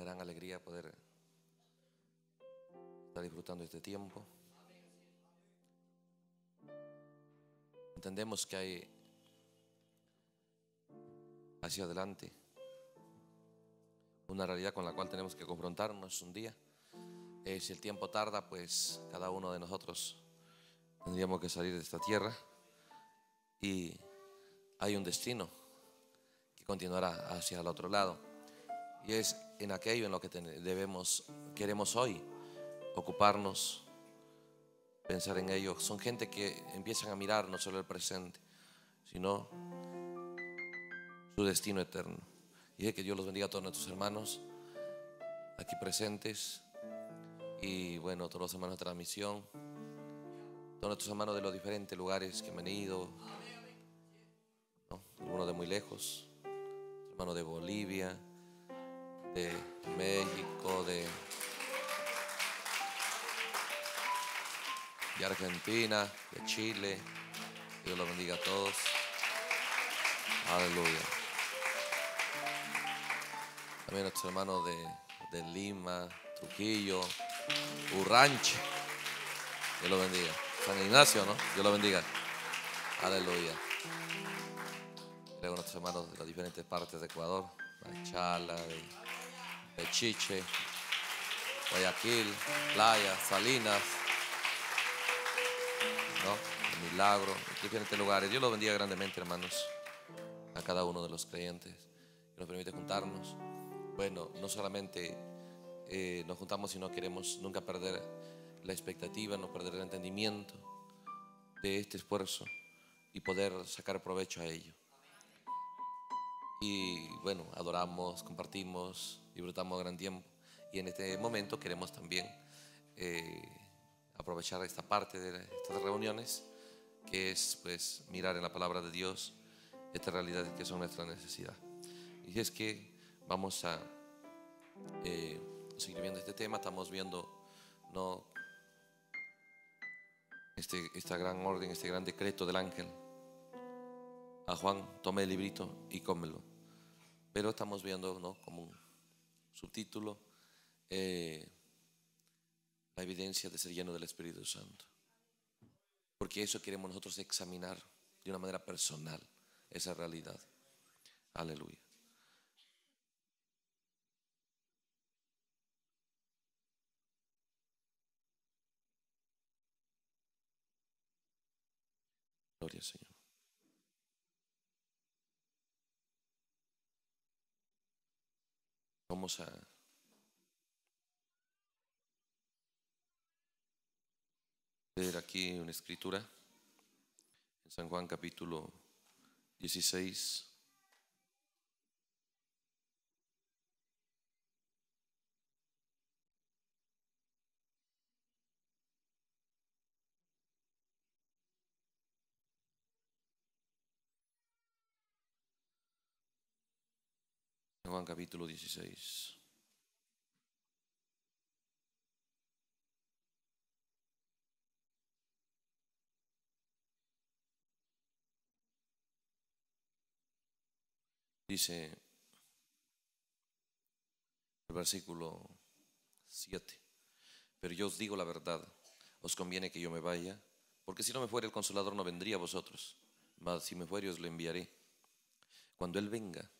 Gran alegría poder estar disfrutando este tiempo. Entendemos que hay hacia adelante una realidad con la cual tenemos que confrontarnos un día. Eh, si el tiempo tarda, pues cada uno de nosotros tendríamos que salir de esta tierra y hay un destino que continuará hacia el otro lado. Y es en aquello en lo que debemos, queremos hoy ocuparnos, pensar en ello. Son gente que empiezan a mirar no solo el presente, sino su destino eterno. Y que Dios los bendiga a todos nuestros hermanos aquí presentes y bueno, todos los hermanos de transmisión, todos nuestros hermanos de los diferentes lugares que han venido, algunos de muy lejos, hermanos de Bolivia, de México, de, de Argentina, de Chile. Dios los bendiga a todos. Aleluya. También nuestros hermanos de, de Lima, Trujillo, Urranche. Dios lo bendiga. San Ignacio, ¿no? Dios lo bendiga. Aleluya. Luego nuestros hermanos de las diferentes partes de Ecuador, Machala, de Pechiche, Guayaquil, Playa, Salinas, ¿no? El Milagro, diferentes lugares. Dios los bendiga grandemente, hermanos, a cada uno de los creyentes que nos permite juntarnos. Bueno, no solamente eh, nos juntamos y no queremos nunca perder la expectativa, no perder el entendimiento de este esfuerzo y poder sacar provecho a ello. Y bueno, adoramos, compartimos, disfrutamos gran tiempo. Y en este momento queremos también eh, aprovechar esta parte de estas reuniones, que es pues mirar en la palabra de Dios estas realidades que son nuestra necesidad. Y es que vamos a... Eh, seguir viendo este tema. Estamos viendo no este, esta gran orden, este gran decreto del ángel. A Juan, tome el librito y cómelo. Pero estamos viendo ¿no? como un subtítulo eh, la evidencia de ser lleno del Espíritu Santo. Porque eso queremos nosotros examinar de una manera personal, esa realidad. Aleluya. Gloria al Señor. Vamos a leer aquí una escritura en San Juan capítulo 16. Juan capítulo 16. Dice el versículo 7, pero yo os digo la verdad, os conviene que yo me vaya, porque si no me fuera el consolador no vendría a vosotros, mas si me fuere os lo enviaré. Cuando Él venga,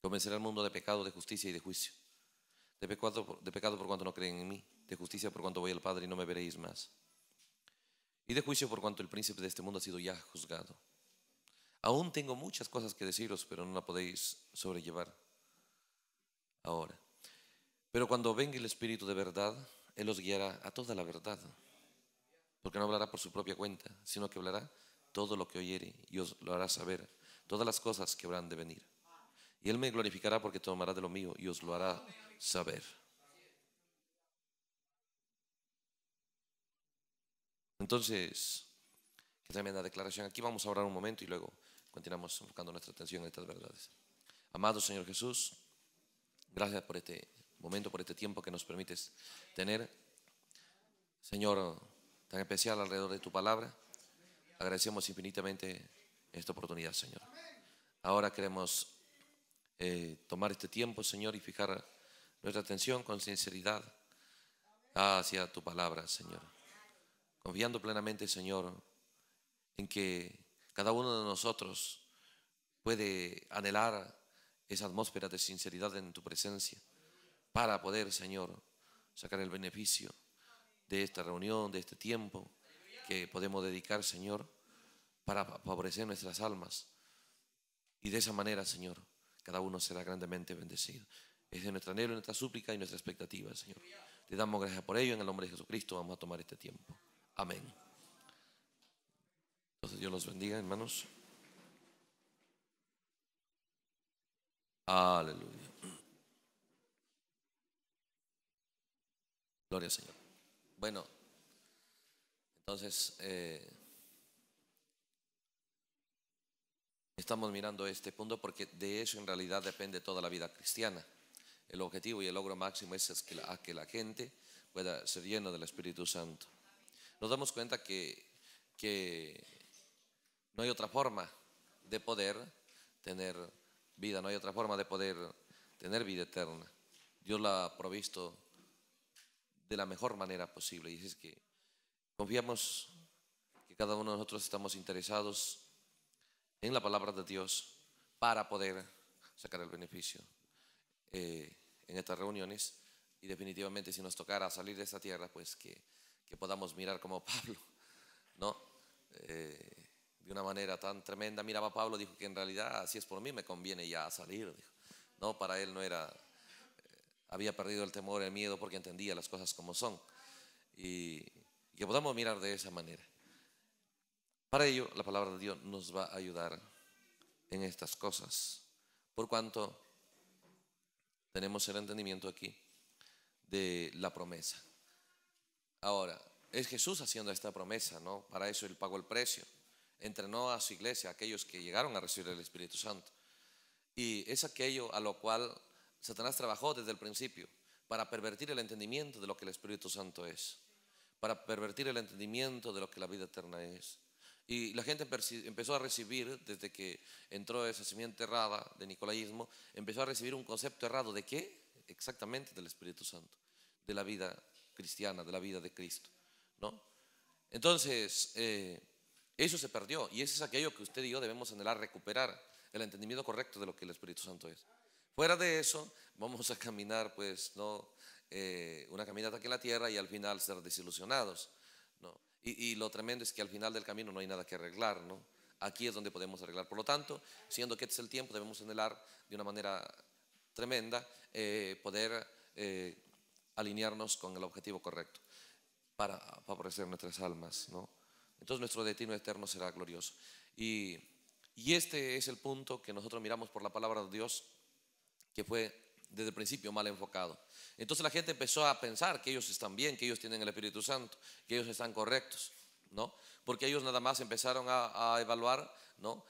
Convencerá al mundo de pecado, de justicia y de juicio. De pecado, de pecado por cuanto no creen en mí. De justicia por cuanto voy al Padre y no me veréis más. Y de juicio por cuanto el príncipe de este mundo ha sido ya juzgado. Aún tengo muchas cosas que deciros, pero no la podéis sobrellevar ahora. Pero cuando venga el Espíritu de verdad, Él os guiará a toda la verdad. Porque no hablará por su propia cuenta, sino que hablará todo lo que oyere y os lo hará saber, todas las cosas que habrán de venir. Y Él me glorificará porque tomará de lo mío y os lo hará saber. Entonces, qué tremenda declaración. Aquí vamos a orar un momento y luego continuamos enfocando nuestra atención en estas verdades. Amado Señor Jesús, gracias por este momento, por este tiempo que nos permites tener. Señor, tan especial alrededor de tu palabra. Agradecemos infinitamente esta oportunidad, Señor. Ahora queremos eh, tomar este tiempo, Señor, y fijar nuestra atención con sinceridad hacia tu palabra, Señor. Confiando plenamente, Señor, en que cada uno de nosotros puede anhelar esa atmósfera de sinceridad en tu presencia para poder, Señor, sacar el beneficio de esta reunión, de este tiempo que podemos dedicar, Señor, para favorecer nuestras almas. Y de esa manera, Señor, cada uno será grandemente bendecido. Es de nuestra anhelo, nuestra súplica y nuestra expectativa, Señor. Te damos gracias por ello. En el nombre de Jesucristo vamos a tomar este tiempo. Amén. Entonces Dios los bendiga, hermanos. Aleluya. Gloria al Señor. Bueno, entonces eh, estamos mirando este punto porque de eso en realidad depende toda la vida cristiana. El objetivo y el logro máximo es, que, la, que la gente pueda ser lleno del Espíritu Santo. Nos damos cuenta que, que no hay otra forma de poder tener vida, no hay otra forma de poder tener vida eterna. Dios la ha provisto de la mejor manera posible. Y es que confiamos que cada uno de nosotros estamos interesados en la palabra de Dios para poder sacar el beneficio eh, en estas reuniones. Y definitivamente si nos tocara salir de esta tierra, pues que, podamos mirar como Pablo, ¿no? Eh, de una manera tan tremenda. Miraba Pablo, dijo que en realidad, si es por mí, me conviene ya salir. No, para él no era, eh, había perdido el temor, el miedo, porque entendía las cosas como son. Y, que podamos mirar de esa manera. Para ello, la palabra de Dios nos va a ayudar en estas cosas, por cuanto tenemos el entendimiento aquí de la promesa. Ahora, es Jesús haciendo esta promesa, ¿no? Para eso Él pagó el precio entrenó a su iglesia, aquellos que llegaron a recibir el Espíritu Santo. Y es aquello a lo cual Satanás trabajó desde el principio, para pervertir el entendimiento de lo que el Espíritu Santo es, para pervertir el entendimiento de lo que la vida eterna es. Y la gente empezó a recibir, desde que entró esa simiente errada de nicolaísmo, empezó a recibir un concepto errado de qué? Exactamente del Espíritu Santo, de la vida cristiana, de la vida de Cristo. ¿no? Entonces, eh, eso se perdió y eso es aquello que usted y yo debemos anhelar recuperar, el entendimiento correcto de lo que el Espíritu Santo es. Fuera de eso, vamos a caminar, pues, no eh, una caminata aquí en la tierra y al final ser desilusionados. Y, lo tremendo es que al final del camino no hay nada que arreglar. ¿no? Aquí es donde podemos arreglar. Por lo tanto, siendo que este es el tiempo, debemos anhelar de una manera tremenda eh, poder eh, alinearnos con el objetivo correcto para favorecer nuestras almas. ¿no? entonces nuestro destino eterno será glorioso. Y, este es el punto que nosotros miramos por la palabra de Dios, que fue desde el principio mal enfocado. Entonces la gente empezó a pensar que ellos están bien, que ellos tienen el Espíritu Santo, que ellos están correctos, ¿no? Porque ellos nada más empezaron a, evaluar, ¿no?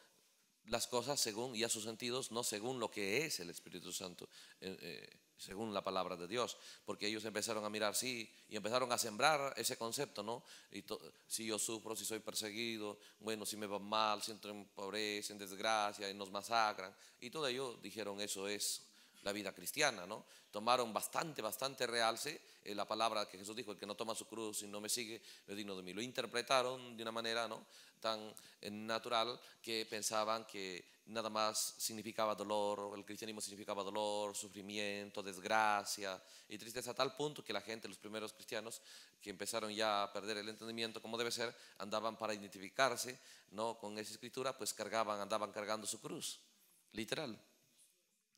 Las cosas según y a sus sentidos, no según lo que es el Espíritu Santo. Eh, eh, según la palabra de Dios, porque ellos empezaron a mirar, sí, y empezaron a sembrar ese concepto, ¿no? Si yo sufro, si soy perseguido, bueno, si me va mal, si entro en pobreza, en desgracia, y nos masacran, y todo ello dijeron, eso es la vida cristiana, ¿no? Tomaron bastante, bastante realce eh, la palabra que Jesús dijo, el que no toma su cruz y no me sigue, no es digno de mí. Lo interpretaron de una manera, ¿no? Tan eh, natural que pensaban que nada más significaba dolor, el cristianismo significaba dolor, sufrimiento, desgracia y tristeza a tal punto que la gente, los primeros cristianos que empezaron ya a perder el entendimiento como debe ser, andaban para identificarse, ¿no? Con esa escritura, pues cargaban, andaban cargando su cruz, literal.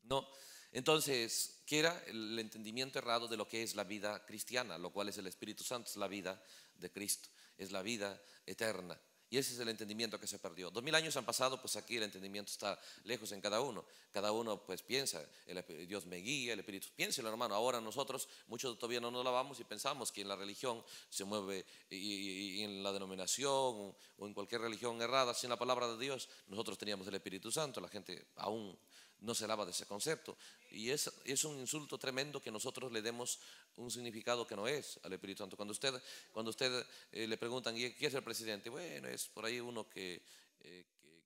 No, entonces, ¿qué era el entendimiento errado de lo que es la vida cristiana? Lo cual es el Espíritu Santo, es la vida de Cristo, es la vida eterna. Y ese es el entendimiento que se perdió. Dos mil años han pasado, pues aquí el entendimiento está lejos en cada uno. Cada uno pues piensa, el, Dios me guía, el Espíritu. Piénselo hermano, ahora nosotros muchos todavía no nos lavamos y pensamos que en la religión se mueve y, en la denominación o en cualquier religión errada, sin la palabra de Dios, nosotros teníamos el Espíritu Santo, la gente aún no se lava de ese concepto. Y es, es un insulto tremendo que nosotros le demos un significado que no es al Espíritu Santo. Cuando usted, cuando usted eh, le preguntan, ¿quién es el presidente? Bueno, es por ahí uno que,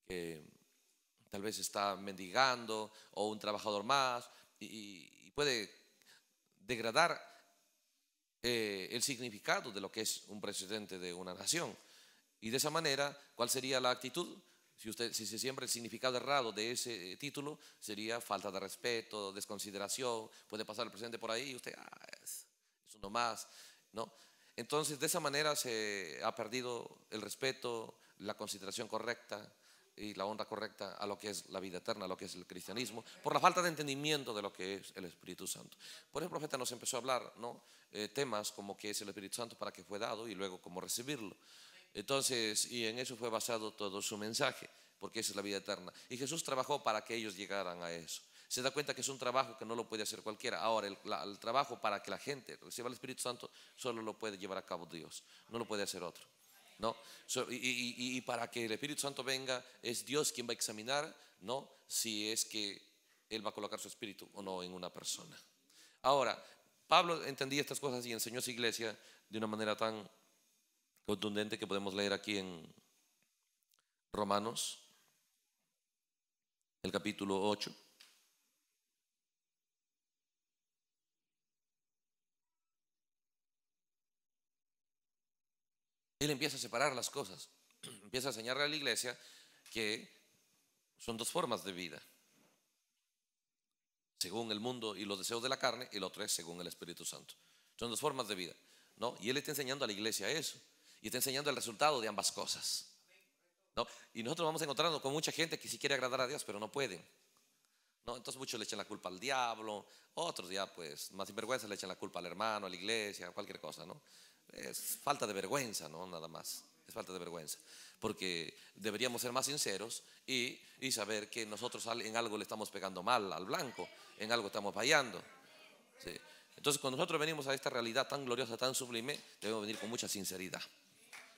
eh, tal vez está mendigando o un trabajador más y, puede degradar eh, el significado de lo que es un presidente de una nación. Y de esa manera, ¿cuál sería la actitud? Si, usted, si se siembra el significado errado de ese eh, título, sería falta de respeto, desconsideración. Puede pasar el presidente por ahí y usted, ah, es, uno más. ¿no? Entonces, de esa manera se ha perdido el respeto, la consideración correcta y la honra correcta a lo que es la vida eterna, a lo que es el cristianismo, por la falta de entendimiento de lo que es el Espíritu Santo. Por eso el profeta nos empezó a hablar ¿no? Eh, temas como qué es el Espíritu Santo, para qué fue dado y luego cómo recibirlo. Entonces, y en eso fue basado todo su mensaje, porque esa es la vida eterna. Y Jesús trabajó para que ellos llegaran a eso. Se da cuenta que es un trabajo que no lo puede hacer cualquiera. Ahora, el trabajo para que la gente reciba el Espíritu Santo solo lo puede llevar a cabo Dios, no lo puede hacer otro. ¿no? y, para que el Espíritu Santo venga, es Dios quien va a examinar, ¿no? Si es que Él va a colocar su Espíritu o no en una persona. Ahora, Pablo entendía estas cosas y enseñó a su iglesia de una manera tan contundente que podemos leer aquí en Romanos, el capítulo 8. Él empieza a separar las cosas, empieza a enseñarle a la iglesia que son dos formas de vida, según el mundo y los deseos de la carne, y el otro es según el Espíritu Santo. Son dos formas de vida, ¿no? Y él está enseñando a la iglesia eso, y está enseñando el resultado de ambas cosas. ¿no? Y nosotros vamos encontrando con mucha gente que sí quiere agradar a Dios, pero no pueden. ¿no? Entonces muchos le echan la culpa al diablo, otros ya pues más sinvergüenza le echan la culpa al hermano, a la iglesia, a cualquier cosa, ¿no? es falta de vergüenza, ¿no? Nada más. Es falta de vergüenza. Porque deberíamos ser más sinceros y, saber que nosotros en algo le estamos pegando mal al blanco, en algo estamos fallando. Entonces, cuando nosotros venimos a esta realidad tan gloriosa, tan sublime, debemos venir con mucha sinceridad.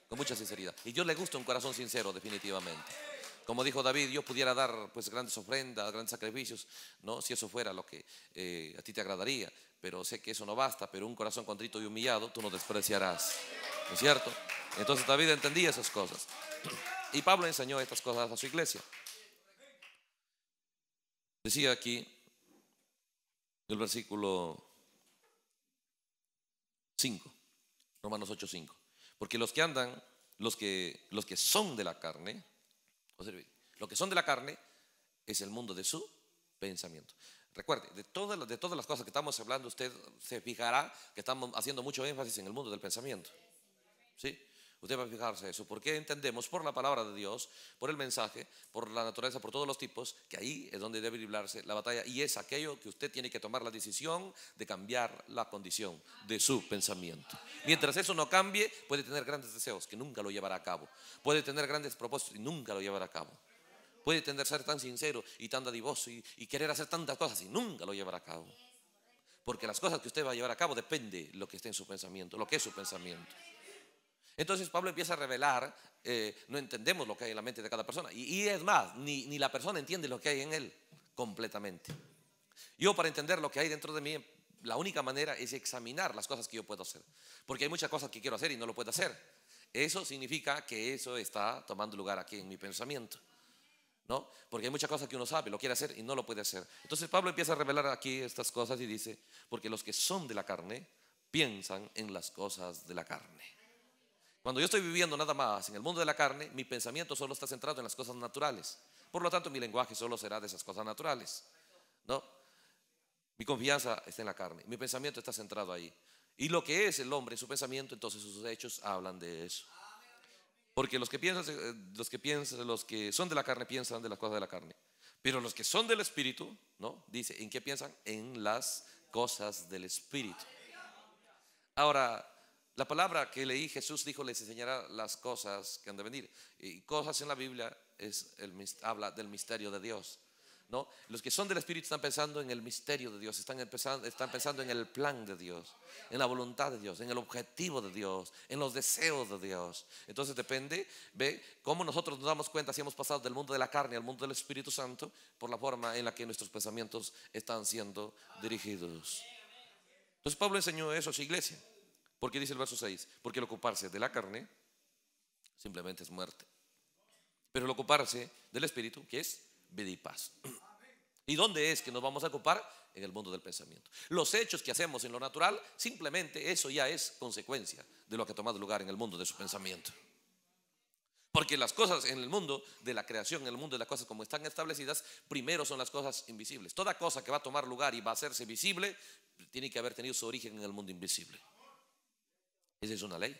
Con mucha sinceridad. Y yo le gusta un corazón sincero, definitivamente. Como dijo David, yo pudiera dar pues grandes ofrendas, grandes sacrificios, ¿no? si eso fuera lo que eh, a ti te agradaría pero sé que eso no basta, pero un corazón contrito y humillado tú no despreciarás. ¿No es cierto? Entonces David entendía esas cosas. Y Pablo enseñó estas cosas a su iglesia. Decía aquí el versículo 5, Romanos 8, 5. Porque los que andan, los que, los que son de la carne, lo que son de la carne es el mundo de su pensamiento. Recuerde, de todas, de todas las cosas que estamos hablando, usted se fijará que estamos haciendo mucho énfasis en el mundo del pensamiento. ¿Sí? Usted va a fijarse eso, porque entendemos por la palabra de Dios, por el mensaje, por la naturaleza, por todos los tipos, que ahí es donde debe librarse la batalla y es aquello que usted tiene que tomar la decisión de cambiar la condición de su pensamiento. Mientras eso no cambie, puede tener grandes deseos que nunca lo llevará a cabo, puede tener grandes propósitos y nunca lo llevará a cabo puede tender a ser tan sincero y tan dadivoso y, querer hacer tantas cosas y nunca lo llevará a cabo. Porque las cosas que usted va a llevar a cabo depende de lo que esté en su pensamiento, lo que es su pensamiento. Entonces Pablo empieza a revelar, eh, no entendemos lo que hay en la mente de cada persona. Y, es más, ni, ni, la persona entiende lo que hay en él completamente. Yo para entender lo que hay dentro de mí, la única manera es examinar las cosas que yo puedo hacer. Porque hay muchas cosas que quiero hacer y no lo puedo hacer. Eso significa que eso está tomando lugar aquí en mi pensamiento. ¿no? Porque hay muchas cosas que uno sabe, lo quiere hacer y no lo puede hacer. Entonces Pablo empieza a revelar aquí estas cosas y dice, porque los que son de la carne piensan en las cosas de la carne. Cuando yo estoy viviendo nada más en el mundo de la carne, mi pensamiento solo está centrado en las cosas naturales. Por lo tanto, mi lenguaje solo será de esas cosas naturales. ¿No? Mi confianza está en la carne, mi pensamiento está centrado ahí. Y lo que es el hombre, su pensamiento, entonces sus hechos hablan de eso. Porque los que piensan, eh, los que piensan, los que son de la carne piensan de las cosas de la carne. Pero los que son del espíritu, ¿no? Dice, ¿en qué piensan? En las cosas del espíritu. Ahora, la palabra que leí, Jesús dijo, les enseñará las cosas que han de venir. Y cosas en la Biblia es el, habla del misterio de Dios. ¿no? Los que son del Espíritu están pensando en el misterio de Dios, están, empezando, están pensando en el plan de Dios, en la voluntad de Dios, en el objetivo de Dios, en los deseos de Dios. Entonces depende, ve cómo nosotros nos damos cuenta si hemos pasado del mundo de la carne al mundo del Espíritu Santo por la forma en la que nuestros pensamientos están siendo dirigidos. Entonces Pablo enseñó eso a su iglesia, porque dice el verso 6, porque el ocuparse de la carne simplemente es muerte, pero el ocuparse del Espíritu, ¿qué es? vida y paz. ¿Y dónde es que nos vamos a ocupar? En el mundo del pensamiento. Los hechos que hacemos en lo natural, simplemente eso ya es consecuencia de lo que ha tomado lugar en el mundo de su pensamiento. Porque las cosas en el mundo de la creación, en el mundo de las cosas como están establecidas, primero son las cosas invisibles. Toda cosa que va a tomar lugar y va a hacerse visible, tiene que haber tenido su origen en el mundo invisible. Esa es una ley.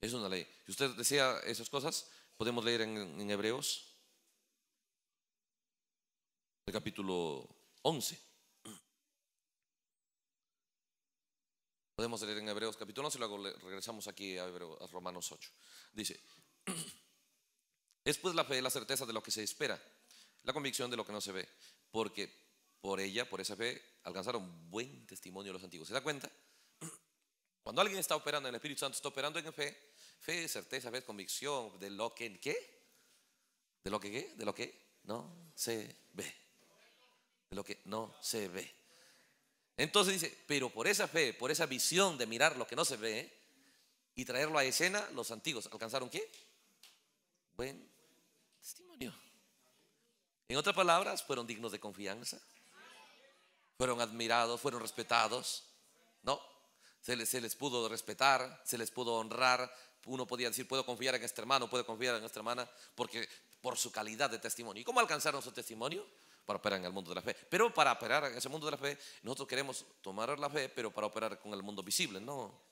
Es una ley. Si usted desea esas cosas, podemos leer en, Hebreos, el capítulo 11. Podemos leer en Hebreos capítulo 11 y luego regresamos aquí a, a Romanos 8. Dice, es pues la fe, la certeza de lo que se espera, la convicción de lo que no se ve, porque por ella, por esa fe, alcanzaron buen testimonio los antiguos. ¿Se da cuenta? Cuando alguien está operando en el Espíritu Santo, está operando en fe, fe, certeza, fe, convicción de lo que, ¿qué? ¿De lo que qué? De lo que no se ve. De lo que no se ve. Entonces dice, pero por esa fe, por esa visión de mirar lo que no se ve y traerlo a escena, los antiguos alcanzaron qué? Buen testimonio. En otras palabras, fueron dignos de confianza, fueron admirados, fueron respetados, ¿no? Se les, pudo respetar, se les pudo honrar. Uno podía decir, puedo confiar en este hermano, puedo confiar en esta hermana, porque por su calidad de testimonio. ¿Y cómo alcanzaron su testimonio? Para operar en el mundo de la fe. Pero para operar en ese mundo de la fe, nosotros queremos tomar la fe, pero para operar con el mundo visible, no.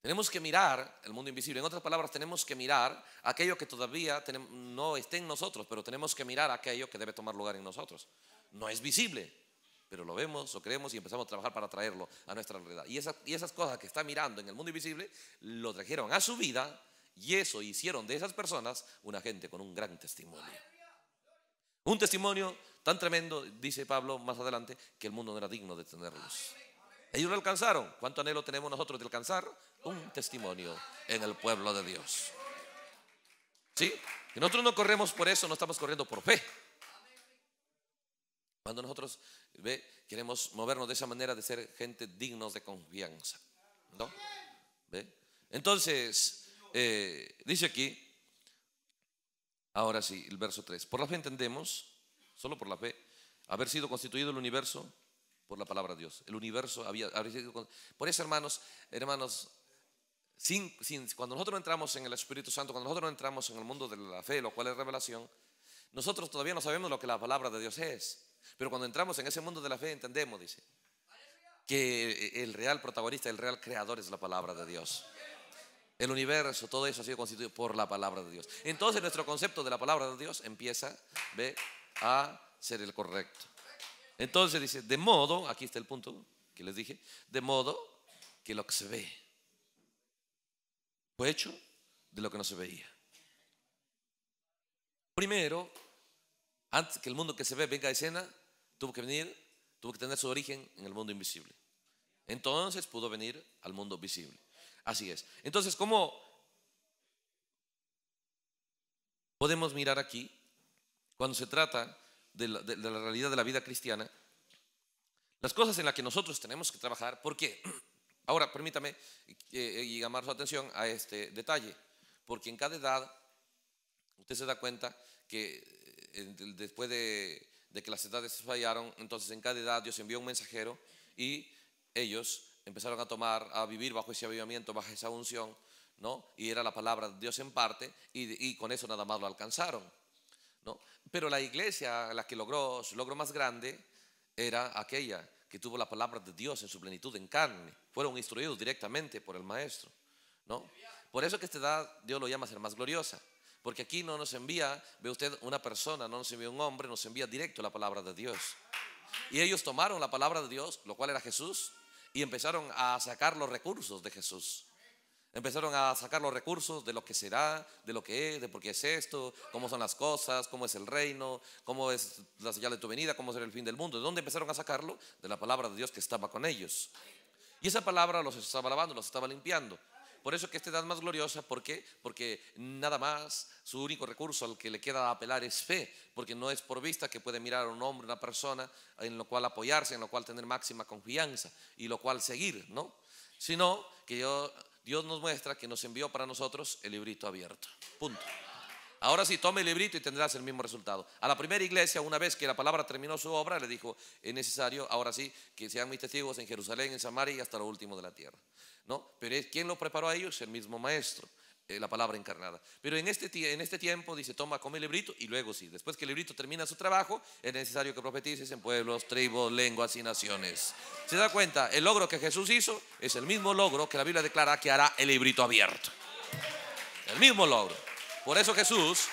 Tenemos que mirar el mundo invisible. En otras palabras, tenemos que mirar aquello que todavía no esté en nosotros, pero tenemos que mirar aquello que debe tomar lugar en nosotros. No es visible, pero lo vemos, lo creemos y empezamos a trabajar para traerlo a nuestra realidad. Y esas, y esas cosas que está mirando en el mundo invisible, lo trajeron a su vida y eso hicieron de esas personas una gente con un gran testimonio. Un testimonio tan tremendo, dice Pablo más adelante, que el mundo no era digno de tenerlos. Ellos lo alcanzaron. ¿Cuánto anhelo tenemos nosotros de alcanzar? Un testimonio en el pueblo de Dios. ¿Sí? Nosotros no corremos por eso, no estamos corriendo por fe. Cuando nosotros queremos movernos de esa manera de ser gente dignos de confianza. ¿no? ¿Ve? Entonces, eh, dice aquí, ahora sí, el verso 3. Por la fe entendemos, solo por la fe, haber sido constituido el universo por la palabra de Dios. El universo había, sido. Por eso, hermanos, hermanos, sin, sin, cuando nosotros entramos en el Espíritu Santo, cuando nosotros entramos en el mundo de la fe, lo cual es revelación, nosotros todavía no sabemos lo que la palabra de Dios es. Pero cuando entramos en ese mundo de la fe entendemos, dice, que el real protagonista, el real creador es la palabra de Dios. El universo, todo eso ha sido constituido por la palabra de Dios. Entonces nuestro concepto de la palabra de Dios empieza a ser el correcto. Entonces dice, de modo, aquí está el punto que les dije, de modo que lo que se ve fue hecho de lo que no se veía. Primero, antes que el mundo que se ve venga a escena, tuvo que venir, tuvo que tener su origen en el mundo invisible. Entonces pudo venir al mundo visible. Así es. Entonces, ¿cómo podemos mirar aquí cuando se trata de la, realidad de la vida cristiana? Las cosas en las que nosotros tenemos que trabajar. ¿Por qué? Ahora, permítame eh, llamar su atención a este detalle. Porque en cada edad, usted se da cuenta que después de, que las edades fallaron, entonces en cada edad Dios envió un mensajero y ellos empezaron a tomar, a vivir bajo ese avivamiento, bajo esa unción, ¿no? Y era la palabra de Dios en parte y, con eso nada más lo alcanzaron, ¿no? Pero la iglesia, la que logró, su logro más grande, era aquella que tuvo la palabra de Dios en su plenitud en carne. Fueron instruidos directamente por el maestro, ¿no? Por eso que esta edad Dios lo llama ser más gloriosa. Porque aquí no nos envía, ve usted, una persona, no nos envía un hombre, nos envía directo la palabra de Dios. Y ellos tomaron la palabra de Dios, lo cual era Jesús, y empezaron a sacar los recursos de Jesús. Empezaron a sacar los recursos de lo que será, de lo que es, de por qué es esto, cómo son las cosas, cómo es el reino, cómo es la señal de tu venida, cómo será el fin del mundo. ¿De dónde empezaron a sacarlo? De la palabra de Dios que estaba con ellos. Y esa palabra los estaba lavando, los estaba limpiando. Por eso que esta edad más gloriosa, ¿por qué? Porque nada más su único recurso al que le queda apelar es fe, porque no es por vista que puede mirar a un hombre, una persona, en lo cual apoyarse, en lo cual tener máxima confianza y lo cual seguir, ¿no? Sino que Dios nos muestra que nos envió para nosotros el librito abierto. Punto. Ahora sí, tome el librito y tendrás el mismo resultado. A la primera iglesia, una vez que la palabra terminó su obra, le dijo, es necesario, ahora sí, que sean mis testigos en Jerusalén, en Samaria y hasta lo último de la tierra. ¿No? Pero ¿quién lo preparó a ellos? El mismo maestro, eh, la palabra encarnada. Pero en este, en este tiempo dice, toma, come el librito y luego sí, después que el librito termina su trabajo, es necesario que profetices en pueblos, tribus, lenguas y naciones. ¿Se da cuenta? El logro que Jesús hizo es el mismo logro que la Biblia declara que hará el librito abierto. El mismo logro. Por eso Jesús,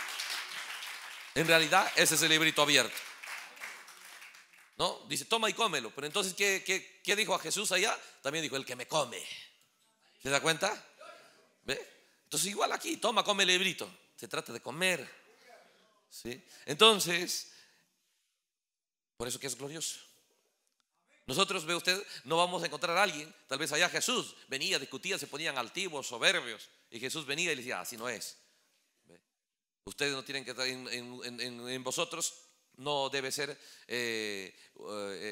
en realidad, ese es el librito abierto. ¿No? Dice, toma y cómelo. Pero entonces, ¿qué, qué, dijo a Jesús allá? También dijo, el que me come. ¿Se da cuenta? ¿Ve? Entonces, igual aquí, toma, come el librito. Se trata de comer. ¿Sí? Entonces, por eso que es glorioso. Nosotros, ve usted, no vamos a encontrar a alguien, tal vez allá Jesús venía, discutía, se ponían altivos, soberbios, y Jesús venía y le decía, así no es. Ustedes no tienen que estar en, vosotros, no debe ser, eh,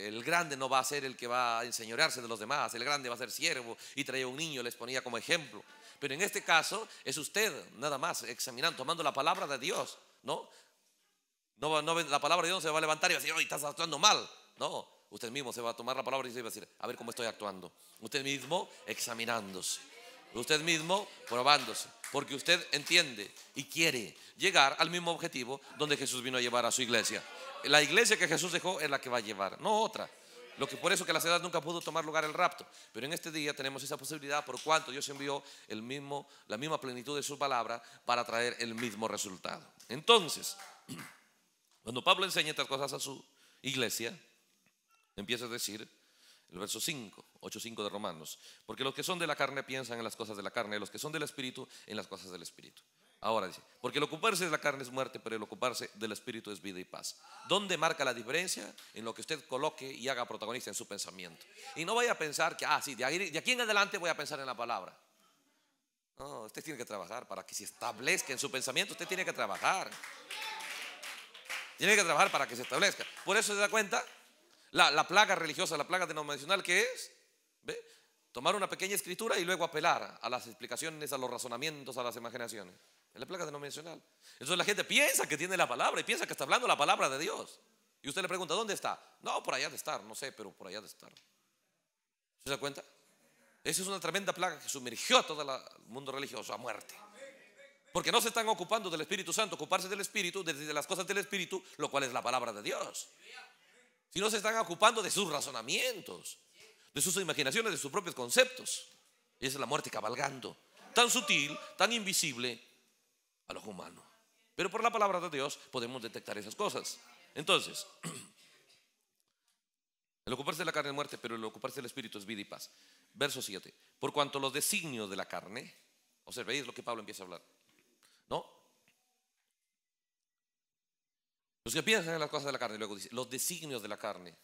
el grande no va a ser el que va a enseñorearse de los demás, el grande va a ser siervo y traía un niño, les ponía como ejemplo. Pero en este caso es usted, nada más, examinando, tomando la palabra de Dios, ¿no? No, no la palabra de Dios se va a levantar y va a decir, hoy estás actuando mal. No, usted mismo se va a tomar la palabra y se va a decir, a ver cómo estoy actuando. Usted mismo examinándose. Usted mismo probándose. Porque usted entiende y quiere llegar al mismo objetivo donde Jesús vino a llevar a su iglesia. La iglesia que Jesús dejó es la que va a llevar, no otra. Lo que por eso que la ciudad nunca pudo tomar lugar el rapto. Pero en este día tenemos esa posibilidad por cuanto Dios envió el mismo, la misma plenitud de su palabra para traer el mismo resultado. Entonces, cuando Pablo enseña estas cosas a su iglesia, empieza a decir, el verso 5, 8, 5 de Romanos. Porque los que son de la carne piensan en las cosas de la carne, los que son del espíritu en las cosas del espíritu. Ahora dice, porque el ocuparse de la carne es muerte, pero el ocuparse del espíritu es vida y paz. ¿Dónde marca la diferencia? En lo que usted coloque y haga protagonista en su pensamiento. Y no vaya a pensar que, ah, sí, de, de aquí en adelante voy a pensar en la palabra. No, usted tiene que trabajar para que se establezca en su pensamiento, usted tiene que trabajar. Tiene que trabajar para que se establezca. Por eso se da cuenta la, plaga religiosa, la plaga denominacional, ¿qué es? ¿Ve? Tomar una pequeña escritura y luego apelar a las explicaciones, a los razonamientos, a las imaginaciones. Es la plaga denominacional. Entonces la gente piensa que tiene la palabra y piensa que está hablando la palabra de Dios. Y usted le pregunta, ¿dónde está? No, por allá de estar, no sé, pero por allá de estar. ¿Se da cuenta? Esa es una tremenda plaga que sumergió a todo el mundo religioso a muerte. Porque no se están ocupando del Espíritu Santo, ocuparse del Espíritu, de las cosas del Espíritu, lo cual es la palabra de Dios si no se están ocupando de sus razonamientos, de sus imaginaciones, de sus propios conceptos. Y esa es la muerte cabalgando, tan sutil, tan invisible a los humanos. Pero por la palabra de Dios podemos detectar esas cosas. Entonces, el ocuparse de la carne es muerte, pero el ocuparse del espíritu es vida y paz. Verso 7. Por cuanto los designios de la carne, observéis lo que Pablo empieza a hablar. ¿No? Los que piensan en las cosas de la carne, luego dice, los designios de la carne,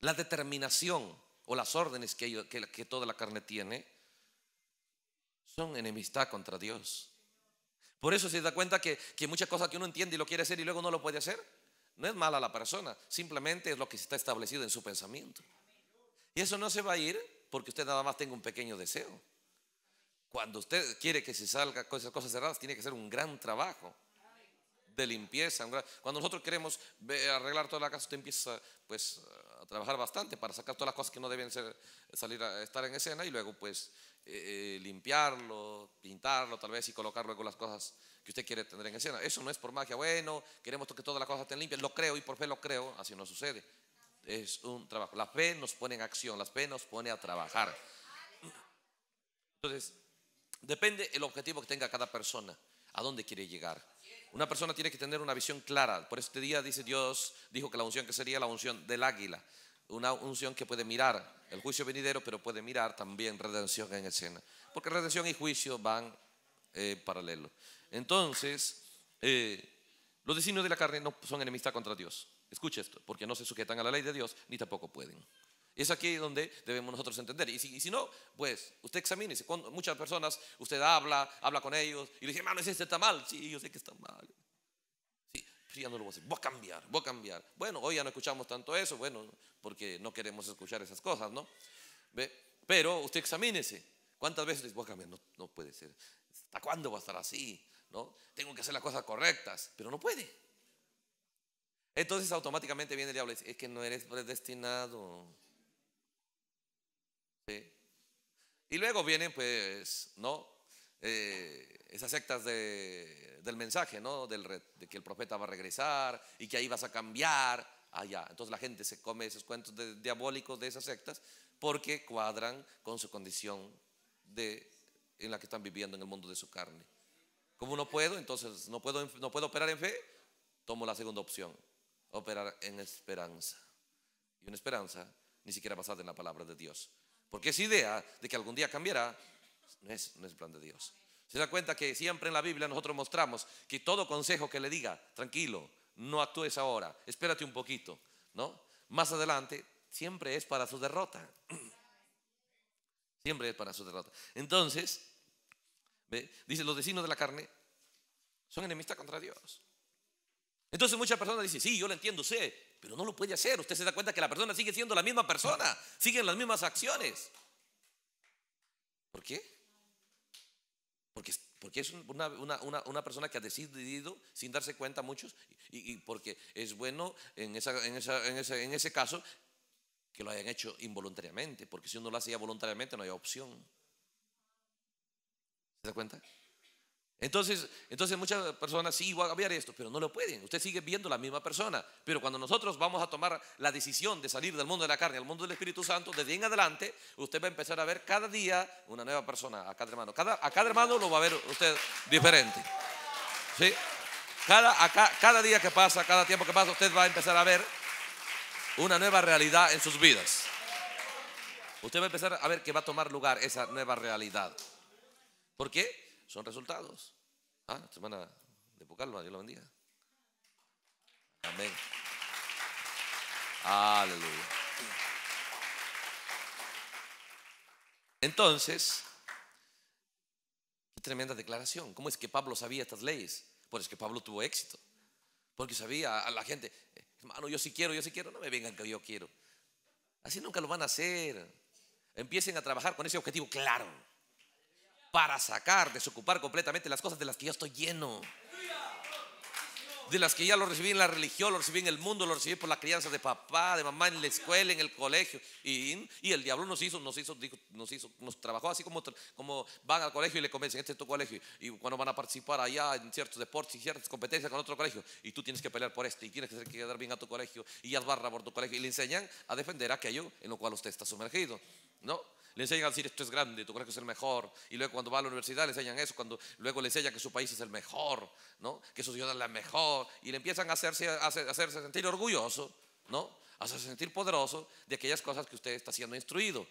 la determinación o las órdenes que, toda la carne tiene, son enemistad contra Dios. Por eso se da cuenta que, que muchas cosas que uno entiende y lo quiere hacer y luego no lo puede hacer, no es mala la persona, simplemente es lo que está establecido en su pensamiento. Y eso no se va a ir porque usted nada más tenga un pequeño deseo. Cuando usted quiere que se salga con esas cosas cerradas, tiene que ser un gran trabajo de limpieza. Cuando nosotros queremos arreglar toda la casa, usted empieza pues a trabajar bastante para sacar todas las cosas que no deben ser, salir a estar en escena y luego pues eh, eh, limpiarlo, pintarlo tal vez y colocar luego las cosas que usted quiere tener en escena. Eso no es por magia, bueno, queremos que todas las cosas estén limpias, lo creo y por fe lo creo, así no sucede. Es un trabajo. La fe nos pone en acción, la fe nos pone a trabajar. Entonces, depende el objetivo que tenga cada persona, a dónde quiere llegar. Una persona tiene que tener una visión clara. Por este día dice Dios, dijo que la unción que sería la unción del águila. Una unción que puede mirar el juicio venidero, pero puede mirar también redención en escena. Porque redención y juicio van eh, paralelos. Entonces, eh, los designios de la carne no son enemistad contra Dios. Escuche esto, porque no se sujetan a la ley de Dios ni tampoco pueden. Es aquí donde debemos nosotros entender. Y si, no, pues usted examine. Muchas personas, usted habla, habla con ellos y le dice, hermano, ese está mal. Sí, yo sé que está mal. Sí, sí, ya no lo voy a hacer. Voy a cambiar, voy a cambiar. Bueno, hoy ya no escuchamos tanto eso, bueno, porque no queremos escuchar esas cosas, ¿no? ¿Ve? Pero usted examínese. ¿Cuántas veces voy a cambiar? No, no puede ser. ¿Hasta cuándo va a estar así? ¿no? Tengo que hacer las cosas correctas, pero no puede. Entonces automáticamente viene el diablo y dice, es que no eres predestinado. Y luego vienen, pues, ¿no? Eh, esas sectas del mensaje, ¿no? Del, de que el profeta va a regresar y que ahí vas a cambiar. Allá. Entonces la gente se come esos cuentos diabólicos de esas sectas porque cuadran con su condición de, en la que están viviendo en el mundo de su carne. Como no puedo, entonces no puedo, no puedo operar en fe, tomo la segunda opción, operar en esperanza. Y una esperanza ni siquiera basada en la palabra de Dios. Porque esa idea de que algún día cambiará no es, el plan de Dios. Se da cuenta que siempre en la Biblia nosotros mostramos que todo consejo que le diga, tranquilo, no actúes ahora, espérate un poquito, ¿no? Más adelante, siempre es para su derrota. Siempre es para su derrota. Entonces, dice, los vecinos de la carne son enemistas contra Dios. Entonces muchas personas dicen, sí, yo lo entiendo, sé, pero no lo puede hacer. Usted se da cuenta que la persona sigue siendo la misma persona, siguen las mismas acciones. ¿Por qué? Porque, porque es una, una, persona que ha decidido sin darse cuenta muchos y, porque es bueno en, esa, en, esa, en, ese, en ese caso que lo hayan hecho involuntariamente, porque si uno lo hacía voluntariamente no hay opción. ¿Se da cuenta? Entonces, entonces muchas personas sí van a cambiar esto, pero no lo pueden. Usted sigue viendo la misma persona. Pero cuando nosotros vamos a tomar la decisión de salir del mundo de la carne al mundo del Espíritu Santo, desde en adelante, usted va a empezar a ver cada día una nueva persona a cada hermano. Cada, hermano lo va a ver usted diferente. ¿Sí? Cada día que pasa, cada tiempo que pasa, usted va a empezar a ver una nueva realidad en sus vidas. Usted va a empezar a ver que va a tomar lugar esa nueva realidad. ¿Por qué? Son resultados. Ah, semana de Pucalma, Dios lo bendiga. Amén. Aleluya. Entonces, qué tremenda declaración. ¿Cómo es que Pablo sabía estas leyes? Pues es que Pablo tuvo éxito. Porque sabía a la gente, hermano, yo sí quiero, yo sí quiero, no me vengan que yo quiero. Así nunca lo van a hacer. Empiecen a trabajar con ese objetivo claro para sacar, desocupar completamente las cosas de las que yo estoy lleno de las que ya lo recibí en la religión, lo recibí en el mundo, lo recibí por la crianza de papá, de mamá, en la escuela, en el colegio. Y, el diablo nos hizo, nos hizo, nos hizo, nos trabajó así como, como van al colegio y le convencen, este es tu colegio. Y cuando van a participar allá en ciertos deportes y ciertas competencias con otro colegio, y tú tienes que pelear por este, y tienes que quedar bien a tu colegio, y ya barra por tu colegio, y le enseñan a defender aquello en lo cual usted está sumergido. ¿No? Le enseñan a decir esto es grande, tu colegio es el mejor. Y luego cuando va a la universidad le enseñan eso, cuando luego le enseñan que su país es el mejor, ¿no? Que su ciudad es la mejor. Y le empiezan a hacerse, a hacerse sentir orgulloso, ¿no? A hacerse sentir poderoso de aquellas cosas que usted está siendo instruido.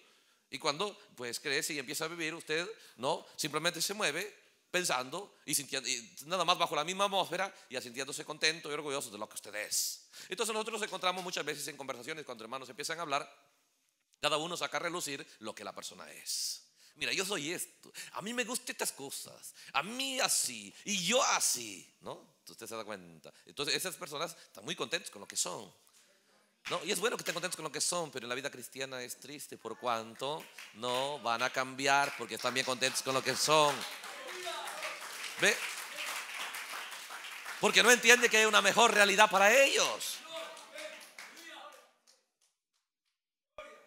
Y cuando pues crece y empieza a vivir, usted no simplemente se mueve pensando y, sintiendo, nada más bajo la misma atmósfera y sintiéndose contento y orgulloso de lo que usted es. Entonces nosotros nos encontramos muchas veces en conversaciones cuando hermanos empiezan a hablar cada uno saca a relucir lo que la persona es. Mira, yo soy esto. A mí me gustan estas cosas. A mí así. Y yo así. ¿No? Usted se da cuenta. Entonces, esas personas están muy contentas con lo que son. ¿No? Y es bueno que estén contentos con lo que son, pero en la vida cristiana es triste por cuanto no van a cambiar porque están bien contentos con lo que son. ¿Ve? Porque no entiende que hay una mejor realidad para ellos.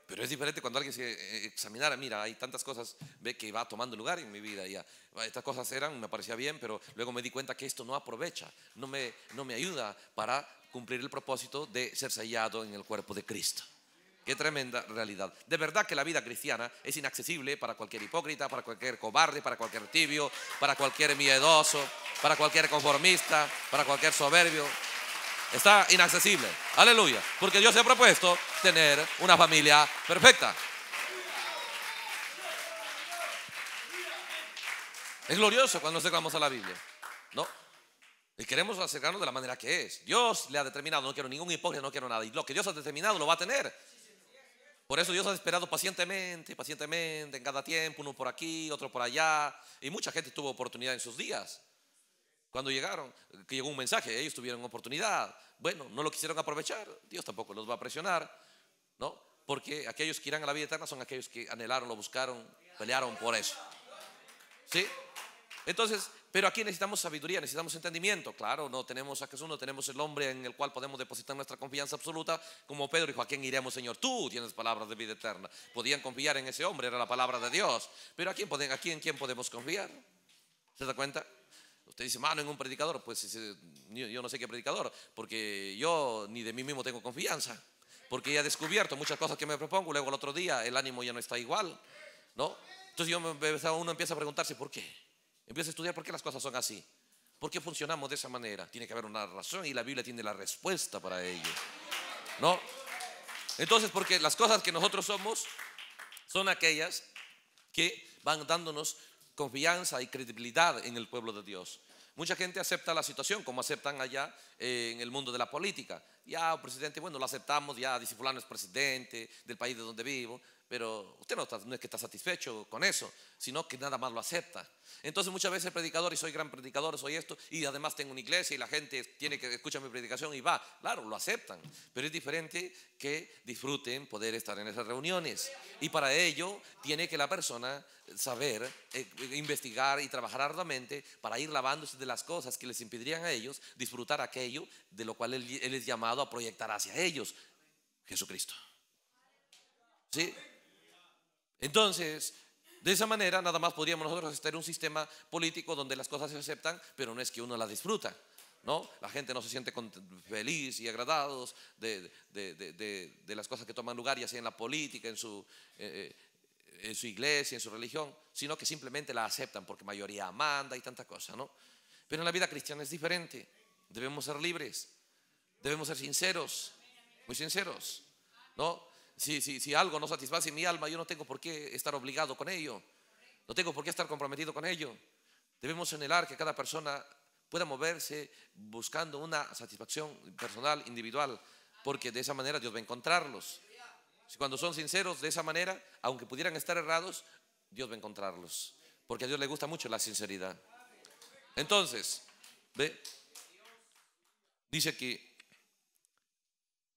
Pero es diferente cuando alguien se eh, examinara, mira, hay tantas cosas, que va tomando lugar en mi vida. Ya. Estas cosas eran, me parecía bien, pero luego me di cuenta que esto no aprovecha, no me, no me ayuda para cumplir el propósito de ser sellado en el cuerpo de Cristo. Qué tremenda realidad. De verdad que la vida cristiana es inaccesible para cualquier hipócrita, para cualquier cobarde, para cualquier tibio, para cualquier miedoso, para cualquier conformista, para cualquier soberbio. Está inaccesible. Aleluya. Porque Dios se ha propuesto tener una familia perfecta. Es glorioso cuando nos acercamos a la Biblia. ¿No? Y queremos acercarnos de la manera que es. Dios le ha determinado, no quiero ningún hipócrita, no quiero nada. Y lo que Dios ha determinado lo va a tener. Por eso Dios ha esperado pacientemente, pacientemente, en cada tiempo, uno por aquí, otro por allá. Y mucha gente tuvo oportunidad en sus días. Cuando llegaron, que llegó un mensaje, ellos tuvieron oportunidad. Bueno, no lo quisieron aprovechar, Dios tampoco los va a presionar, ¿no? Porque aquellos que irán a la vida eterna son aquellos que anhelaron, lo buscaron, pelearon por eso. ¿Sí? Entonces, Pero aquí necesitamos sabiduría, necesitamos entendimiento. Claro, no tenemos a Jesús, no tenemos el hombre en el cual podemos depositar nuestra confianza absoluta. Como Pedro dijo, ¿a quién iremos, Señor? Tú tienes palabras de vida eterna. Podían confiar en ese hombre, era la palabra de Dios. Pero ¿a quién, a quién, quién podemos confiar? ¿Se da cuenta? Usted dice, mano, en un predicador. Pues yo no sé qué predicador, porque yo ni de mí mismo tengo confianza. Porque ya he descubierto muchas cosas que me propongo, luego el otro día el ánimo ya no está igual. ¿No? Entonces yo, uno empieza a preguntarse, ¿por qué? Empieza a estudiar por qué las cosas son así. ¿Por qué funcionamos de esa manera? Tiene que haber una razón y la Biblia tiene la respuesta para ello. ¿No? Entonces, porque las cosas que nosotros somos son aquellas que van dándonos confianza y credibilidad en el pueblo de Dios. Mucha gente acepta la situación como aceptan allá eh, en el mundo de la política. Ya, presidente, bueno, lo aceptamos, ya discipulano es presidente del país de donde vivo, pero usted no, no, es que está satisfecho con eso, sino que nada más lo acepta. Entonces muchas veces el predicador, y soy gran predicador, soy esto, y además tengo una iglesia y la gente tiene que escuchar mi predicación y va. Claro, lo aceptan, pero es diferente que disfruten poder estar en esas reuniones. Y para ello tiene que la persona saber, eh, investigar y trabajar arduamente para ir lavándose de las cosas que les impedirían a ellos disfrutar aquello de lo cual él, él es llamado a proyectar hacia ellos, Jesucristo. ¿Sí? Entonces, de esa manera nada más podríamos nosotros estar en un sistema político donde las cosas se aceptan, pero no es que uno las disfruta. ¿no? La gente no se siente feliz y agradados de, las cosas que toman lugar, ya sea en la política, en su, eh, eh, en su iglesia, en su religión, sino que simplemente la aceptan porque mayoría manda y tanta cosa. ¿no? Pero en la vida cristiana es diferente. Debemos ser libres, debemos ser sinceros, muy sinceros. ¿no? Si, si, algo no satisface mi alma, yo no tengo por qué estar obligado con ello. No tengo por qué estar comprometido con ello. Debemos anhelar que cada persona pueda moverse buscando una satisfacción personal, individual, porque de esa manera Dios va a encontrarlos. Cuando son sinceros de esa manera, aunque pudieran estar errados, Dios va a encontrarlos, porque a Dios le gusta mucho la sinceridad. Entonces, ve, dice que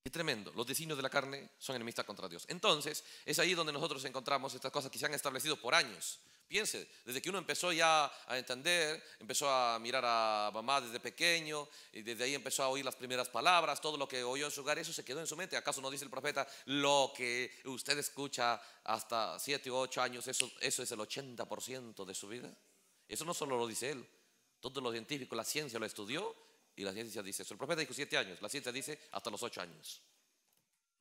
Qué tremendo. Los designios de la carne son enemistas contra Dios. Entonces, es ahí donde nosotros encontramos estas cosas que se han establecido por años. Piense, desde que uno empezó ya a entender, empezó a mirar a mamá desde pequeño, y desde ahí empezó a oír las primeras palabras, todo lo que oyó en su hogar, eso se quedó en su mente. ¿Acaso no dice el profeta lo que usted escucha hasta 7 u 8 años, eso, eso es el 80% de su vida? Eso no solo lo dice él, todo lo científico, la ciencia lo estudió y la ciencia dice eso. El profeta dijo siete años, la ciencia dice hasta los ocho años.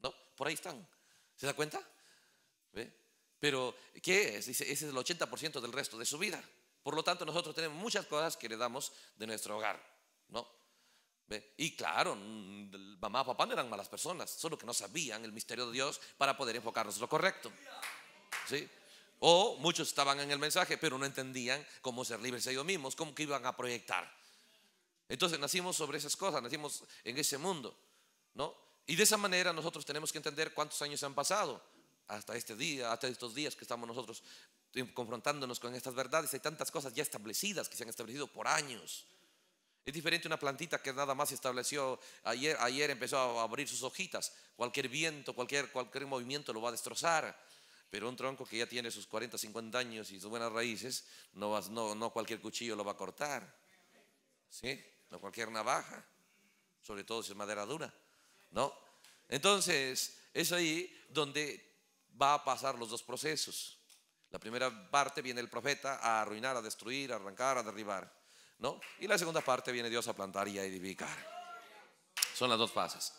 ¿No? Por ahí están. ¿Se da cuenta? ¿Ve? Pero, ¿qué es? Dice, ese es el 80% del resto de su vida. Por lo tanto, nosotros tenemos muchas cosas que heredamos de nuestro hogar. ¿No? ¿Ve? Y claro, mamá papá no eran malas personas, solo que no sabían el misterio de Dios para poder enfocarnos en lo correcto. ¿Sí? O muchos estaban en el mensaje, pero no entendían cómo ser libres ellos mismos, cómo que iban a proyectar. Entonces nacimos sobre esas cosas, nacimos en ese mundo, ¿no? Y de esa manera nosotros tenemos que entender cuántos años han pasado hasta este día, hasta estos días que estamos nosotros confrontándonos con estas verdades. Hay tantas cosas ya establecidas que se han establecido por años. Es diferente una plantita que nada más se estableció ayer, ayer empezó a abrir sus hojitas. Cualquier viento, cualquier, cualquier movimiento lo va a destrozar. Pero un tronco que ya tiene sus 40, 50 años y sus buenas raíces, no, no, no cualquier cuchillo lo va a cortar. ¿Sí? No cualquier navaja, sobre todo si es madera dura, ¿no? Entonces, es ahí donde va a pasar los dos procesos. La primera parte viene el profeta a arruinar, a destruir, a arrancar, a derribar, ¿no? Y la segunda parte viene Dios a plantar y a edificar. Son las dos fases.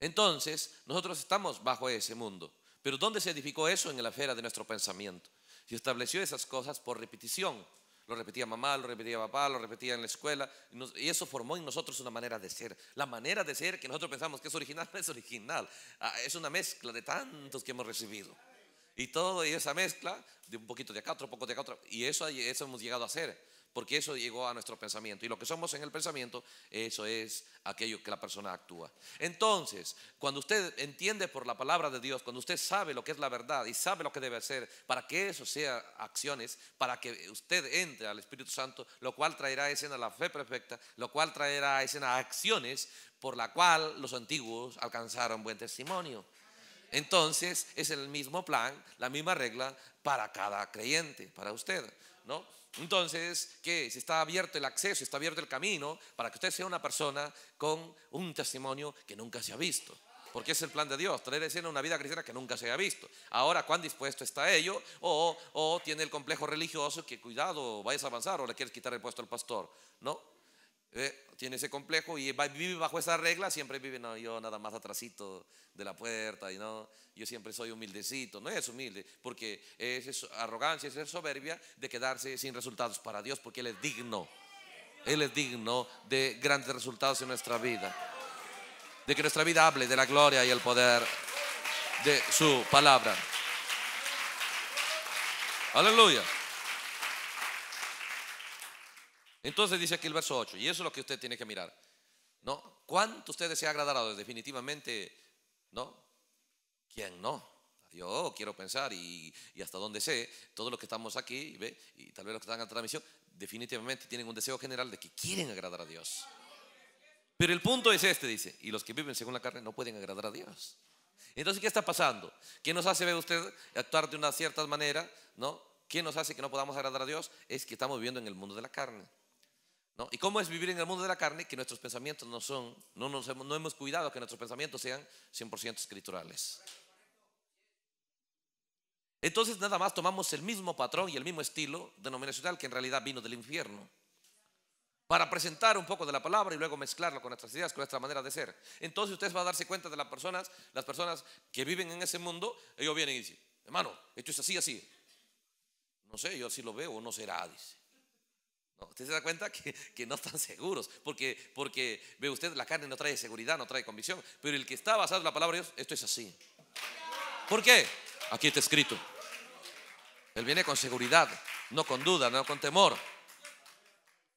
Entonces, nosotros estamos bajo ese mundo. Pero ¿dónde se edificó eso? En la esfera de nuestro pensamiento. Se estableció esas cosas por repetición. Lo repetía mamá, lo repetía papá, lo repetía en la escuela. Y eso formó en nosotros una manera de ser. La manera de ser que nosotros pensamos que es original no es original. Ah, es una mezcla de tantos que hemos recibido. Y todo y esa mezcla, de un poquito de acá, otro poco de acá. Y eso, eso hemos llegado a hacer porque eso llegó a nuestro pensamiento. Y lo que somos en el pensamiento, eso es aquello que la persona actúa. Entonces, cuando usted entiende por la palabra de Dios, cuando usted sabe lo que es la verdad y sabe lo que debe hacer, para que eso sea acciones, para que usted entre al Espíritu Santo, lo cual traerá a escena la fe perfecta, lo cual traerá a escena acciones por la cual los antiguos alcanzaron buen testimonio. Entonces es el mismo plan, la misma regla para cada creyente, para usted, ¿no? Entonces, que si está abierto el acceso, está abierto el camino para que usted sea una persona con un testimonio que nunca se ha visto. Porque es el plan de Dios, traer escena una vida cristiana que nunca se haya visto. Ahora, ¿cuán dispuesto está ello? O, o tiene el complejo religioso que cuidado, vayas a avanzar o le quieres quitar el puesto al pastor. ¿No? Eh, tiene ese complejo y vive bajo esa regla, siempre vive, no, yo nada más atrasito de la puerta y no, yo siempre soy humildecito, no es humilde, porque es, arrogancia, es soberbia de quedarse sin resultados para Dios, porque Él es digno, Él es digno de grandes resultados en nuestra vida, de que nuestra vida hable de la gloria y el poder de su palabra. Aleluya. Entonces dice aquí el verso 8, y eso es lo que usted tiene que mirar. ¿No? ¿Cuánto usted desea agradar a Dios? Definitivamente, ¿no? ¿Quién no? Yo quiero pensar y, hasta donde sé, todos los que estamos aquí, ¿ve? y tal vez los que están en la transmisión, definitivamente tienen un deseo general de que quieren agradar a Dios. Pero el punto es este, dice, y los que viven según la carne no pueden agradar a Dios. Entonces, ¿qué está pasando? ¿Qué nos hace ver usted actuar de una cierta manera? ¿No? ¿Qué nos hace que no podamos agradar a Dios? Es que estamos viviendo en el mundo de la carne. ¿Y cómo es vivir en el mundo de la carne? Que nuestros pensamientos no son, no, nos hemos, cuidado que nuestros pensamientos sean 100% escriturales. Entonces nada más tomamos el mismo patrón y el mismo estilo denominacional que en realidad vino del infierno. Para presentar un poco de la palabra y luego mezclarlo con nuestras ideas, con nuestra manera de ser. Entonces usted va a darse cuenta de las personas, las personas que viven en ese mundo, ellos vienen y dicen, hermano, esto es así, así. No sé, yo así lo veo, o no será, dice usted se da cuenta que, no están seguros, porque, porque ve usted, la carne no trae seguridad, no trae convicción, pero el que está basado en la palabra de Dios, esto es así. ¿Por qué? Aquí está escrito. Él viene con seguridad, no con duda, no con temor.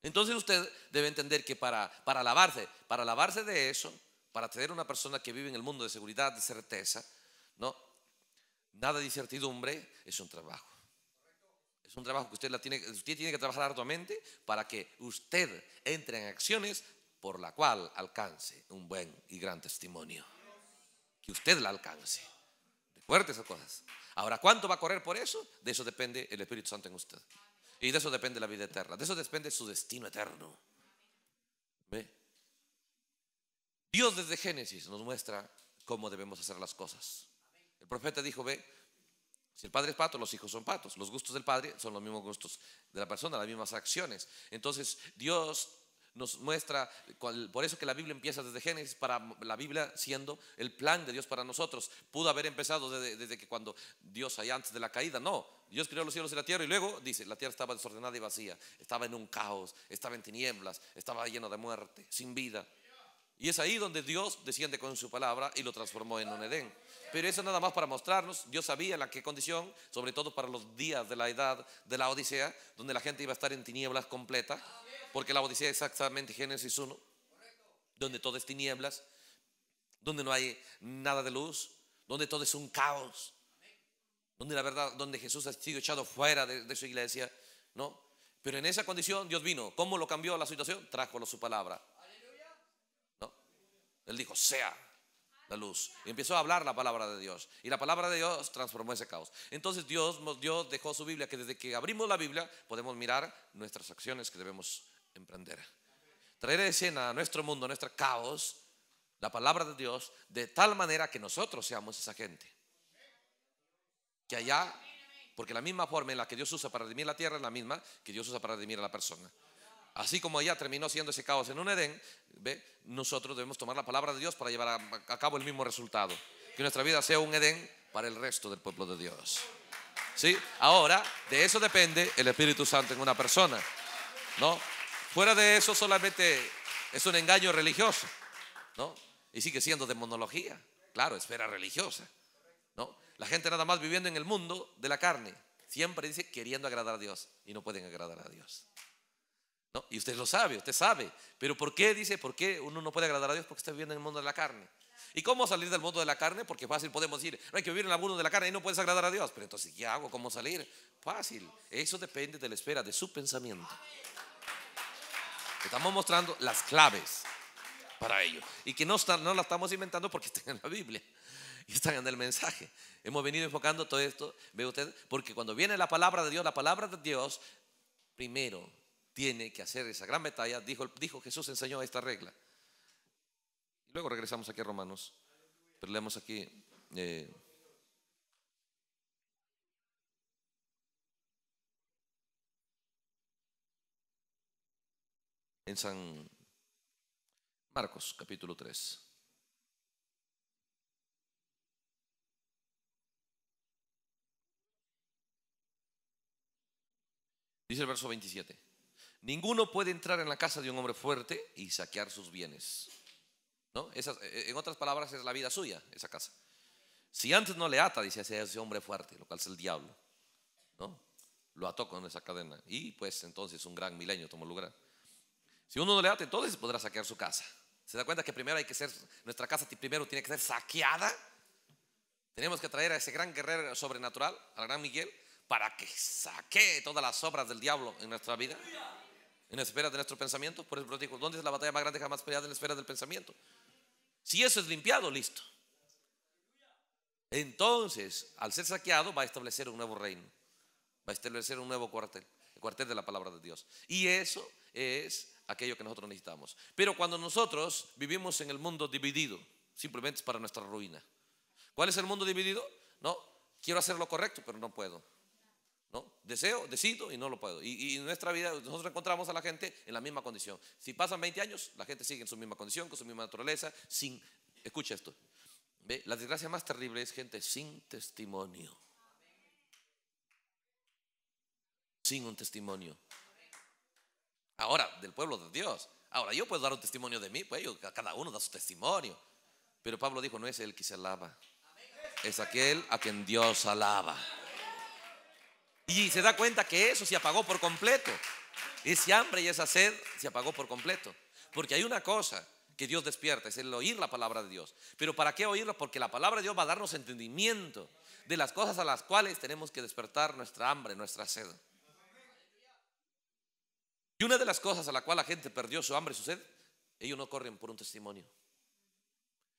Entonces usted debe entender que para, para alabarse, para alabarse de eso, para tener una persona que vive en el mundo de seguridad, de certeza, ¿no? Nada de incertidumbre es un trabajo. Es un trabajo que usted, la tiene, usted tiene que trabajar arduamente para que usted entre en acciones por la cual alcance un buen y gran testimonio. Que usted la alcance. Recuerde esas cosas. Ahora, ¿cuánto va a correr por eso? De eso depende el Espíritu Santo en usted. Y de eso depende la vida eterna. De eso depende su destino eterno. ¿Ve? Dios desde Génesis nos muestra cómo debemos hacer las cosas. El profeta dijo, ve, si el padre es pato, los hijos son patos. Los gustos del padre son los mismos gustos de la persona, las mismas acciones. Entonces, Dios nos muestra, por eso que la Biblia empieza desde Génesis, para la Biblia siendo el plan de Dios para nosotros. Pudo haber empezado desde, que cuando Dios, allá antes de la caída, no. Dios creó los cielos y la tierra y luego dice, la tierra estaba desordenada y vacía, estaba en un caos, estaba en tinieblas, estaba lleno de muerte, sin vida. Y es ahí donde Dios desciende con su palabra y lo transformó en un Edén. Pero eso nada más para mostrarnos, Dios sabía la qué condición, sobre todo para los días de la edad de la Odisea, donde la gente iba a estar en tinieblas completa, porque la Odisea es exactamente Génesis 1, donde todo es tinieblas, donde no hay nada de luz, donde todo es un caos, donde la verdad, donde Jesús ha sido echado fuera de, de su iglesia, ¿no? Pero en esa condición Dios vino. ¿Cómo lo cambió la situación? Trajo su palabra. Él dijo, sea la luz. Y empezó a hablar la palabra de Dios. Y la palabra de Dios transformó ese caos. Entonces Dios, Dios dejó su Biblia, que desde que abrimos la Biblia podemos mirar nuestras acciones que debemos emprender. Traer a escena a nuestro mundo, a nuestro caos, la palabra de Dios, de tal manera que nosotros seamos esa gente. Que allá, porque la misma forma en la que Dios usa para redimir la tierra es la misma que Dios usa para redimir a la persona. Así como ella terminó siendo ese caos en un Edén, ¿ve? nosotros debemos tomar la palabra de Dios para llevar a, cabo el mismo resultado. Que nuestra vida sea un Edén para el resto del pueblo de Dios. ¿Sí? Ahora, de eso depende el Espíritu Santo en una persona. ¿No? Fuera de eso solamente es un engaño religioso. ¿No? Y sigue siendo demonología. Claro, esfera religiosa. ¿No? La gente nada más viviendo en el mundo de la carne. Siempre dice queriendo agradar a Dios y no pueden agradar a Dios. Y usted lo sabe, usted sabe. Pero ¿por qué dice, por qué uno no puede agradar a Dios? Porque está viviendo en el mundo de la carne. ¿Y cómo salir del mundo de la carne? Porque fácil podemos decir, no hay que vivir en el mundo de la carne y no puedes agradar a Dios. Pero entonces, ¿qué hago? ¿Cómo salir? Fácil. Eso depende de la espera, de su pensamiento. Estamos mostrando las claves para ello. Y que no, la estamos inventando porque está en la Biblia. y están en el mensaje. Hemos venido enfocando todo esto, ve usted, porque cuando viene la palabra de Dios, la palabra de Dios, primero tiene que hacer esa gran batalla. Dijo, dijo Jesús enseñó esta regla. Luego regresamos aquí a Romanos, pero leemos aquí. Eh, en San Marcos capítulo 3. Dice el verso 27. Ninguno puede entrar en la casa de un hombre fuerte y saquear sus bienes. ¿No? Eh, en otras palabras, es la vida suya, esa casa. Si antes no le ata, dice ese hombre fuerte, lo cual es el diablo. ¿no? Lo ató con esa cadena. Y pues entonces un gran milenio tomó lugar. Si uno no le ata, entonces podrá saquear su casa. ¿Se da cuenta que primero hay que ser, nuestra casa primero tiene que ser saqueada? Tenemos que traer a ese gran guerrero sobrenatural, al gran Miguel, para que saque todas las obras del diablo en nuestra vida, en la esfera de nuestro pensamiento. Por eso digo, ¿dónde es la batalla más grande jamás peleada en la esfera del pensamiento? Si eso es limpiado, listo. Entonces, al ser saqueado, va a establecer un nuevo reino, va a establecer un nuevo cuartel, el cuartel de la palabra de Dios. Y eso es aquello que nosotros necesitamos. Pero cuando nosotros vivimos en el mundo dividido, simplemente es para nuestra ruina. ¿Cuál es el mundo dividido? No, quiero hacer lo correcto, pero no puedo. Deseo, decido y no lo puedo. Y, en nuestra vida nosotros encontramos a la gente en la misma condición. Si pasan 20 años, la gente sigue en su misma condición, con su misma naturaleza, sin... Escucha esto. ¿Ve? La desgracia más terrible es gente sin testimonio. Sin un testimonio. Ahora, del pueblo de Dios. Ahora, yo puedo dar un testimonio de mí, pues cada uno da su testimonio. Pero Pablo dijo, no es el que se alaba, es aquel a quien Dios alaba. Y se da cuenta que eso se apagó por completo. Ese hambre y esa sed se apagó por completo. Porque hay una cosa que Dios despierta, es el oír la palabra de Dios. Pero ¿para qué oírla? Porque la palabra de Dios va a darnos entendimiento de las cosas a las cuales tenemos que despertar nuestra hambre, nuestra sed. Y una de las cosas a la cual la gente perdió su hambre y su sed, ellos no corren por un testimonio.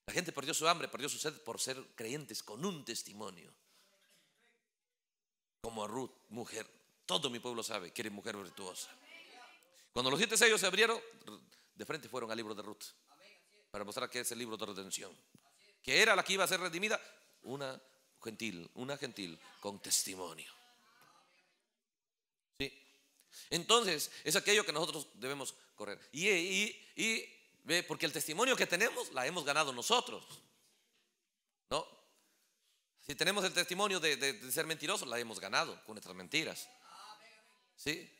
La gente perdió su hambre, perdió su sed por ser creyentes con un testimonio. Como Ruth, mujer. Todo mi pueblo sabe que eres mujer virtuosa. Cuando los siete sellos se abrieron, de frente fueron al libro de Ruth. Para mostrar que es el libro de redención. Que era la que iba a ser redimida. Una gentil, una gentil con testimonio. Entonces, es aquello que nosotros debemos correr. Y, y, ve, porque el testimonio que tenemos la hemos ganado nosotros. ¿No? Si tenemos el testimonio de, ser mentirosos, la hemos ganado con nuestras mentiras. ¿Sí?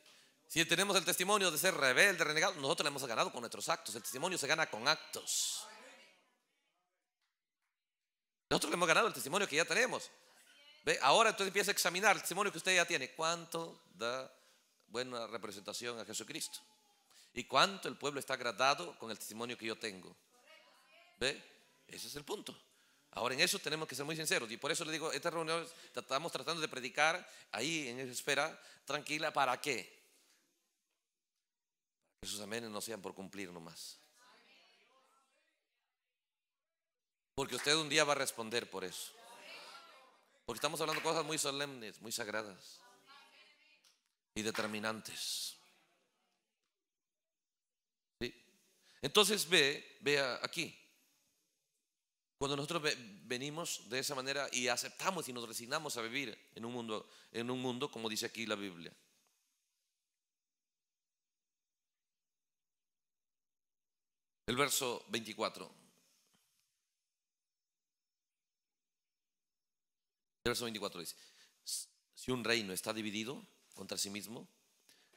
Si tenemos el testimonio de ser rebelde, renegado, nosotros la hemos ganado con nuestros actos. El testimonio se gana con actos. Nosotros le hemos ganado el testimonio que ya tenemos. ¿Ve? Ahora entonces empieza a examinar el testimonio que usted ya tiene. ¿Cuánto da buena representación a Jesucristo. Y cuánto el pueblo está agradado con el testimonio que yo tengo. ¿Ve? Ese es el punto. Ahora en eso tenemos que ser muy sinceros y por eso le digo, esta reunión estamos tratando de predicar ahí en esa esfera tranquila, ¿para qué? Que sus amenes no sean por cumplir nomás. Porque usted un día va a responder por eso. Porque estamos hablando de cosas muy solemnes, muy sagradas y determinantes. ¿Sí? Entonces ve, vea aquí. Cuando nosotros venimos de esa manera y aceptamos y nos resignamos a vivir en un mundo, en un mundo como dice aquí la Biblia. El verso 24. El verso 24 dice, si un reino está dividido, contra sí mismo,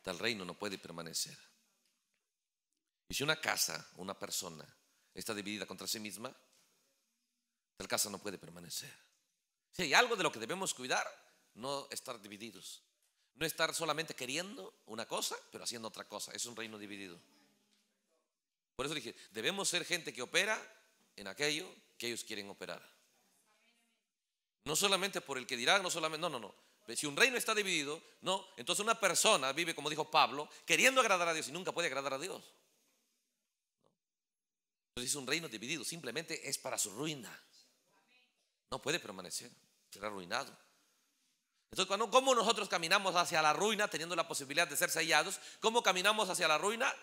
tal reino no puede permanecer. Y si una casa, una persona, está dividida contra sí misma, tal casa no puede permanecer. Si hay algo de lo que debemos cuidar, no estar divididos. No estar solamente queriendo una cosa, pero haciendo otra cosa. Es un reino dividido. Por eso dije, debemos ser gente que opera en aquello que ellos quieren operar. No solamente por el que dirá, no solamente, no, no, no. Si un reino está dividido, no, entonces una persona vive, como dijo Pablo, queriendo agradar a Dios y nunca puede agradar a Dios. Entonces es un reino dividido, simplemente es para su ruina. No puede permanecer, será arruinado. Entonces, cuando, ¿cómo nosotros caminamos hacia la ruina teniendo la posibilidad de ser sellados? ¿Cómo caminamos hacia la ruina?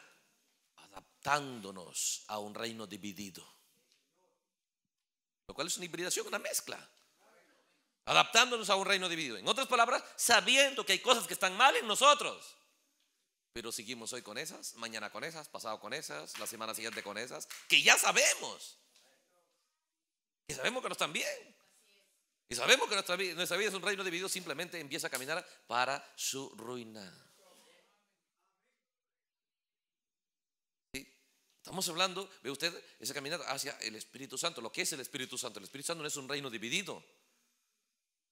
Adaptándonos a un reino dividido. Lo cual es una hibridación, una mezcla. Adaptándonos a un reino dividido. En otras palabras, sabiendo que hay cosas que están mal en nosotros. Pero seguimos hoy con esas, mañana con esas, pasado con esas, la semana siguiente con esas, que ya sabemos. Que sabemos que no están bien. Y sabemos que nuestra vida, nuestra vida es un reino dividido, simplemente empieza a caminar para su ruina. Estamos hablando, ve usted, esa caminata hacia el Espíritu Santo. Lo que es el Espíritu Santo. El Espíritu Santo no es un reino dividido.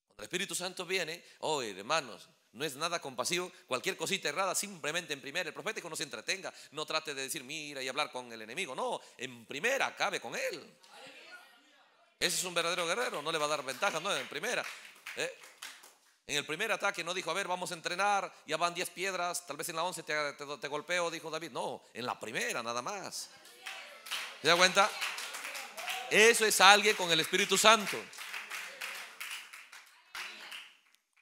Cuando el Espíritu Santo viene, oh hermanos, no es nada compasivo. Cualquier cosita errada, simplemente en primera. El profético no se entretenga. No trate de decir, mira y hablar con el enemigo. No, en primera, acabe con él. Ese es un verdadero guerrero, no le va a dar ventaja, no, en primera. ¿eh? En el primer ataque no dijo, a ver, vamos a entrenar, ya van 10 piedras, tal vez en la 11 te, golpeo, dijo David. No, en la primera nada más. ¿Se da cuenta? Eso es alguien con el Espíritu Santo.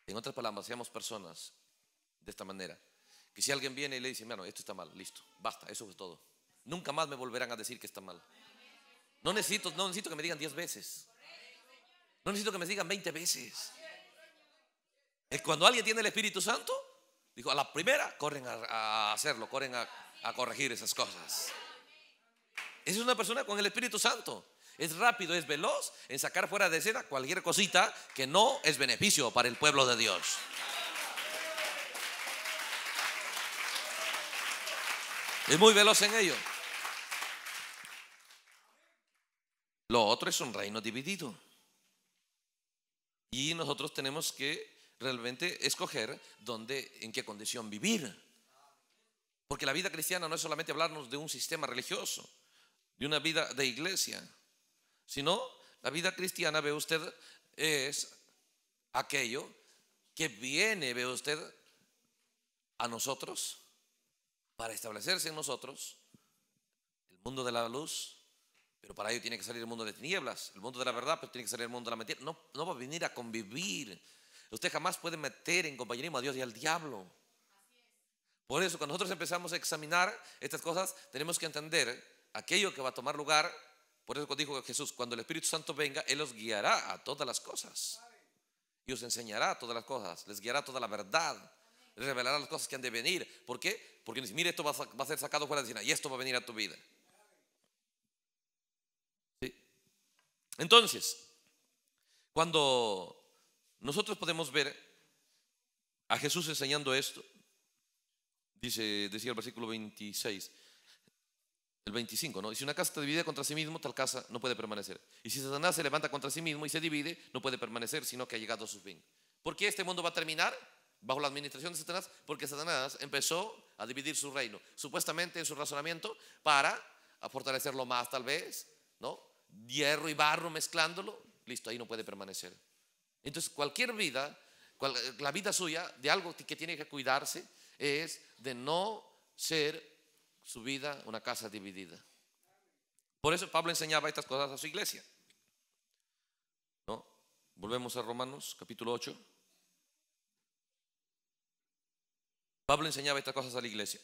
En otras palabras, seamos personas de esta manera. Que si alguien viene y le dice, bueno, esto está mal, listo, basta, eso es todo. Nunca más me volverán a decir que está mal. No necesito, no necesito que me digan 10 veces. No necesito que me digan 20 veces. Es cuando alguien tiene el Espíritu Santo, dijo, a la primera corren a, hacerlo, corren a, a corregir esas cosas. Esa es una persona con el Espíritu Santo. Es rápido, es veloz en sacar fuera de escena cualquier cosita que no es beneficio para el pueblo de Dios. Es muy veloz en ello. Lo otro es un reino dividido. Y nosotros tenemos que realmente escoger dónde, en qué condición vivir. Porque la vida cristiana no es solamente hablarnos de un sistema religioso, de una vida de iglesia, sino la vida cristiana, ve usted, es aquello que viene, ve usted, a nosotros para establecerse en nosotros el mundo de la luz, pero para ello tiene que salir el mundo de tinieblas, el mundo de la verdad, pero tiene que salir el mundo de la mentira. No, no va a venir a convivir. Usted jamás puede meter en compañerismo a Dios y al diablo. Por eso, cuando nosotros empezamos a examinar estas cosas, tenemos que entender aquello que va a tomar lugar. Por eso dijo Jesús, cuando el Espíritu Santo venga, Él os guiará a todas las cosas. Y os enseñará todas las cosas, les guiará toda la verdad, les revelará las cosas que han de venir. ¿Por qué? Porque mire, esto va a ser sacado fuera de escena y esto va a venir a tu vida. Entonces, cuando nosotros podemos ver a Jesús enseñando esto, dice, decía el versículo 26, el 25, ¿no? Si una casa está dividida contra sí mismo, tal casa no puede permanecer. Y si Satanás se levanta contra sí mismo y se divide, no puede permanecer, sino que ha llegado a su fin. ¿Por qué este mundo va a terminar? Bajo la administración de Satanás, porque Satanás empezó a dividir su reino, supuestamente en su razonamiento, para fortalecerlo más, tal vez, ¿no? Hierro y barro mezclándolo, listo, ahí no puede permanecer. Entonces, cualquier vida, la vida suya, de algo que tiene que cuidarse, es de no ser su vida una casa dividida. Por eso Pablo enseñaba estas cosas a su iglesia. ¿No? Volvemos a Romanos capítulo 8. Pablo enseñaba estas cosas a la iglesia.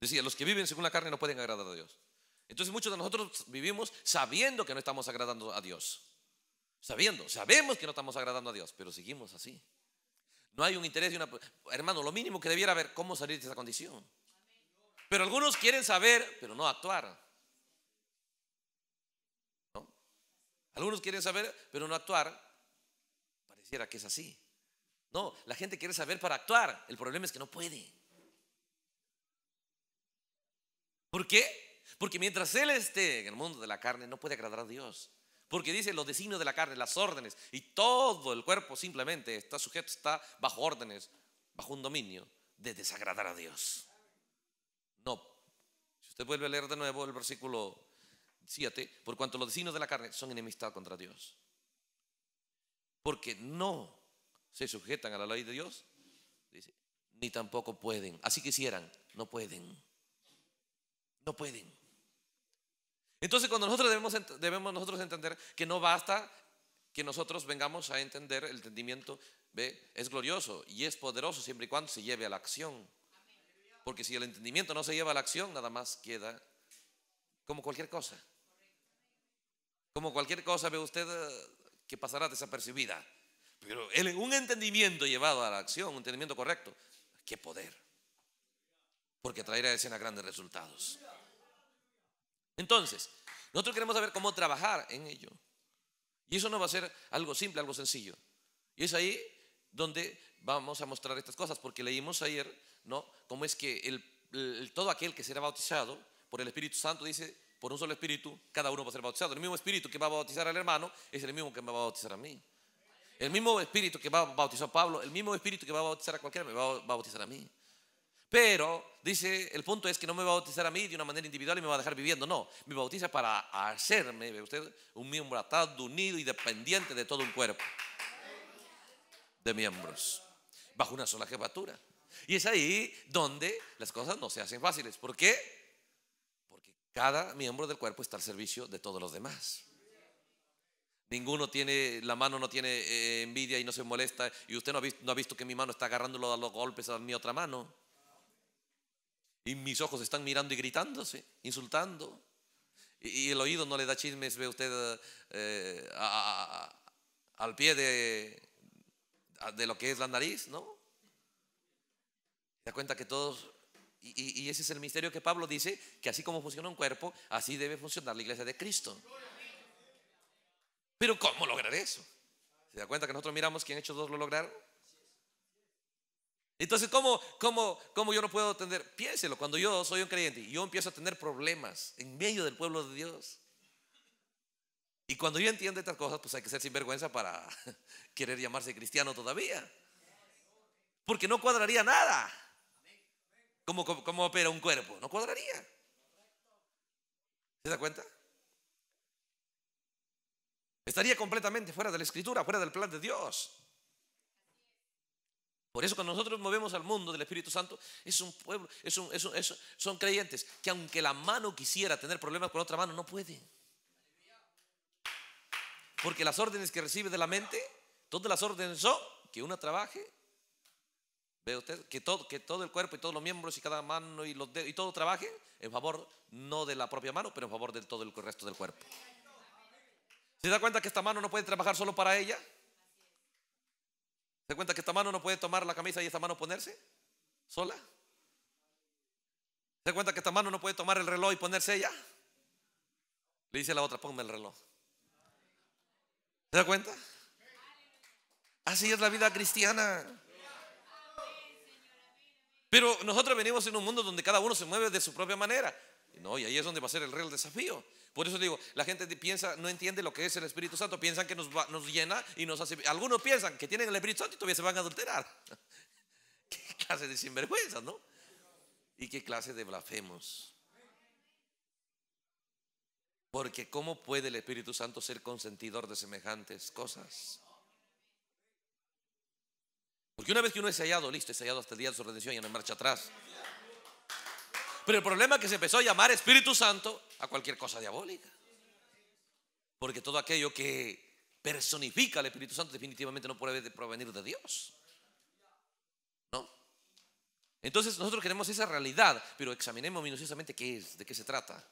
Decía, los que viven según la carne no pueden agradar a Dios. Entonces muchos de nosotros vivimos sabiendo que no estamos agradando a Dios. Sabiendo, sabemos que no estamos agradando a Dios, pero seguimos así. No hay un interés de una... Hermano, lo mínimo que debiera haber, cómo salir de esa condición. Pero algunos quieren saber, pero no actuar. Algunos quieren saber, pero no actuar. Pareciera que es así. No, la gente quiere saber para actuar. El problema es que no puede. ¿Por qué? Porque mientras Él esté en el mundo de la carne, no puede agradar a Dios. Porque dice los designios de la carne, las órdenes, y todo el cuerpo simplemente está sujeto, está bajo órdenes, bajo un dominio de desagradar a Dios. No. Si usted vuelve a leer de nuevo el versículo 7, por cuanto los designios de la carne son enemistad contra Dios. Porque no se sujetan a la ley de Dios, dice, ni tampoco pueden. Así quisieran, no pueden. No pueden. Entonces, cuando nosotros debemos, debemos nosotros entender que no basta que nosotros vengamos a entender el entendimiento, ¿ve? es glorioso y es poderoso siempre y cuando se lleve a la acción. Porque si el entendimiento no se lleva a la acción, nada más queda como cualquier cosa. Como cualquier cosa, ve usted eh, que pasará desapercibida. Pero un entendimiento llevado a la acción, un entendimiento correcto, qué poder. Porque traerá a escena grandes resultados. Entonces, nosotros queremos saber cómo trabajar en ello. Y eso no va a ser algo simple, algo sencillo. Y es ahí donde vamos a mostrar estas cosas, porque leímos ayer, ¿no? Cómo es que todo aquel que será bautizado por el Espíritu Santo dice, por un solo Espíritu, cada uno va a ser bautizado. El mismo Espíritu que va a bautizar al hermano es el mismo que me va a bautizar a mí. El mismo Espíritu que va a bautizar a Pablo, el mismo Espíritu que va a bautizar a cualquiera, me va a bautizar a mí. Pero, dice, el punto es que no me va a bautizar a mí de una manera individual y me va a dejar viviendo. No, me bautiza para hacerme, ve usted, un miembro atado, unido y dependiente de todo un cuerpo de miembros, bajo una sola jefatura. Y es ahí donde las cosas no se hacen fáciles. ¿Por qué? Porque cada miembro del cuerpo está al servicio de todos los demás. Ninguno tiene, la mano no tiene eh, envidia y no se molesta. Y usted no ha, visto, no ha visto que mi mano está agarrándolo a los golpes a mi otra mano. Y mis ojos están mirando y gritándose, insultando. Y, el oído no le da chismes, ve usted, eh, al pie de, de lo que es la nariz, ¿no? Se da cuenta que todos, y, ese es el misterio que Pablo dice, que así como funciona un cuerpo, así debe funcionar la iglesia de Cristo. Pero ¿cómo lograr eso? ¿Se da cuenta que nosotros miramos que en Hechos dos lo lograron? Entonces, ¿cómo, cómo, ¿cómo yo no puedo tener? Piénselo, cuando yo soy un creyente y yo empiezo a tener problemas en medio del pueblo de Dios. Y cuando yo entiendo estas cosas, pues hay que ser sinvergüenza para querer llamarse cristiano todavía. Porque no cuadraría nada. ¿Cómo, cómo, opera un cuerpo? No cuadraría. ¿Se da cuenta? Estaría completamente fuera de la escritura, fuera del plan de Dios. Por eso cuando nosotros movemos al mundo del Espíritu Santo, es un pueblo, es un, es son creyentes que aunque la mano quisiera tener problemas con otra mano, no puede. Porque las órdenes que recibe de la mente, todas las órdenes son que una trabaje, ve usted, que todo, el cuerpo y todos los miembros y cada mano y los dedos y todo trabaje en favor no de la propia mano, pero en favor de todo el resto del cuerpo. ¿Se da cuenta que esta mano no puede trabajar solo para ella? ¿Se cuenta que esta mano no puede tomar la camisa y esta mano ponerse sola? ¿Se cuenta que esta mano no puede tomar el reloj y ponerse ella? Le dice a la otra, ponme el reloj. ¿Se da cuenta? Así es la vida cristiana. Pero nosotros venimos en un mundo donde cada uno se mueve de su propia manera. No, y ahí es donde va a ser el real desafío. Por eso digo, la gente piensa, no entiende lo que es el Espíritu Santo, piensan que nos, nos llena y nos hace... Algunos piensan que tienen el Espíritu Santo y todavía se van a adulterar. ¿Qué clase de sinvergüenza, no? ¿Y qué clase de blasfemos? Porque ¿cómo puede el Espíritu Santo ser consentidor de semejantes cosas? Porque una vez que uno es sellado, listo, es sellado hasta el día de su redención y no marcha atrás. Pero el problema es que se empezó a llamar Espíritu Santo a cualquier cosa diabólica. Porque todo aquello que personifica al Espíritu Santo definitivamente no puede provenir de Dios. ¿No? Entonces nosotros queremos esa realidad, pero examinemos minuciosamente qué es, de qué se trata.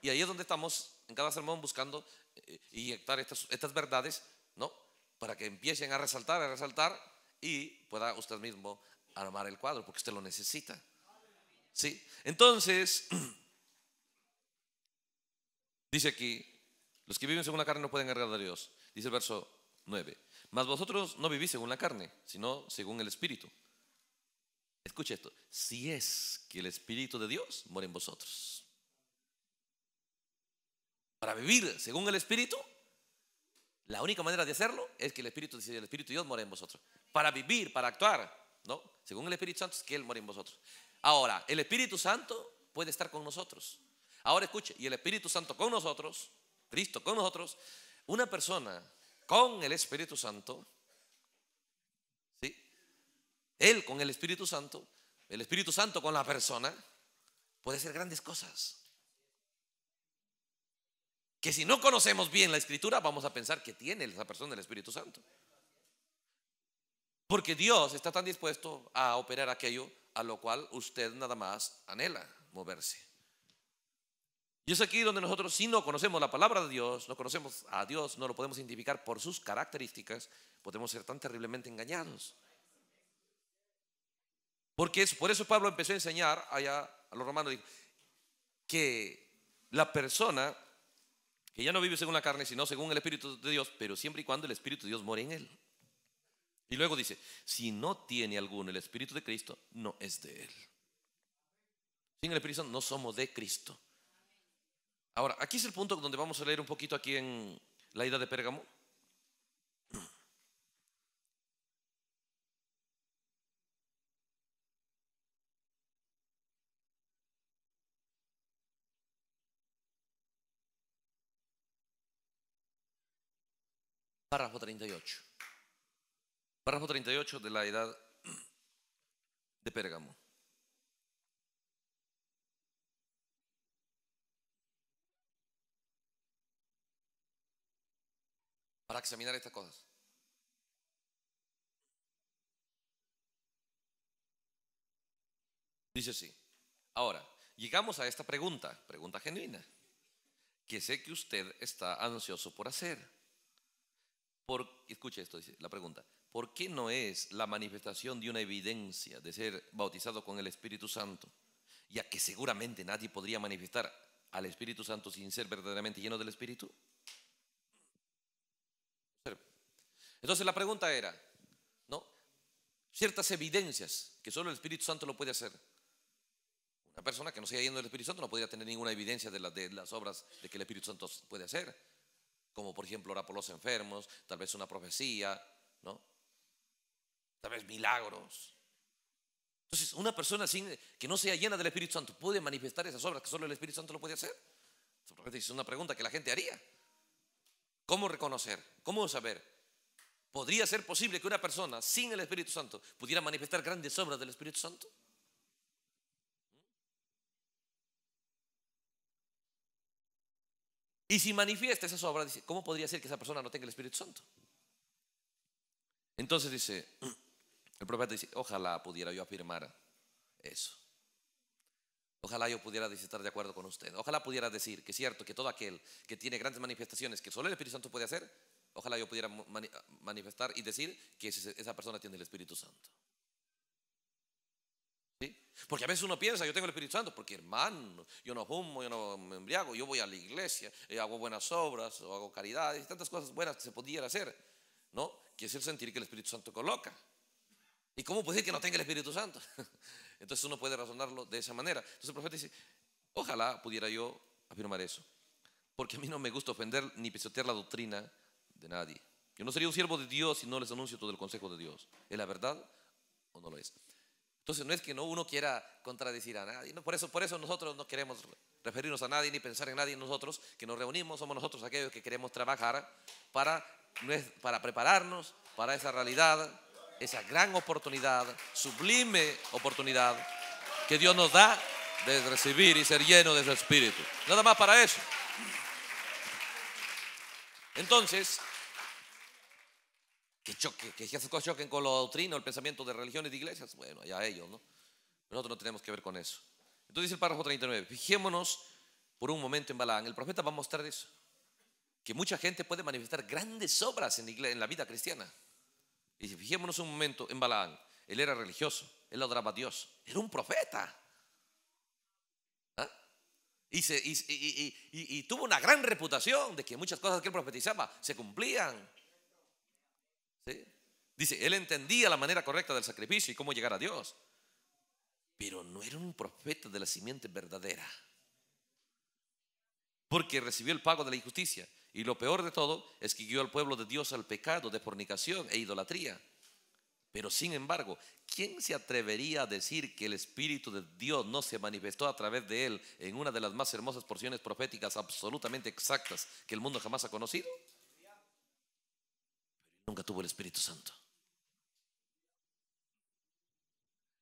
Y ahí es donde estamos en cada sermón buscando eh, inyectar estas, estas verdades, ¿no? Para que empiecen a resaltar, a resaltar y pueda usted mismo armar el cuadro, porque usted lo necesita. ¿Sí? Entonces, dice aquí, los que viven según la carne no pueden agradar a Dios. Dice el verso 9. Mas vosotros no vivís según la carne, sino según el Espíritu. Escuche esto. Si es que el Espíritu de Dios mora en vosotros. Para vivir según el Espíritu, la única manera de hacerlo es que el Espíritu, el Espíritu de Dios mora en vosotros. Para vivir, para actuar, ¿no? Según el Espíritu Santo es que Él mora en vosotros. Ahora, el Espíritu Santo puede estar con nosotros. Ahora escuche, y el Espíritu Santo con nosotros, Cristo con nosotros, una persona con el Espíritu Santo, ¿sí? Él con el Espíritu Santo, el Espíritu Santo con la persona, puede hacer grandes cosas. que si no conocemos bien la escritura, vamos a pensar que tiene esa persona el Espíritu Santo. Porque Dios está tan dispuesto a operar aquello a lo cual usted nada más anhela moverse. Y es aquí donde nosotros, si no conocemos la palabra de Dios, no conocemos a Dios, no lo podemos identificar por sus características, podemos ser tan terriblemente engañados. Porque es, por eso Pablo empezó a enseñar allá a los romanos que la persona que ya no vive según la carne, sino según el Espíritu de Dios, pero siempre y cuando el Espíritu de Dios more en él. Y luego dice, si no tiene alguno el Espíritu de Cristo, no es de él. Sin el Espíritu no somos de Cristo. Ahora, aquí es el punto donde vamos a leer un poquito aquí en la ida de Pérgamo. Párrafo 38. Párrafo 38 de la edad de Pérgamo. Para examinar estas cosas. Dice así. Ahora, llegamos a esta pregunta, pregunta genuina, que sé que usted está ansioso por hacer. Por, escuche esto, dice la pregunta. ¿Por qué no es la manifestación de una evidencia de ser bautizado con el Espíritu Santo? Ya que seguramente nadie podría manifestar al Espíritu Santo sin ser verdaderamente lleno del Espíritu. Entonces la pregunta era, ¿no? Ciertas evidencias que solo el Espíritu Santo lo puede hacer. Una persona que no sea lleno del Espíritu Santo no podría tener ninguna evidencia de, de las obras de que el Espíritu Santo puede hacer como por ejemplo orar por los enfermos, tal vez una profecía, ¿no? Tal vez milagros. Entonces, una persona sin, que no sea llena del Espíritu Santo puede manifestar esas obras que solo el Espíritu Santo lo puede hacer. Es una pregunta que la gente haría. ¿Cómo reconocer? ¿Cómo saber? ¿Podría ser posible que una persona sin el Espíritu Santo pudiera manifestar grandes obras del Espíritu Santo? Y si manifiesta esas obras, ¿cómo podría ser que esa persona no tenga el Espíritu Santo? Entonces dice, el profeta dice, ojalá pudiera yo afirmar eso. Ojalá yo pudiera estar de acuerdo con usted. Ojalá pudiera decir que es cierto que todo aquel que tiene grandes manifestaciones que solo el Espíritu Santo puede hacer, ojalá yo pudiera manifestar y decir que esa persona tiene el Espíritu Santo. Porque a veces uno piensa, yo tengo el Espíritu Santo, porque hermano, yo no fumo, yo no me embriago, yo voy a la iglesia, y hago buenas obras, o hago caridad, y tantas cosas buenas que se podían hacer, ¿no? Que es el sentir que el Espíritu Santo coloca. ¿Y cómo puede decir que no tenga el Espíritu Santo? Entonces uno puede razonarlo de esa manera. Entonces el profeta dice, ojalá pudiera yo afirmar eso, porque a mí no me gusta ofender ni pisotear la doctrina de nadie. Yo no sería un siervo de Dios si no les anuncio todo el consejo de Dios. ¿Es la verdad o no lo es? Entonces no es que no uno quiera contradecir a nadie. Por, eso, por eso nosotros no queremos referirnos a nadie ni pensar en nadie. Nosotros que nos reunimos somos nosotros aquellos que queremos trabajar para, para prepararnos para esa realidad, esa gran oportunidad, sublime oportunidad que Dios nos da de recibir y ser lleno de su Espíritu. Nada más para eso. Entonces, que, choque, que choquen con la doctrina el pensamiento de religiones y de iglesias, bueno, allá ellos, ¿no? Nosotros no tenemos que ver con eso. Entonces dice el párrafo 39, fijémonos por un momento en Balaán. El profeta va a mostrar eso, que mucha gente puede manifestar grandes obras en la vida cristiana. Y fijémonos un momento en Balaán. Él era religioso, él adoraba a Dios, era un profeta. ¿Ah? Y, tuvo una gran reputación de que muchas cosas que él profetizaba se cumplían. Dice, él entendía la manera correcta del sacrificio y cómo llegar a Dios, pero no era un profeta de la simiente verdadera, porque recibió el pago de la injusticia. Y lo peor de todo es que guió al pueblo de Dios al pecado de fornicación e idolatría. Pero sin embargo, ¿quién se atrevería a decir que el Espíritu de Dios no se manifestó a través de él en una de las más hermosas porciones proféticas absolutamente exactas que el mundo jamás ha conocido? nunca tuvo el Espíritu Santo.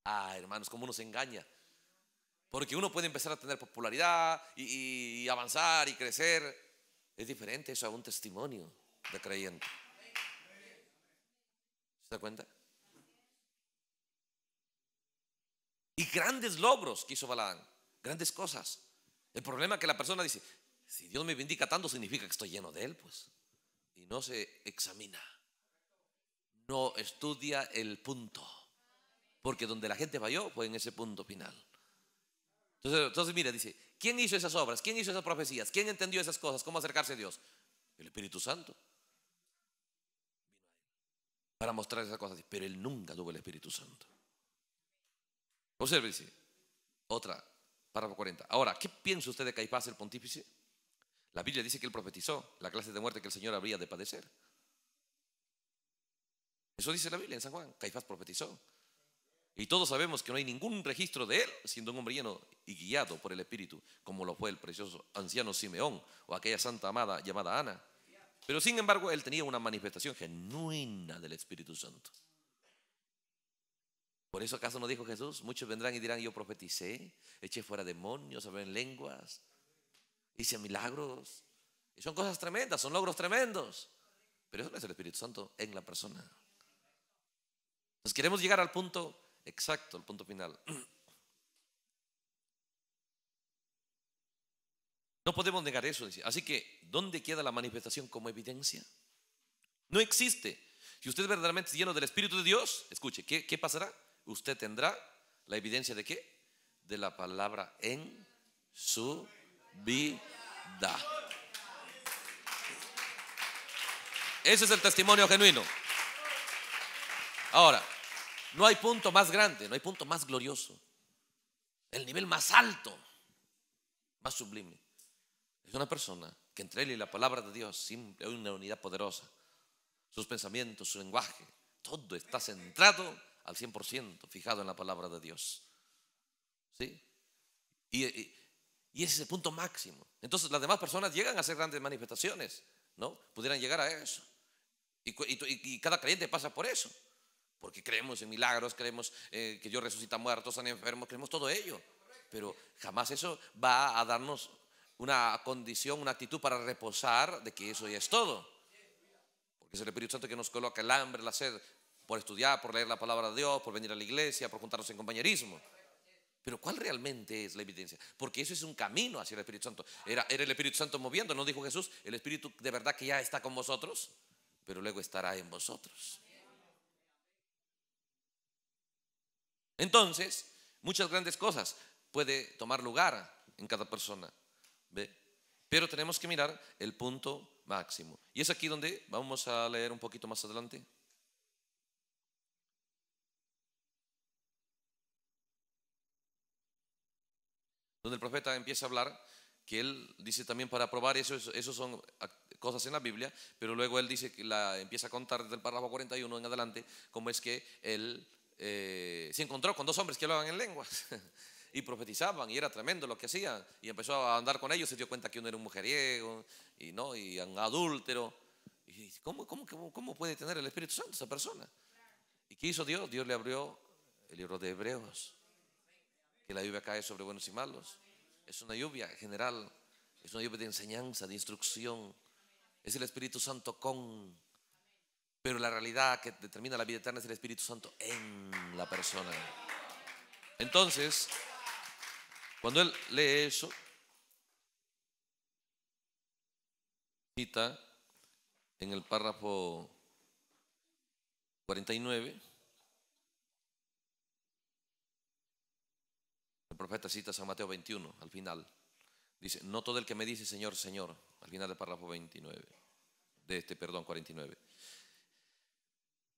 Ah, hermanos, cómo uno se engaña. Porque uno puede empezar a tener popularidad y, avanzar y crecer, Es diferente eso a un testimonio de creyente. ¿Se da cuenta? Y grandes logros que hizo Balaam, grandes cosas. El problema es que la persona dice, si Dios me bendiga tanto significa que estoy lleno de Él, pues. Y no se examina. No estudia el punto. Porque donde la gente falló fue en ese punto final. Entonces, entonces mira, dice, ¿quién hizo esas obras? ¿Quién hizo esas profecías? ¿Quién entendió esas cosas? ¿Cómo acercarse a Dios? El Espíritu Santo. Para mostrar esas cosas. Pero él nunca tuvo el Espíritu Santo. Observe, otra, párrafo 40. Ahora, ¿qué piensa usted de Caifás el pontífice? La Biblia dice que él profetizó la clase de muerte que el Señor habría de padecer. Eso dice la Biblia en San Juan. Caifás profetizó. Y todos sabemos que no hay ningún registro de él siendo un hombre lleno y guiado por el Espíritu, como lo fue el precioso anciano Simeón o aquella santa amada llamada Ana. Pero sin embargo, él tenía una manifestación genuina del Espíritu Santo. Por eso acaso no dijo Jesús, muchos vendrán y dirán, yo profeticé, eché fuera demonios, hablé en lenguas, hice milagros. Y son cosas tremendas, son logros tremendos. Pero eso no es el Espíritu Santo en la persona. Entonces queremos llegar al punto exacto, al punto final. No podemos negar eso. Así que, ¿dónde queda la manifestación como evidencia? No existe. Si usted verdaderamente es lleno del Espíritu de Dios, escuche, ¿qué, qué pasará? Usted tendrá la evidencia de qué? De la palabra en su vida. Ese es el testimonio genuino. Ahora, no hay punto más grande, no hay punto más glorioso. El nivel más alto, más sublime. Es una persona que entre él y la palabra de Dios siempre hay una unidad poderosa. Sus pensamientos, su lenguaje, todo está centrado al 100% fijado en la palabra de Dios. ¿Sí? Y, ese es el punto máximo. Entonces las demás personas llegan a hacer grandes manifestaciones, ¿no? Pudieran llegar a eso. Y cada creyente pasa por eso. Porque creemos en milagros, creemos eh, que Dios resucita muertos, sana enfermos, creemos todo ello. Pero jamás eso va a darnos una condición, una actitud para reposar de que eso ya es todo. Porque es el Espíritu Santo que nos coloca el hambre, la sed, por estudiar, por leer la palabra de Dios, por venir a la iglesia, por juntarnos en compañerismo. Pero ¿cuál realmente es la evidencia? Porque eso es un camino hacia el Espíritu Santo. Era, era el Espíritu Santo moviendo, ¿no dijo Jesús? El Espíritu de verdad que ya está con vosotros, pero luego estará en vosotros. Entonces, muchas grandes cosas puede tomar lugar en cada persona. ¿Ve? Pero tenemos que mirar el punto máximo. Y es aquí donde vamos a leer un poquito más adelante. Donde el profeta empieza a hablar que él dice también para probar eso, eso son cosas en la Biblia, pero luego él dice que la empieza a contar desde el párrafo 41 en adelante cómo es que él eh, se encontró con dos hombres que hablaban en lenguas y profetizaban y era tremendo lo que hacían y empezó a andar con ellos, se dio cuenta que uno era un mujeriego y, ¿no? y un adúltero. Y ¿cómo, cómo, cómo, puede tener el Espíritu Santo esa persona? ¿Y qué hizo Dios? Dios le abrió el libro de Hebreos, que la lluvia cae sobre buenos y malos. Es una lluvia general, es una lluvia de enseñanza, de instrucción. Es el Espíritu Santo con pero la realidad que determina la vida eterna es el Espíritu Santo en la persona. Entonces, cuando él lee eso, cita en el párrafo 49, el profeta cita San Mateo 21 al final. Dice, no todo el que me dice Señor, Señor, al final del párrafo 29, de este, perdón, 49.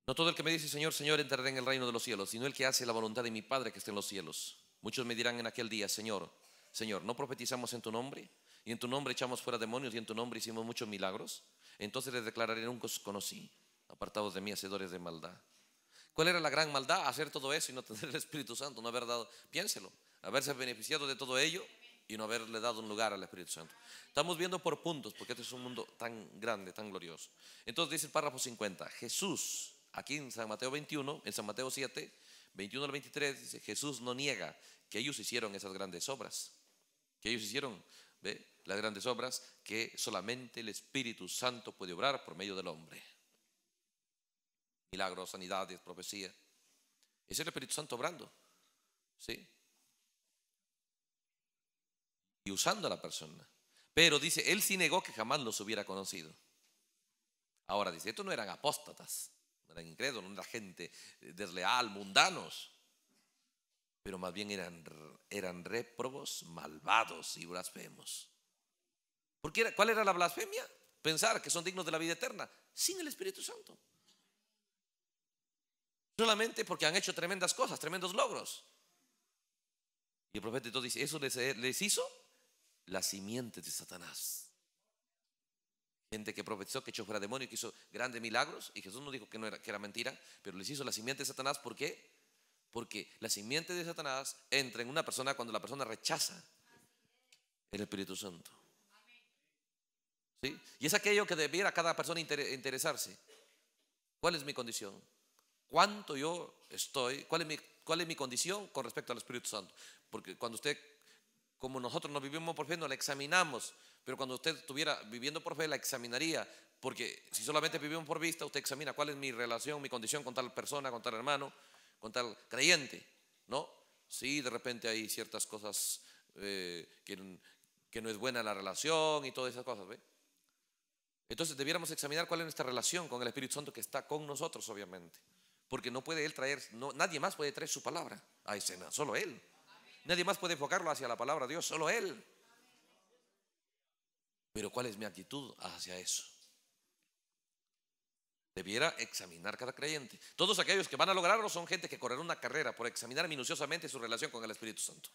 No todo el que me dice Señor, Señor entrará en el reino de los cielos, sino el que hace la voluntad de mi Padre que está en los cielos. Muchos me dirán en aquel día, Señor, Señor, ¿no profetizamos en tu nombre? Y en tu nombre echamos fuera demonios y en tu nombre hicimos muchos milagros. Entonces les declararé, nunca os conocí, apartados de mí, hacedores de maldad. ¿Cuál era la gran maldad? Hacer todo eso y no tener el Espíritu Santo, no haber dado, piénselo, haberse beneficiado de todo ello y no haberle dado un lugar al Espíritu Santo. Estamos viendo por puntos, porque este es un mundo tan grande, tan glorioso. Entonces dice el párrafo 50, Jesús Aquí en San Mateo 21, en San Mateo 7, 21 al 23, dice, Jesús no niega que ellos hicieron esas grandes obras. Que ellos hicieron, ¿ve? las grandes obras que solamente el Espíritu Santo puede obrar por medio del hombre. Milagros, sanidades, profecía. Es el Espíritu Santo obrando. ¿Sí? Y usando a la persona. Pero dice, él sí negó que jamás los hubiera conocido. Ahora dice, estos no eran apóstatas, no eran incrédulos, no era gente desleal, mundanos. Pero más bien eran, eran réprobos, malvados y blasfemos. Porque ¿Cuál era la blasfemia? Pensar que son dignos de la vida eterna sin el Espíritu Santo. Solamente porque han hecho tremendas cosas, tremendos logros. Y el profeta entonces dice, eso les, hizo la simiente de Satanás. Gente que profetizó, que echó fuera demonio, que hizo grandes milagros. Y Jesús no dijo que, no era, que era mentira, pero les hizo la simiente de Satanás. ¿Por qué? Porque la simiente de Satanás entra en una persona cuando la persona rechaza el Espíritu Santo. ¿Sí? Y es aquello que debiera cada persona interesarse. ¿Cuál es mi condición? ¿Cuánto yo estoy? ¿Cuál es mi, cuál es mi condición con respecto al Espíritu Santo? Porque cuando usted, como nosotros no vivimos por fe, no la examinamos. Pero cuando usted estuviera viviendo por fe, la examinaría. Porque si solamente vivimos por vista, usted examina cuál es mi relación, mi condición con tal persona, con tal hermano, con tal creyente. ¿No? Sí, de repente hay ciertas cosas eh, que, que, no es buena la relación y todas esas cosas. ¿ve? Entonces debiéramos examinar cuál es nuestra relación con el Espíritu Santo que está con nosotros, obviamente. Porque no puede Él traer, no, nadie más puede traer su palabra a escena, solo Él. Nadie más puede enfocarlo hacia la palabra de Dios, solo Él. Pero ¿cuál es mi actitud hacia eso? Debiera examinar cada creyente. Todos aquellos que van a lograrlo son gente que correrá una carrera por examinar minuciosamente su relación con el Espíritu Santo.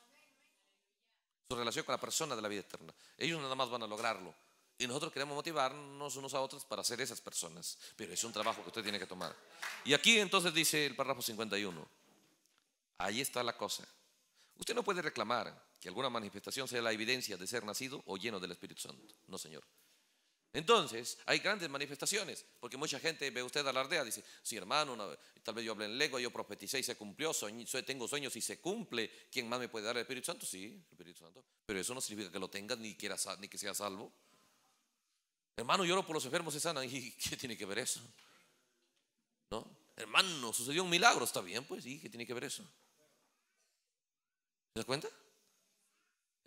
Su relación con la persona de la vida eterna. Ellos nada más van a lograrlo. Y nosotros queremos motivarnos unos a otros para ser esas personas. Pero es un trabajo que usted tiene que tomar. Y aquí entonces dice el párrafo 51. Ahí está la cosa. Usted no puede reclamar que alguna manifestación sea la evidencia de ser nacido o lleno del Espíritu Santo. No, Señor. Entonces, hay grandes manifestaciones, porque mucha gente ve usted alardea, dice, sí, hermano, tal vez yo hablé en lengua, yo profeticé y se cumplió, tengo sueños y se cumple. ¿Quién más me puede dar el Espíritu Santo? Sí, el Espíritu Santo. Pero eso no significa que lo tenga ni, ni que sea salvo. Hermano, lloro por los enfermos se sanan. ¿Y qué tiene que ver eso? ¿No? Hermano, sucedió un milagro. Está bien, pues, ¿y qué tiene que ver eso? ¿Se da cuenta?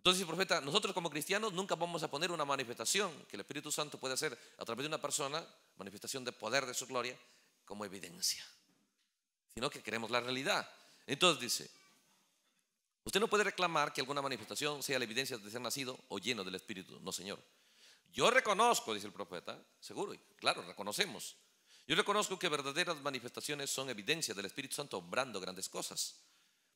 Entonces, profeta, nosotros como cristianos nunca vamos a poner una manifestación que el Espíritu Santo puede hacer a través de una persona, manifestación de poder de su gloria, como evidencia, sino que queremos la realidad. Entonces dice, usted no puede reclamar que alguna manifestación sea la evidencia de ser nacido o lleno del Espíritu, no, Señor. Yo reconozco, dice el profeta, seguro, claro, reconocemos. Yo reconozco que verdaderas manifestaciones son evidencia del Espíritu Santo obrando grandes cosas.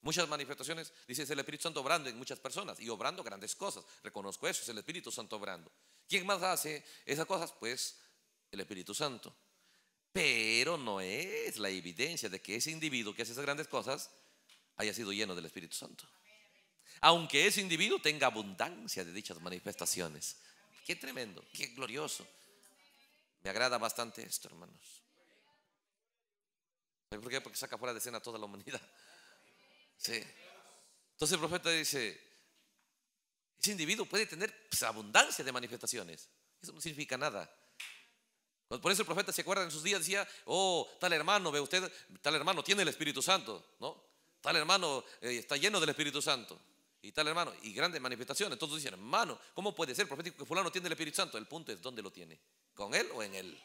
Muchas manifestaciones, dice, es el Espíritu Santo obrando en muchas personas y obrando grandes cosas. Reconozco eso, es el Espíritu Santo obrando. ¿Quién más hace esas cosas? Pues el Espíritu Santo. Pero no es la evidencia de que ese individuo que hace esas grandes cosas haya sido lleno del Espíritu Santo. Aunque ese individuo tenga abundancia de dichas manifestaciones. Qué tremendo, qué glorioso. Me agrada bastante esto, hermanos. por qué? Porque saca fuera de escena toda la humanidad. Sí. Entonces el profeta dice, ese individuo puede tener pues, abundancia de manifestaciones. Eso no significa nada. Por eso el profeta se acuerda en sus días, decía, oh, tal hermano, ve usted, tal hermano tiene el Espíritu Santo, ¿no? Tal hermano eh, está lleno del Espíritu Santo y tal hermano, y grandes manifestaciones. Todos dicen, hermano, ¿cómo puede ser profético que fulano tiene el Espíritu Santo? El punto es, ¿dónde lo tiene? ¿Con él o en él?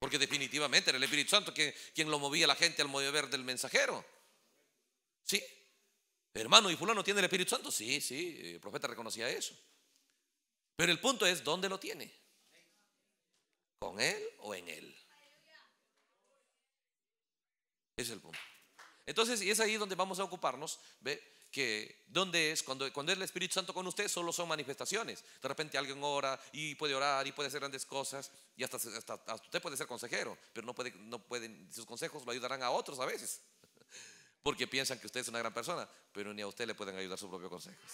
Porque definitivamente era el Espíritu Santo que, quien lo movía la gente al mover del mensajero. ¿Sí? Hermano, ¿y fulano tiene el Espíritu Santo? Sí, sí, el profeta reconocía eso. Pero el punto es, ¿dónde lo tiene? ¿Con él o en él? Ese es el punto. Entonces, y es ahí donde vamos a ocuparnos, ¿ve? Que dónde es cuando, cuando es el Espíritu Santo con usted solo son manifestaciones. De repente alguien ora y puede orar y puede hacer grandes cosas y hasta, usted puede ser consejero pero no no pueden sus consejos lo ayudarán a otros a veces porque piensan que usted es una gran persona pero ni a usted le pueden ayudar sus propios consejos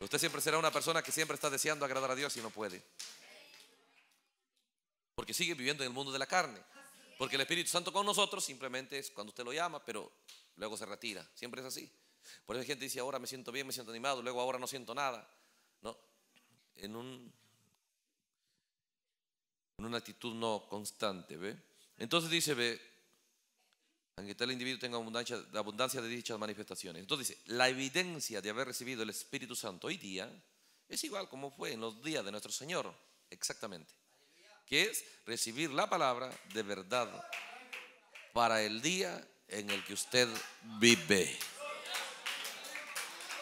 usted siempre será una persona que siempre está deseando agradar a Dios y no puede. Porque sigue viviendo en el mundo de la carne. Porque el Espíritu Santo con nosotros simplemente es cuando usted lo llama, pero luego se retira. Siempre es así. Por eso la gente dice, ahora me siento bien, me siento animado, luego ahora no siento nada. en, un, en una actitud no constante, ¿ve? Entonces dice, ve, aunque tal individuo tenga abundancia, abundancia de dichas manifestaciones. Entonces dice, la evidencia de haber recibido el Espíritu Santo hoy día es igual como fue en los días de nuestro Señor, exactamente. Que es recibir la palabra de verdad para el día en el que usted vive.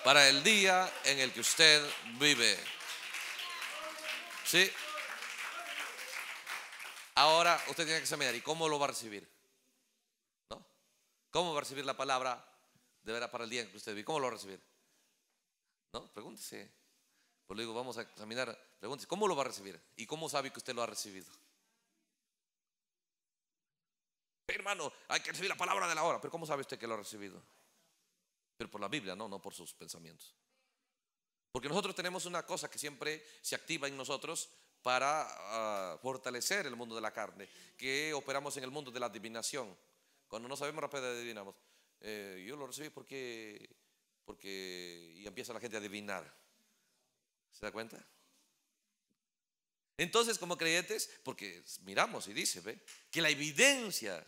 Para el día en el que usted vive. ¿Sí? Ahora usted tiene que examinar, ¿y cómo lo va a recibir? ¿No? ¿Cómo va a recibir la palabra de verdad para el día en que usted vive? ¿Cómo lo va a recibir? ¿No? Pregúntese. Pues le digo, vamos a examinar, pregúntese, ¿cómo lo va a recibir? ¿Y cómo sabe que usted lo ha recibido? Hermano, hay que recibir la palabra de la hora. Pero ¿cómo sabe usted que lo ha recibido? Pero por la Biblia, no, no por sus pensamientos. Porque nosotros tenemos una cosa que siempre se activa en nosotros para ah, fortalecer el mundo de la carne, que operamos en el mundo de la adivinación. Cuando no sabemos rápido adivinamos. Eh, yo lo recibí porque, porque, y empieza la gente a adivinar. ¿Se da cuenta? Entonces, como creyentes, porque miramos y dice, ¿ve? Que la evidencia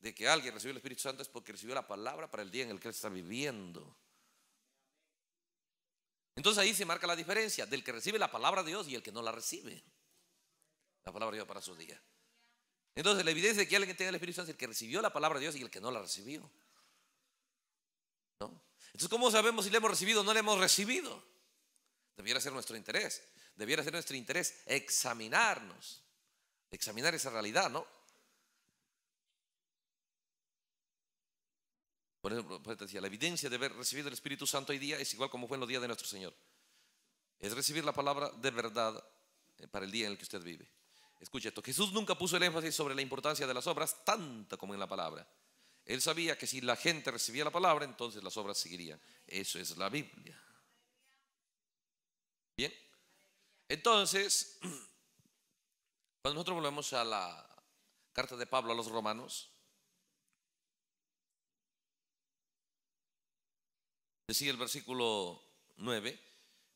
de que alguien recibió el Espíritu Santo es porque recibió la palabra para el día en el que él está viviendo. Entonces ahí se marca la diferencia del que recibe la palabra de Dios y el que no la recibe. La palabra de Dios para su día. Entonces la evidencia de que alguien tenga el Espíritu Santo es el que recibió la palabra de Dios y el que no la recibió. ¿No? Entonces, ¿cómo sabemos si le hemos recibido o no le hemos recibido? Debiera ser nuestro interés. Debiera ser nuestro interés examinarnos. Examinar esa realidad, ¿no? Por ejemplo, decía, la evidencia de haber recibido el Espíritu Santo hoy día es igual como fue en los días de nuestro Señor. Es recibir la palabra de verdad eh, para el día en el que usted vive. Escuche esto, Jesús nunca puso el énfasis sobre la importancia de las obras tanto como en la palabra. Él sabía que si la gente recibía la palabra, entonces las obras seguirían. Eso es la Biblia. Bien. Entonces, cuando nosotros volvemos a la carta de Pablo a los romanos, Decía el versículo 9,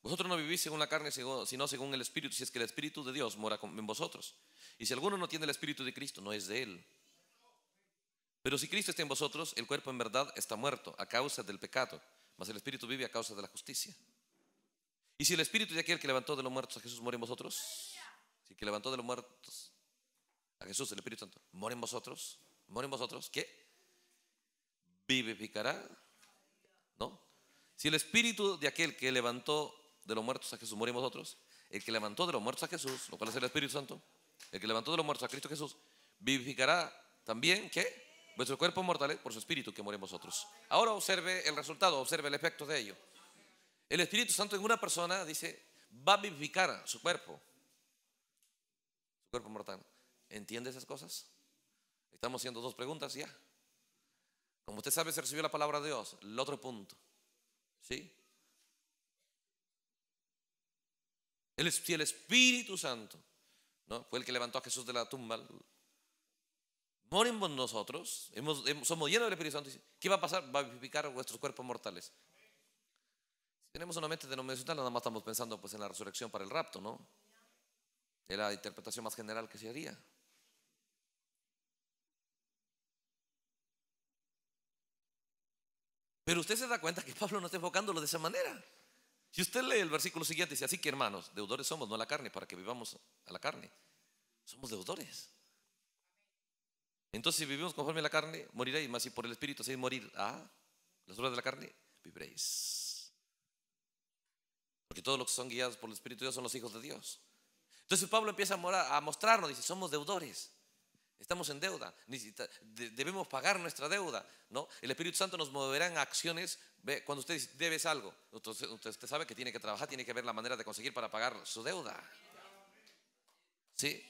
vosotros no vivís según la carne, sino según el Espíritu, si es que el Espíritu de Dios mora en vosotros. Y si alguno no tiene el Espíritu de Cristo, no es de él. Pero si Cristo está en vosotros, el cuerpo en verdad está muerto a causa del pecado, mas el Espíritu vive a causa de la justicia. Y si el Espíritu de aquel que levantó de los muertos a Jesús mora en vosotros, si que levantó de los muertos a Jesús, el Espíritu Santo, mora en vosotros, mora en vosotros, ¿qué? Vivificará, ¿no? Si el espíritu de aquel que levantó de los muertos a Jesús morimos nosotros, el que levantó de los muertos a Jesús, lo cual es el Espíritu Santo, el que levantó de los muertos a Cristo Jesús, vivificará también, ¿qué? Vuestros cuerpos mortales por su espíritu que morimos nosotros. Ahora observe el resultado, observe el efecto de ello. El Espíritu Santo en una persona dice, va a vivificar su cuerpo, su cuerpo mortal. ¿Entiende esas cosas? Estamos haciendo dos preguntas ya. Como usted sabe, se recibió la palabra de Dios. El otro punto. ¿Sí? El, si el Espíritu Santo ¿no? fue el que levantó a Jesús de la tumba, morimos nosotros, hemos, somos llenos del Espíritu Santo. ¿Qué va a pasar? Va a vivificar vuestros cuerpos mortales. Si tenemos una mente denominacional, nada más estamos pensando pues, en la resurrección para el rapto, ¿no? Es la interpretación más general que se haría. Pero usted se da cuenta que Pablo no está enfocándolo de esa manera. Si usted lee el versículo siguiente, dice, así que hermanos, deudores somos, no a la carne, para que vivamos a la carne. Somos deudores. Entonces, si vivimos conforme a la carne, moriréis, más si por el Espíritu hacéis morir a las obras de la carne, viviréis. Porque todos los que son guiados por el Espíritu de Dios son los hijos de Dios. Entonces Pablo empieza a mostrarnos, dice, somos deudores. Estamos en deuda, debemos pagar nuestra deuda, ¿no? El Espíritu Santo nos moverá en acciones. Cuando usted debes algo, usted sabe que tiene que trabajar, tiene que ver la manera de conseguir para pagar su deuda. ¿Sí?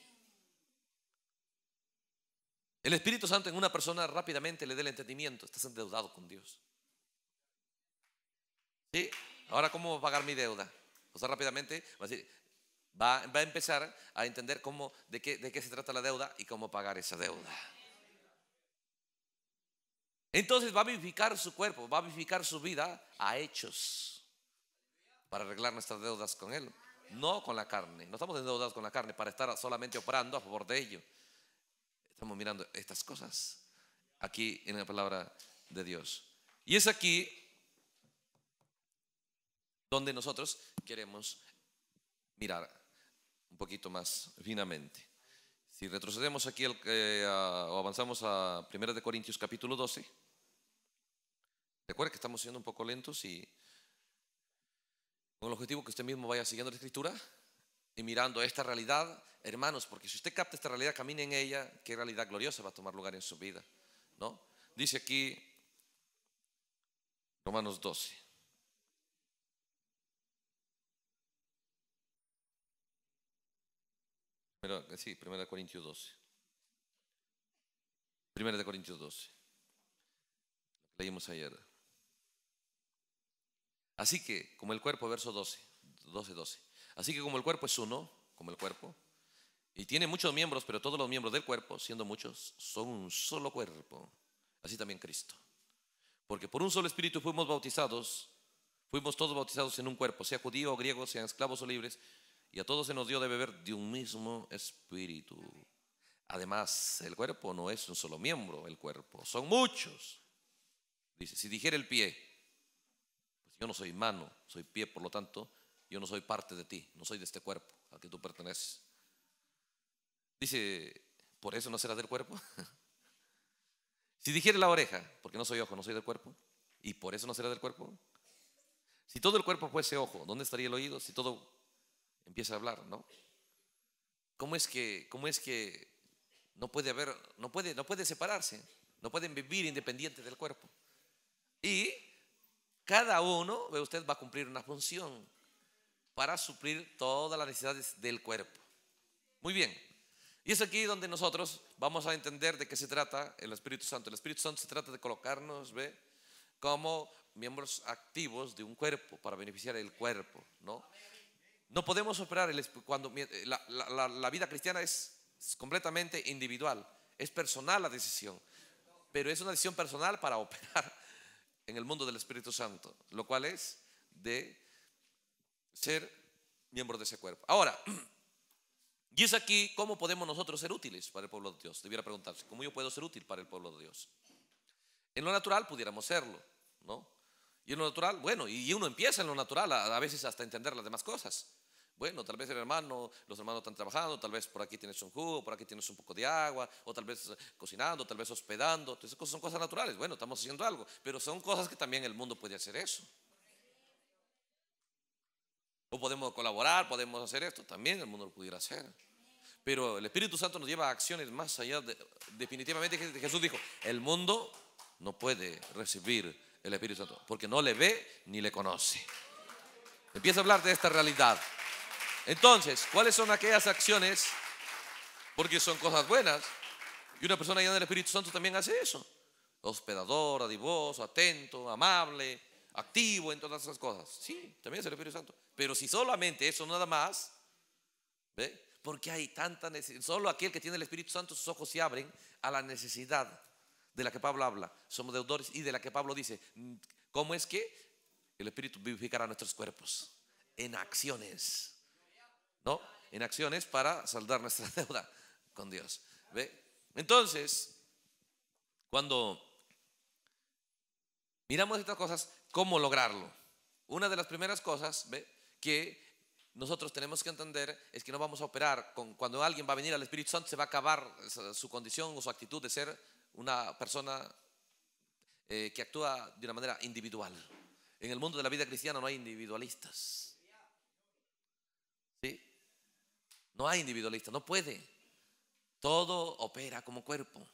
El Espíritu Santo en una persona rápidamente le da el entendimiento, estás endeudado con Dios. ¿Sí? Ahora, ¿cómo voy a pagar mi deuda? O sea, rápidamente va a decir, va, a empezar a entender cómo, de, qué, de qué se trata la deuda y cómo pagar esa deuda. Entonces va a vivificar su cuerpo, va a vivificar su vida a hechos para arreglar nuestras deudas con Él. no con la carne. No estamos endeudados con la carne para estar solamente operando a favor de ello. Estamos mirando estas cosas aquí en la palabra de Dios. Y es aquí donde nosotros queremos mirar un poquito más finamente. Si retrocedemos aquí eh, o avanzamos a 1 de Corintios capítulo 12, recuerda que estamos siendo un poco lentos y con el objetivo que usted mismo vaya siguiendo la escritura y mirando esta realidad, hermanos, porque si usted capta esta realidad, camine en ella, qué realidad gloriosa va a tomar lugar en su vida, ¿no? Dice aquí Romanos 12. Sí, 1 Corintios 12. 1 de Corintios 12. Leímos ayer. Así que, como el cuerpo, verso 12, 12, 12. Así que como el cuerpo es uno, como el cuerpo, y tiene muchos miembros, pero todos los miembros del cuerpo, siendo muchos, son un solo cuerpo. Así también Cristo. Porque por un solo espíritu fuimos bautizados, fuimos todos bautizados en un cuerpo, sea judío o griego, sean esclavos o libres, y a todos se nos dio de beber de un mismo espíritu. Además, el cuerpo no es un solo miembro, el cuerpo, son muchos. Dice, si dijera el pie, pues yo no soy mano, soy pie, por lo tanto, yo no soy parte de ti, no soy de este cuerpo al que tú perteneces. Dice, ¿por eso no serás del cuerpo? si dijera la oreja, porque no soy ojo, no soy del cuerpo, y por eso no será del cuerpo. Si todo el cuerpo fuese ojo, ¿dónde estaría el oído? Si todo empieza a hablar, ¿no? ¿Cómo es que, cómo es que no puede haber, no puede, no puede separarse, no pueden vivir independientes del cuerpo? Y cada uno, ve usted, va a cumplir una función para suplir todas las necesidades del cuerpo. Muy bien. Y es aquí donde nosotros vamos a entender de qué se trata el Espíritu Santo. El Espíritu Santo se trata de colocarnos, ¿ve? Como miembros activos de un cuerpo para beneficiar el cuerpo, ¿no? No podemos operar cuando eh, la, vida cristiana es, completamente individual, es personal la decisión, pero es una decisión personal para operar en el mundo del Espíritu Santo, lo cual es de ser miembro de ese cuerpo. Ahora, y es aquí cómo podemos nosotros ser útiles para el pueblo de Dios. Debiera preguntarse, ¿cómo yo puedo ser útil para el pueblo de Dios? En lo natural pudiéramos serlo, ¿no? Y en lo natural, bueno, y uno empieza en lo natural a, a veces hasta entender las demás cosas. Bueno, tal vez el hermano, los hermanos están trabajando, tal vez por aquí tienes un jugo, por aquí tienes un poco de agua, o tal vez eh, cocinando, tal vez hospedando. Entonces, son cosas naturales. Bueno, estamos haciendo algo, pero son cosas que también el mundo puede hacer eso. O podemos colaborar, podemos hacer esto, también el mundo lo pudiera hacer. Pero el Espíritu Santo nos lleva a acciones más allá. De, definitivamente Jesús dijo, el mundo no puede recibir el Espíritu Santo porque no le ve ni le conoce. Empieza a hablar de esta realidad. Entonces, ¿cuáles son aquellas acciones? Porque son cosas buenas. Y una persona llena del Espíritu Santo también hace eso. Hospedador, adivoso, atento, amable, activo en todas esas cosas. Sí, también es el Espíritu Santo. Pero si solamente eso nada más, ¿ve? Porque hay tanta necesidad. Solo aquel que tiene el Espíritu Santo, sus ojos se abren a la necesidad de la que Pablo habla. Somos deudores y de la que Pablo dice, ¿cómo es que el Espíritu vivificará nuestros cuerpos? En acciones. ¿No? En acciones para saldar nuestra deuda con Dios. ¿Ve? Entonces, cuando miramos estas cosas, ¿cómo lograrlo? Una de las primeras cosas que nosotros tenemos que entender es que no vamos a operar con cuando alguien va a venir al Espíritu Santo se va a acabar su condición o su actitud de ser una persona eh, que actúa de una manera individual. En el mundo de la vida cristiana no hay individualistas. ¿Sí? No hay individualista, no puede. Todo opera como cuerpo.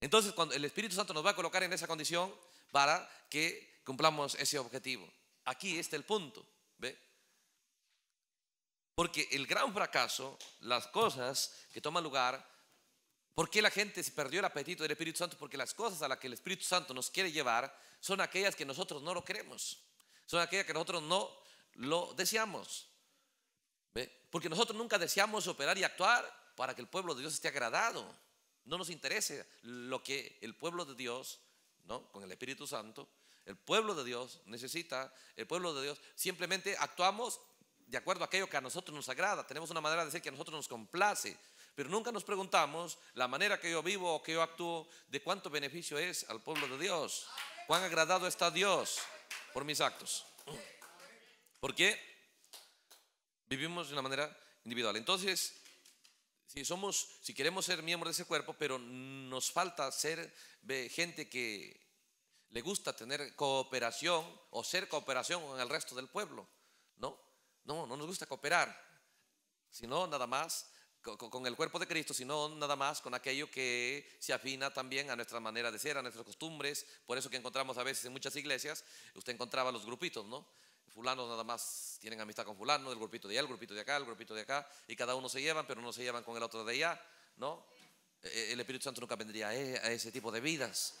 Entonces, cuando el Espíritu Santo nos va a colocar en esa condición para que cumplamos ese objetivo. Aquí está el punto, ¿ve? Porque el gran fracaso, las cosas que toman lugar, ¿por qué la gente se perdió el apetito del Espíritu Santo? Porque las cosas a las que el Espíritu Santo nos quiere llevar son aquellas que nosotros no lo queremos, son aquellas que nosotros no lo deseamos. Porque nosotros nunca deseamos operar y actuar para que el pueblo de Dios esté agradado. No nos interese lo que el pueblo de Dios, ¿no? con el Espíritu Santo, El pueblo de Dios necesita, el pueblo de Dios, simplemente actuamos de acuerdo a aquello que a nosotros nos agrada. Tenemos una manera de decir que a nosotros nos complace, pero nunca nos preguntamos la manera que yo vivo o que yo actúo, de cuánto beneficio es al pueblo de Dios. Cuán agradado está Dios por mis actos. ¿Por qué? Vivimos de una manera individual. Entonces, si somos, si queremos ser miembros de ese cuerpo, pero nos falta ser gente que le gusta tener cooperación o ser cooperación con el resto del pueblo, ¿no? No, no nos gusta cooperar, sino nada más con el cuerpo de Cristo, sino nada más con aquello que se afina también a nuestra manera de ser, a nuestras costumbres. Por eso que encontramos a veces en muchas iglesias, usted encontraba los grupitos, ¿no? Fulanos nada más tienen amistad con fulano, el grupito de allá, el grupito de acá, el grupito de acá, y cada uno se llevan, pero no se llevan con el otro de allá, ¿no? E, e, el Espíritu Santo nunca vendría a e, ese tipo de vidas.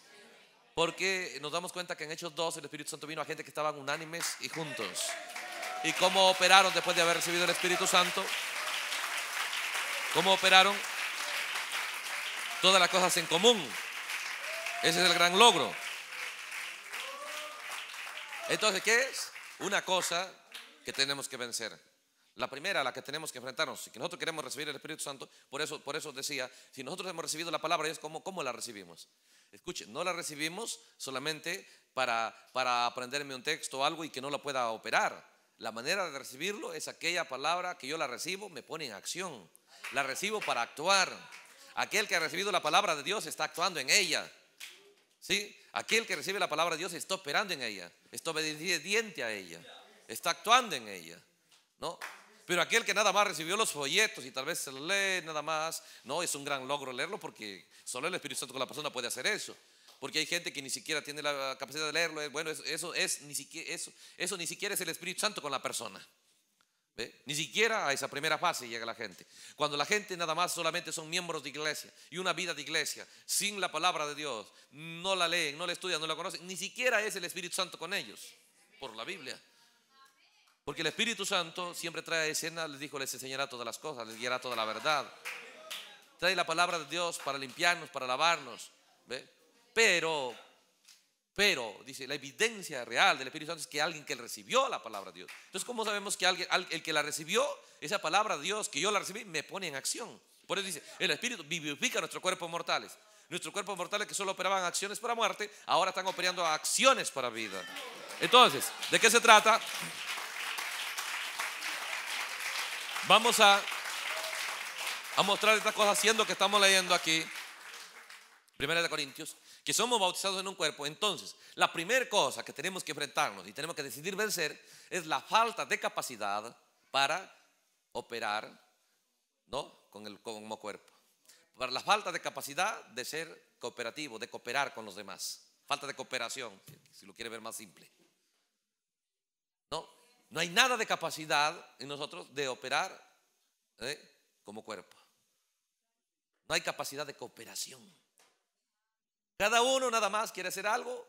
Porque nos damos cuenta que en Hechos 2 el Espíritu Santo vino a gente que estaban unánimes y juntos. ¿Y cómo operaron después de haber recibido el Espíritu Santo? ¿Cómo operaron? Todas las cosas en común. Ese es el gran logro. Entonces, ¿qué es? Una cosa que tenemos que vencer. La primera, la que tenemos que enfrentarnos, si nosotros queremos recibir el Espíritu Santo, por eso, por eso decía, si nosotros hemos recibido la palabra, es ¿cómo, cómo la recibimos? Escuchen, no la recibimos solamente para, para aprenderme un texto o algo y que no la pueda operar. La manera de recibirlo es aquella palabra que yo la recibo, me pone en acción. La recibo para actuar. Aquel que ha recibido la palabra de Dios está actuando en ella. ¿Sí? Aquel que recibe la palabra de Dios está operando en ella, está obediente a ella, está actuando en ella. ¿No? Pero aquel que nada más recibió los folletos y tal vez se lo lee nada más, no es un gran logro leerlo porque solo el Espíritu Santo con la persona puede hacer eso. Porque hay gente que ni siquiera tiene la capacidad de leerlo. Bueno, eso, es, ni siquiera, eso, eso ni siquiera es el Espíritu Santo con la persona. Ni siquiera a esa primera fase llega la gente. Cuando la gente nada más solamente son miembros de iglesia y una vida de iglesia, sin la palabra de Dios, no la leen, no la estudian, no la conocen, ni siquiera es el Espíritu Santo con ellos, por la Biblia. Porque el Espíritu Santo siempre trae escena, les dijo, les enseñará todas las cosas, les guiará toda la verdad. Trae la palabra de Dios para limpiarnos, para lavarnos. ¿ve? Pero, pero, dice, la evidencia real del Espíritu Santo es que alguien que recibió la palabra de Dios. Entonces, ¿cómo sabemos que alguien, el que la recibió, esa palabra de Dios, que yo la recibí, me pone en acción? Por eso dice, el Espíritu vivifica nuestros cuerpos mortales. Nuestros cuerpos mortales que solo operaban acciones para muerte, ahora están operando acciones para vida. Entonces, ¿de qué se trata? Vamos a, a mostrar estas cosas haciendo que estamos leyendo aquí. Primera de Corintios somos bautizados en un cuerpo, entonces la primera cosa que tenemos que enfrentarnos y tenemos que decidir vencer es la falta de capacidad para operar ¿no? con el como cuerpo. Para la falta de capacidad de ser cooperativo, de cooperar con los demás. Falta de cooperación, si lo quiere ver más simple. No, no hay nada de capacidad en nosotros de operar ¿eh? como cuerpo. No hay capacidad de cooperación. Cada uno nada más quiere hacer algo.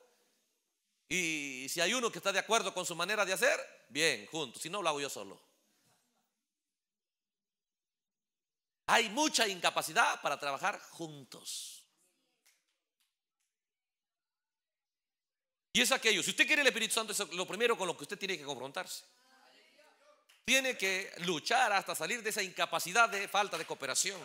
Y si hay uno que está de acuerdo con su manera de hacer, bien, juntos. Si no, lo hago yo solo. Hay mucha incapacidad para trabajar juntos. Y es aquello, si usted quiere el Espíritu Santo, es lo primero con lo que usted tiene que confrontarse. Tiene que luchar hasta salir de esa incapacidad de falta de cooperación.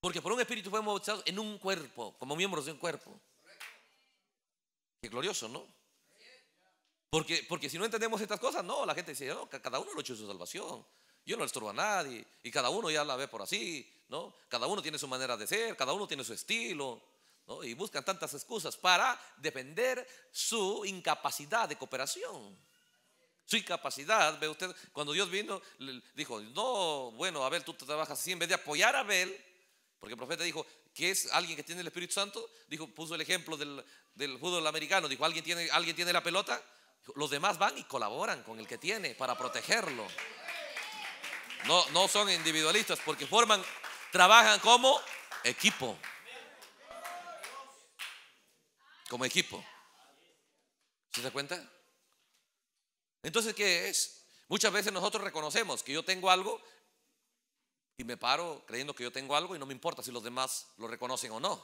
Porque por un espíritu fuimos bautizados en un cuerpo, como miembros de un cuerpo. Qué glorioso, ¿no? Porque, porque si no entendemos estas cosas, no, la gente dice, no, cada uno hecho su salvación. Yo no estorbo a nadie. Y cada uno ya la ve por así, ¿no? Cada uno tiene su manera de ser, cada uno tiene su estilo, ¿no? Y buscan tantas excusas para defender su incapacidad de cooperación. Su incapacidad, ve usted, cuando Dios vino, dijo, no, bueno, Abel, tú trabajas así, en vez de apoyar a Abel, porque el profeta dijo que es alguien que tiene el Espíritu Santo. Dijo, puso el ejemplo del, fútbol americano. Dijo, ¿alguien tiene, ¿alguien tiene la pelota? los demás van y colaboran con el que tiene para protegerlo. No, no son individualistas porque forman, trabajan como equipo. Como equipo. ¿Se da cuenta? Entonces, ¿qué es? Muchas veces nosotros reconocemos que yo tengo algo y me paro creyendo que yo tengo algo y no me importa si los demás lo reconocen o no.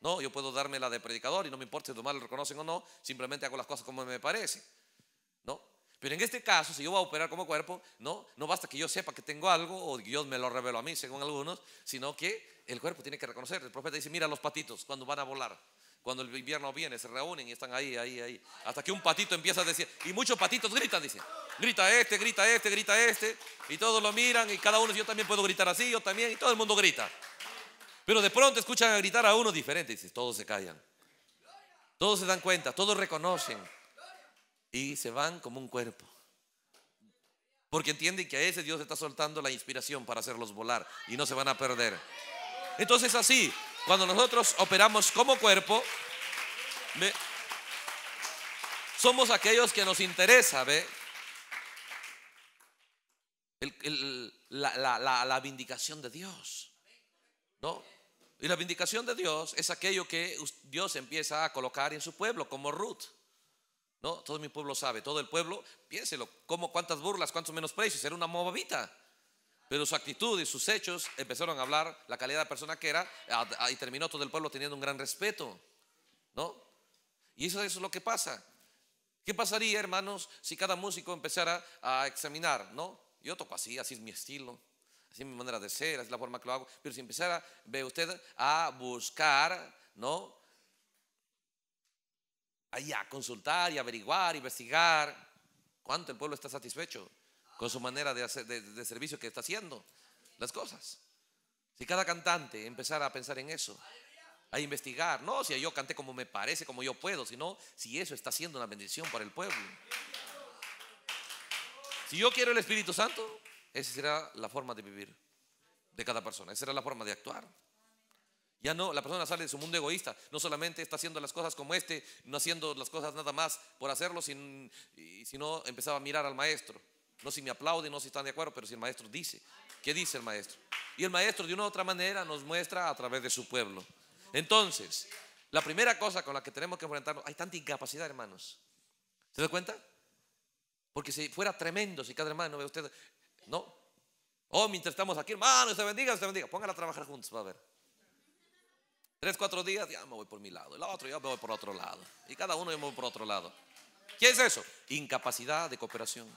No, yo puedo darme la de predicador y no me importa si los demás lo reconocen o no, simplemente hago las cosas como me parece. ¿No? Pero en este caso, si yo voy a operar como cuerpo, no, no basta que yo sepa que tengo algo o Dios me lo reveló a mí, según algunos, sino que el cuerpo tiene que reconocer. El profeta dice, mira los patitos cuando van a volar. Cuando el invierno viene, se reúnen y están ahí, ahí, ahí. Hasta que un patito empieza a decir, y muchos patitos gritan, dice. Grita este, grita este, grita este. Y todos lo miran y cada uno, yo también puedo gritar así, yo también, y todo el mundo grita. Pero de pronto escuchan a gritar a uno diferente, dice, todos se callan. Todos se dan cuenta, todos reconocen. Y se van como un cuerpo. Porque entienden que a ese Dios está soltando la inspiración para hacerlos volar y no se van a perder. Entonces así, cuando nosotros operamos como cuerpo, somos aquellos que nos interesa, ¿ve? la, la, vindicación de Dios. ¿No? Y la vindicación de Dios es aquello que Dios empieza a colocar en su pueblo, como Ruth. ¿No? Todo mi pueblo sabe, todo el pueblo, piénselo, como cuántas burlas, cuántos menosprecios, era una movabita. Pero su actitud y sus hechos empezaron a hablar la calidad de persona que era y terminó todo el pueblo teniendo un gran respeto. ¿No? Y eso, es lo que pasa. ¿Qué pasaría, hermanos, si cada músico empezara a examinar, ¿no? Yo toco así, así es mi estilo, así es mi manera de ser, así es la forma que lo hago. Pero si empezara, ve usted, a buscar, ¿no? Ahí a consultar y averiguar, investigar, ¿cuánto el pueblo está satisfecho? Con su manera de, hacer, de, servicio que está haciendo las cosas. Si cada cantante empezara a pensar en eso, a investigar, no si yo canté como me parece, como yo puedo, sino si eso está siendo una bendición para el pueblo. Si yo quiero el Espíritu Santo, esa será la forma de vivir de cada persona, esa será la forma de actuar. Ya no, la persona sale de su mundo egoísta, no solamente está haciendo las cosas como este, no haciendo las cosas nada más por hacerlo, sino empezaba a mirar al maestro. No si me aplauden, no si están de acuerdo, pero si el maestro dice. ¿Qué dice el maestro? Y el maestro de una u otra manera nos muestra a través de su pueblo. Entonces, la primera cosa con la que tenemos que enfrentarnos, hay tanta incapacidad, hermanos. ¿Se da cuenta? Porque si fuera tremendo, si cada hermano ve usted, no. Oh, mientras estamos aquí, hermano, se bendiga, se bendiga. Póngala a trabajar juntos, va a ver. Tres, cuatro días, ya me voy por mi lado. El otro, ya me voy por otro lado. Y cada uno ya me voy por otro lado. ¿Qué es eso? Incapacidad de cooperación.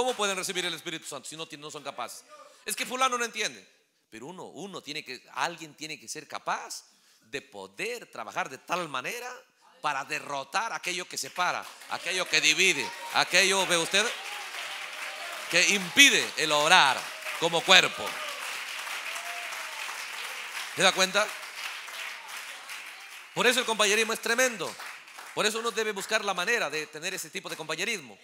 ¿Cómo pueden recibir el Espíritu Santo si no, son capaces? Es que fulano no entiende. Pero uno, uno tiene que, alguien tiene que ser capaz de poder trabajar de tal manera para derrotar aquello que separa, aquello que divide, aquello, ve usted, que impide el orar como cuerpo. ¿Se da cuenta? Por eso el compañerismo es tremendo. Por eso uno debe buscar la manera de tener ese tipo de compañerismo.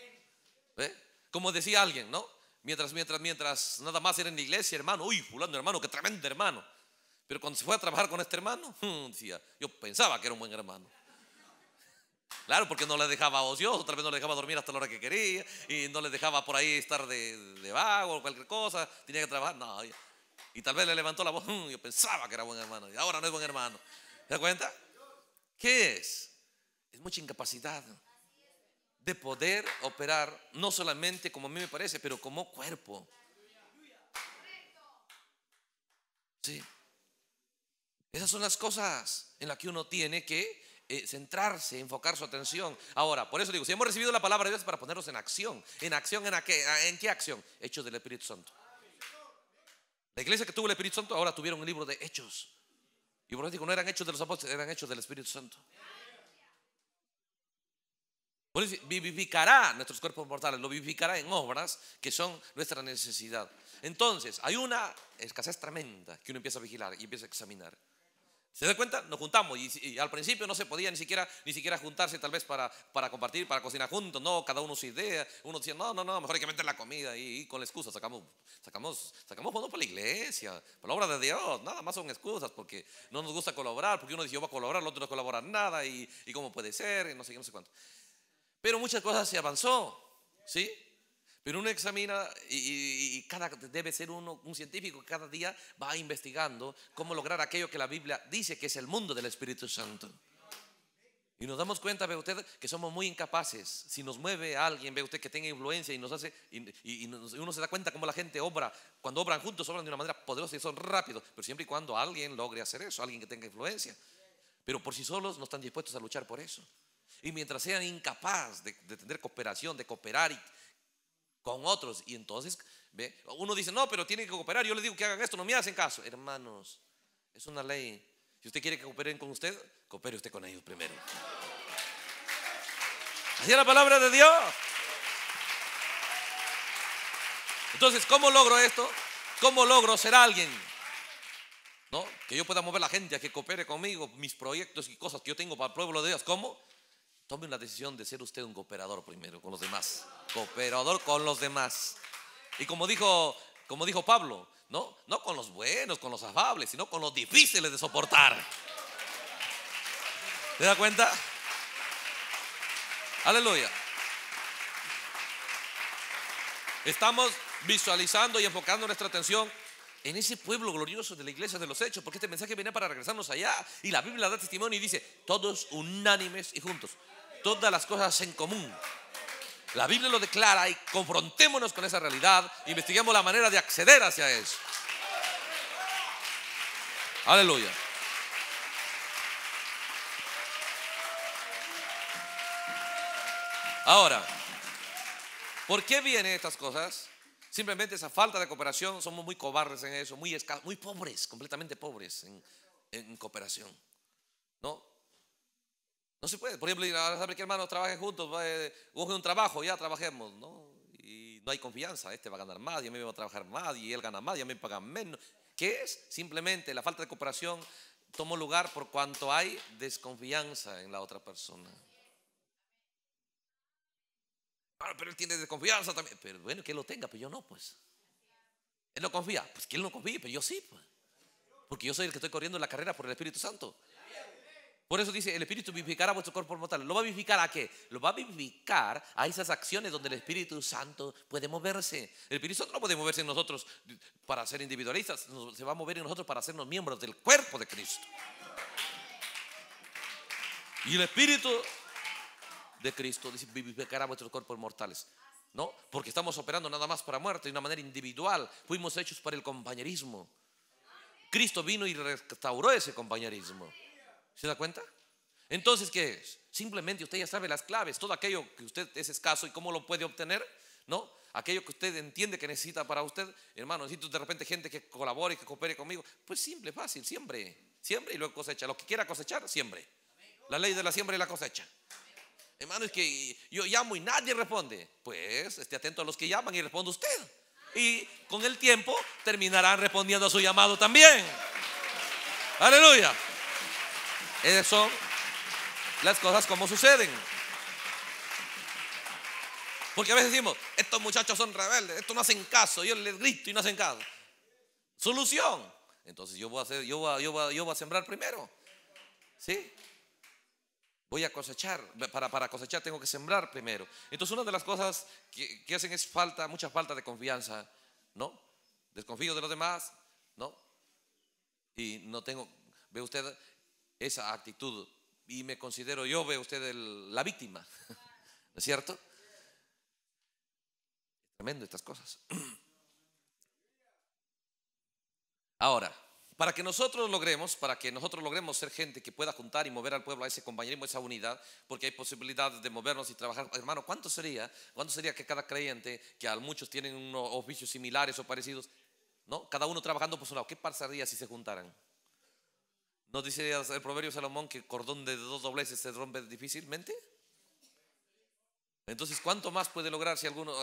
¿Ve? Como decía alguien, ¿no? Mientras, mientras, mientras nada más era en la iglesia, hermano, uy, fulano hermano, qué tremendo hermano. Pero cuando se fue a trabajar con este hermano, decía, yo pensaba que era un buen hermano. Claro, porque no le dejaba ocioso, otra vez no le dejaba dormir hasta la hora que quería, y no le dejaba por ahí estar de, de vago o cualquier cosa, tenía que trabajar. No, y tal vez le levantó la voz, yo pensaba que era buen hermano, y ahora no es buen hermano. ¿Se da cuenta? ¿Qué es? Es mucha incapacidad de poder operar no solamente como a mí me parece, pero como cuerpo. Sí. Esas son las cosas en las que uno tiene que eh, centrarse, enfocar su atención. Ahora, por eso digo, si hemos recibido la palabra de Dios para ponernos en acción. ¿En acción en, qué, en qué acción? Hechos del Espíritu Santo. La iglesia que tuvo el Espíritu Santo ahora tuvieron un libro de hechos. Y por eso digo, no eran hechos de los apóstoles, eran hechos del Espíritu Santo vivificará nuestros cuerpos mortales, lo vivificará en obras que son nuestra necesidad. Entonces, hay una escasez tremenda que uno empieza a vigilar y empieza a examinar. ¿Se da cuenta? Nos juntamos y, al principio no se podía ni siquiera, ni siquiera juntarse tal vez para, para compartir, para cocinar juntos, no, cada uno su idea. Uno decía, no, no, no, mejor hay que meter la comida y, con la excusa sacamos, sacamos, sacamos fondos para la iglesia, para la obra de Dios, nada más son excusas porque no nos gusta colaborar, porque uno dice yo voy a colaborar, el otro no colabora nada y, y cómo puede ser, y no sé no sé cuánto. Pero muchas cosas se avanzó, ¿sí? Pero uno examina y, cada, debe ser uno un científico que cada día va investigando cómo lograr aquello que la Biblia dice que es el mundo del Espíritu Santo. Y nos damos cuenta, ve usted, que somos muy incapaces. Si nos mueve alguien, ve usted que tenga influencia y nos hace, y, uno se da cuenta cómo la gente obra. Cuando obran juntos, obran de una manera poderosa y son rápidos. Pero siempre y cuando alguien logre hacer eso, alguien que tenga influencia. Pero por sí solos no están dispuestos a luchar por eso. Y mientras sean incapaces de, tener cooperación, de cooperar con otros, y entonces, ve, uno dice, no, pero tienen que cooperar. Yo les digo que hagan esto, no me hacen caso. Hermanos, es una ley. Si usted quiere que cooperen con usted, coopere usted con ellos primero. Así es la palabra de Dios. Entonces, ¿cómo logro esto? ¿Cómo logro ser alguien? ¿No? Que yo pueda mover a la gente a que coopere conmigo, mis proyectos y cosas que yo tengo para el pueblo de Dios. ¿Cómo? Tome la decisión de ser usted un cooperador primero con los demás. Cooperador con los demás. Y como dijo, como dijo Pablo, no, no con los buenos, con los afables, sino con los difíciles de soportar. ¿Se da cuenta? Aleluya. Estamos visualizando y enfocando nuestra atención en ese pueblo glorioso de la iglesia de los hechos, porque este mensaje viene para regresarnos allá. Y la Biblia da testimonio y dice, todos unánimes y juntos, todas las cosas en común. La Biblia lo declara y confrontémonos con esa realidad, investiguemos la manera de acceder hacia eso. Aleluya. Ahora, ¿por qué vienen estas cosas? Simplemente esa falta de cooperación, somos muy cobardes en eso, muy escasos, muy pobres, completamente pobres en, cooperación. ¿No? No se puede. Por ejemplo, sabe que hermanos trabajen juntos, busquen un trabajo, ya trabajemos, ¿no? Y no hay confianza, este va a ganar más, y a mí me va a trabajar más, y él gana más, y a mí me pagan menos. ¿Qué es? Simplemente la falta de cooperación tomó lugar por cuanto hay desconfianza en la otra persona. Ah, pero él tiene desconfianza también. Pero bueno, que él lo tenga, pero yo no, pues. Él no confía. Pues que él no confíe, pero yo sí, pues. Porque yo soy el que estoy corriendo la carrera por el Espíritu Santo. Por eso dice, el Espíritu vivificará vuestro cuerpo mortal. ¿Lo va a vivificar a qué? Lo va a vivificar a esas acciones donde el Espíritu Santo puede moverse. El Espíritu Santo no puede moverse en nosotros para ser individualistas, se va a mover en nosotros para hacernos miembros del cuerpo de Cristo. Y el Espíritu de Cristo, dice, vivificará vuestros cuerpos mortales. ¿No? Porque estamos operando nada más para muerte de una manera individual. Fuimos hechos para el compañerismo. Cristo vino y restauró ese compañerismo. ¿Se da cuenta? Entonces, ¿qué es? Simplemente usted ya sabe las claves, todo aquello que usted es escaso y cómo lo puede obtener, ¿no? Aquello que usted entiende que necesita para usted, hermano, necesito de repente gente que colabore y que coopere conmigo. Pues simple, fácil, siempre, siempre y luego cosecha. Lo que quiera cosechar, siempre. La ley de la siembra y la cosecha. Hermano, es que yo llamo y nadie responde. Pues esté atento a los que llaman y responde usted. Y con el tiempo terminarán respondiendo a su llamado también. Aleluya. Esas son las cosas como suceden. Porque a veces decimos, estos muchachos son rebeldes, estos no hacen caso, yo les grito y no hacen caso. Solución. Entonces yo voy a hacer, yo voy yo voy yo voy a sembrar primero. ¿Sí? Voy a cosechar. Para, para, cosechar tengo que sembrar primero. Entonces una de las cosas que, que, hacen es falta, mucha falta de confianza, ¿no? Desconfío de los demás, ¿no? Y no tengo, ve usted esa actitud y me considero yo, ve usted, la víctima, ¿no es cierto? tremendo estas cosas. Ahora, para que nosotros logremos, para que nosotros logremos ser gente que pueda juntar y mover al pueblo a ese compañerismo, a esa unidad, porque hay posibilidades de movernos y trabajar. Hermano, ¿cuánto sería? ¿Cuánto sería que cada creyente, que a muchos tienen unos oficios similares o parecidos, ¿no? Cada uno trabajando por su lado, ¿qué pasaría si se juntaran? ¿No dice el proverbio Salomón que cordón de dos dobleces se rompe difícilmente? Entonces, ¿cuánto más puede lograr si algunos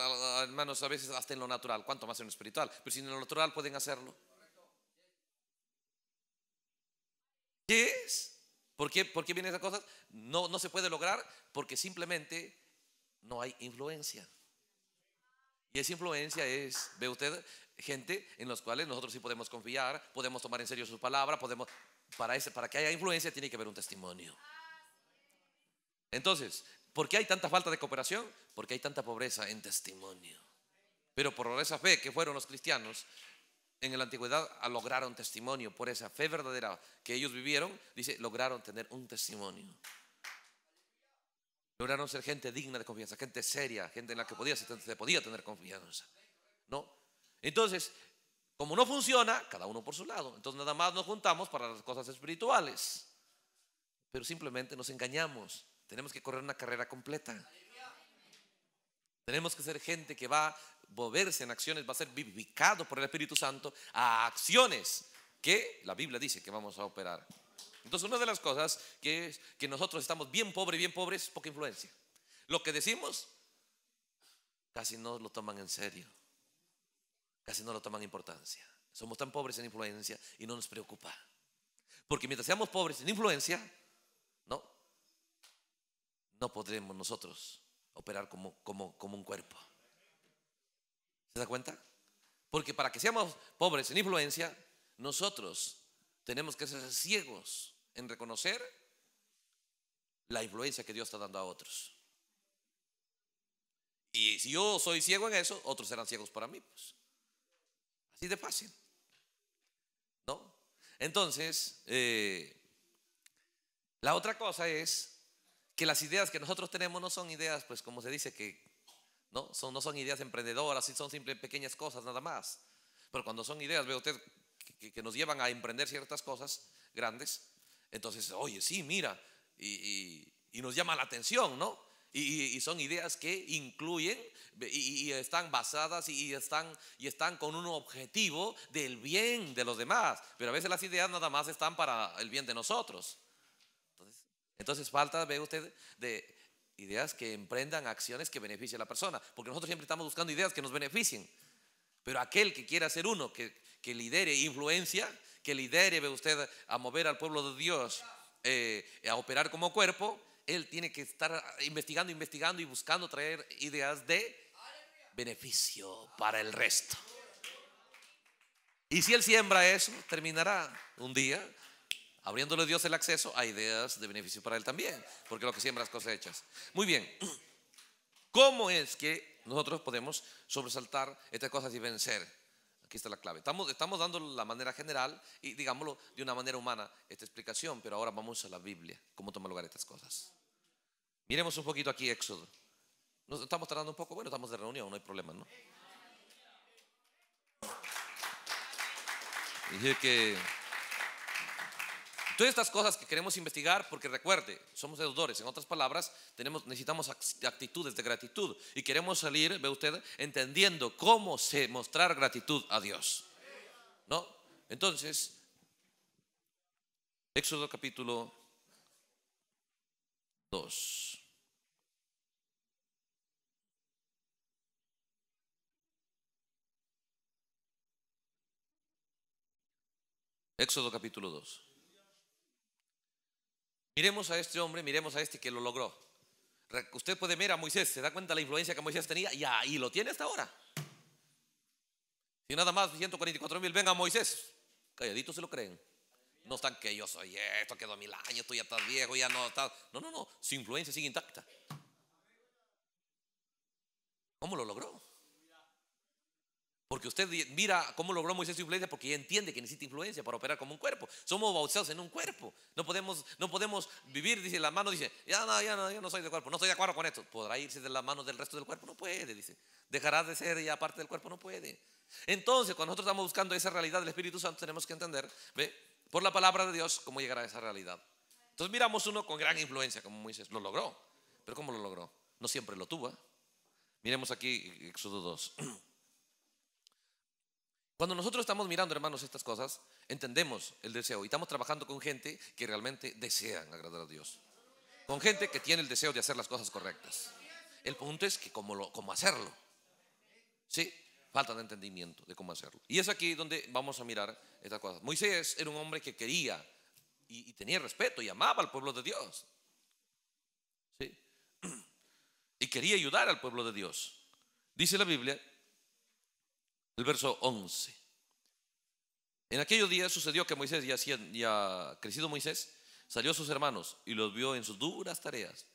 hermanos a veces hasta en lo natural? ¿Cuánto más en lo espiritual? Pero si en lo natural pueden hacerlo. ¿Qué es? ¿Por qué, por qué vienen esas cosas? No, no se puede lograr porque simplemente no hay influencia. Y esa influencia es, ve usted, gente en los cuales nosotros sí podemos confiar, podemos tomar en serio su palabra, podemos, para, ese, para que haya influencia tiene que haber un testimonio. Entonces, ¿por qué hay tanta falta de cooperación? Porque hay tanta pobreza en testimonio. Pero por esa fe que fueron los cristianos, en la antigüedad lograron testimonio por esa fe verdadera que ellos vivieron, dice, lograron tener un testimonio. Lograron ser gente digna de confianza, gente seria, gente en la que se podía tener confianza. ¿No? Entonces, como no funciona, cada uno por su lado. Entonces nada más nos juntamos para las cosas espirituales. Pero simplemente nos engañamos. Tenemos que correr una carrera completa. Tenemos que ser gente que va a moverse en acciones, va a ser vivificado por el Espíritu Santo a acciones que la Biblia dice que vamos a operar. Entonces, una de las cosas que es que nosotros estamos bien pobres, bien pobres, poca influencia. Lo que decimos, casi no lo toman en serio. Casi no lo toman importancia. Somos tan pobres en influencia y no nos preocupa. Porque mientras seamos pobres en influencia, no, no podremos nosotros operar como, como, como un cuerpo. ¿Se da cuenta? Porque para que seamos pobres en influencia, nosotros tenemos que ser ciegos en reconocer la influencia que Dios está dando a otros. Y si yo soy ciego en eso, otros serán ciegos para mí. Pues. De fácil. ¿No? Entonces, eh, la otra cosa es que las ideas que nosotros tenemos no son ideas, pues como se dice, que no son, no son ideas emprendedoras, son simples pequeñas cosas nada más. Pero cuando son ideas, ve usted, que, nos llevan a emprender ciertas cosas grandes, entonces, oye, sí, mira, y, nos llama la atención, ¿no? Y, son ideas que incluyen y, están basadas y están, y están con un objetivo del bien de los demás. Pero a veces las ideas nada más están para el bien de nosotros. Entonces, entonces falta, ve usted, de ideas que emprendan acciones que beneficien a la persona. Porque nosotros siempre estamos buscando ideas que nos beneficien. Pero aquel que quiera ser uno, que, que lidere influencia, que lidere, ve usted, a mover al pueblo de Dios, eh, a operar como cuerpo, él tiene que estar investigando, investigando y buscando traer ideas de beneficio para el resto. Y si él siembra eso, terminará un día abriéndole Dios el acceso a ideas de beneficio para él también, porque lo que siembra es cosechas. Muy bien, ¿cómo es que nosotros podemos sobresaltar estas cosas y vencer? Aquí está la clave. Estamos, estamos dando la manera general y digámoslo de una manera humana esta explicación, pero ahora vamos a la Biblia, cómo toma lugar estas cosas. Miremos un poquito aquí Éxodo. Nos estamos tardando un poco, bueno, estamos de reunión, no hay problema, ¿no? Dije que Todas estas cosas que queremos investigar, porque recuerde, somos deudores, en otras palabras, tenemos, necesitamos actitudes de gratitud y queremos salir, ve usted, entendiendo cómo se mostrar gratitud a Dios. ¿No? Entonces, Éxodo capítulo 2. Éxodo capítulo 2. Miremos a este hombre, miremos a este que lo logró. Usted puede ver a Moisés, se da cuenta de la influencia que Moisés tenía y ahí lo tiene hasta ahora. Si nada más 144 mil ven a Moisés, calladitos se lo creen. No están que yo soy esto, quedó mil años, tú ya estás viejo, ya no estás. No, no, no, su influencia sigue intacta. ¿Cómo lo logró? Porque usted mira cómo logró Moisés su influencia porque ya entiende que necesita influencia para operar como un cuerpo. Somos bautizados en un cuerpo. No podemos, no podemos vivir, dice la mano, dice, ya no, ya no, yo no soy de cuerpo, no estoy de acuerdo con esto. ¿Podrá irse de la mano del resto del cuerpo? No puede, dice. Dejará de ser ya parte del cuerpo, no puede. Entonces, cuando nosotros estamos buscando esa realidad del Espíritu Santo, tenemos que entender, ve, por la palabra de Dios, cómo llegar a esa realidad. Entonces miramos uno con gran influencia, como Moisés, lo logró. Pero ¿cómo lo logró? No siempre lo tuvo. ¿eh? Miremos aquí Éxodo 2. Cuando nosotros estamos mirando, hermanos, estas cosas, entendemos el deseo y estamos trabajando con gente que realmente desean agradar a Dios. Con gente que tiene el deseo de hacer las cosas correctas. El punto es que cómo, cómo hacerlo. Sí, falta de entendimiento de cómo hacerlo. Y es aquí donde vamos a mirar estas cosas. Moisés era un hombre que quería y, y tenía respeto y amaba al pueblo de Dios. Sí. Y quería ayudar al pueblo de Dios. Dice la Biblia el verso 11. En aquellos días sucedió que Moisés, ya, crecido Moisés, salió a sus hermanos y los vio en sus duras tareas.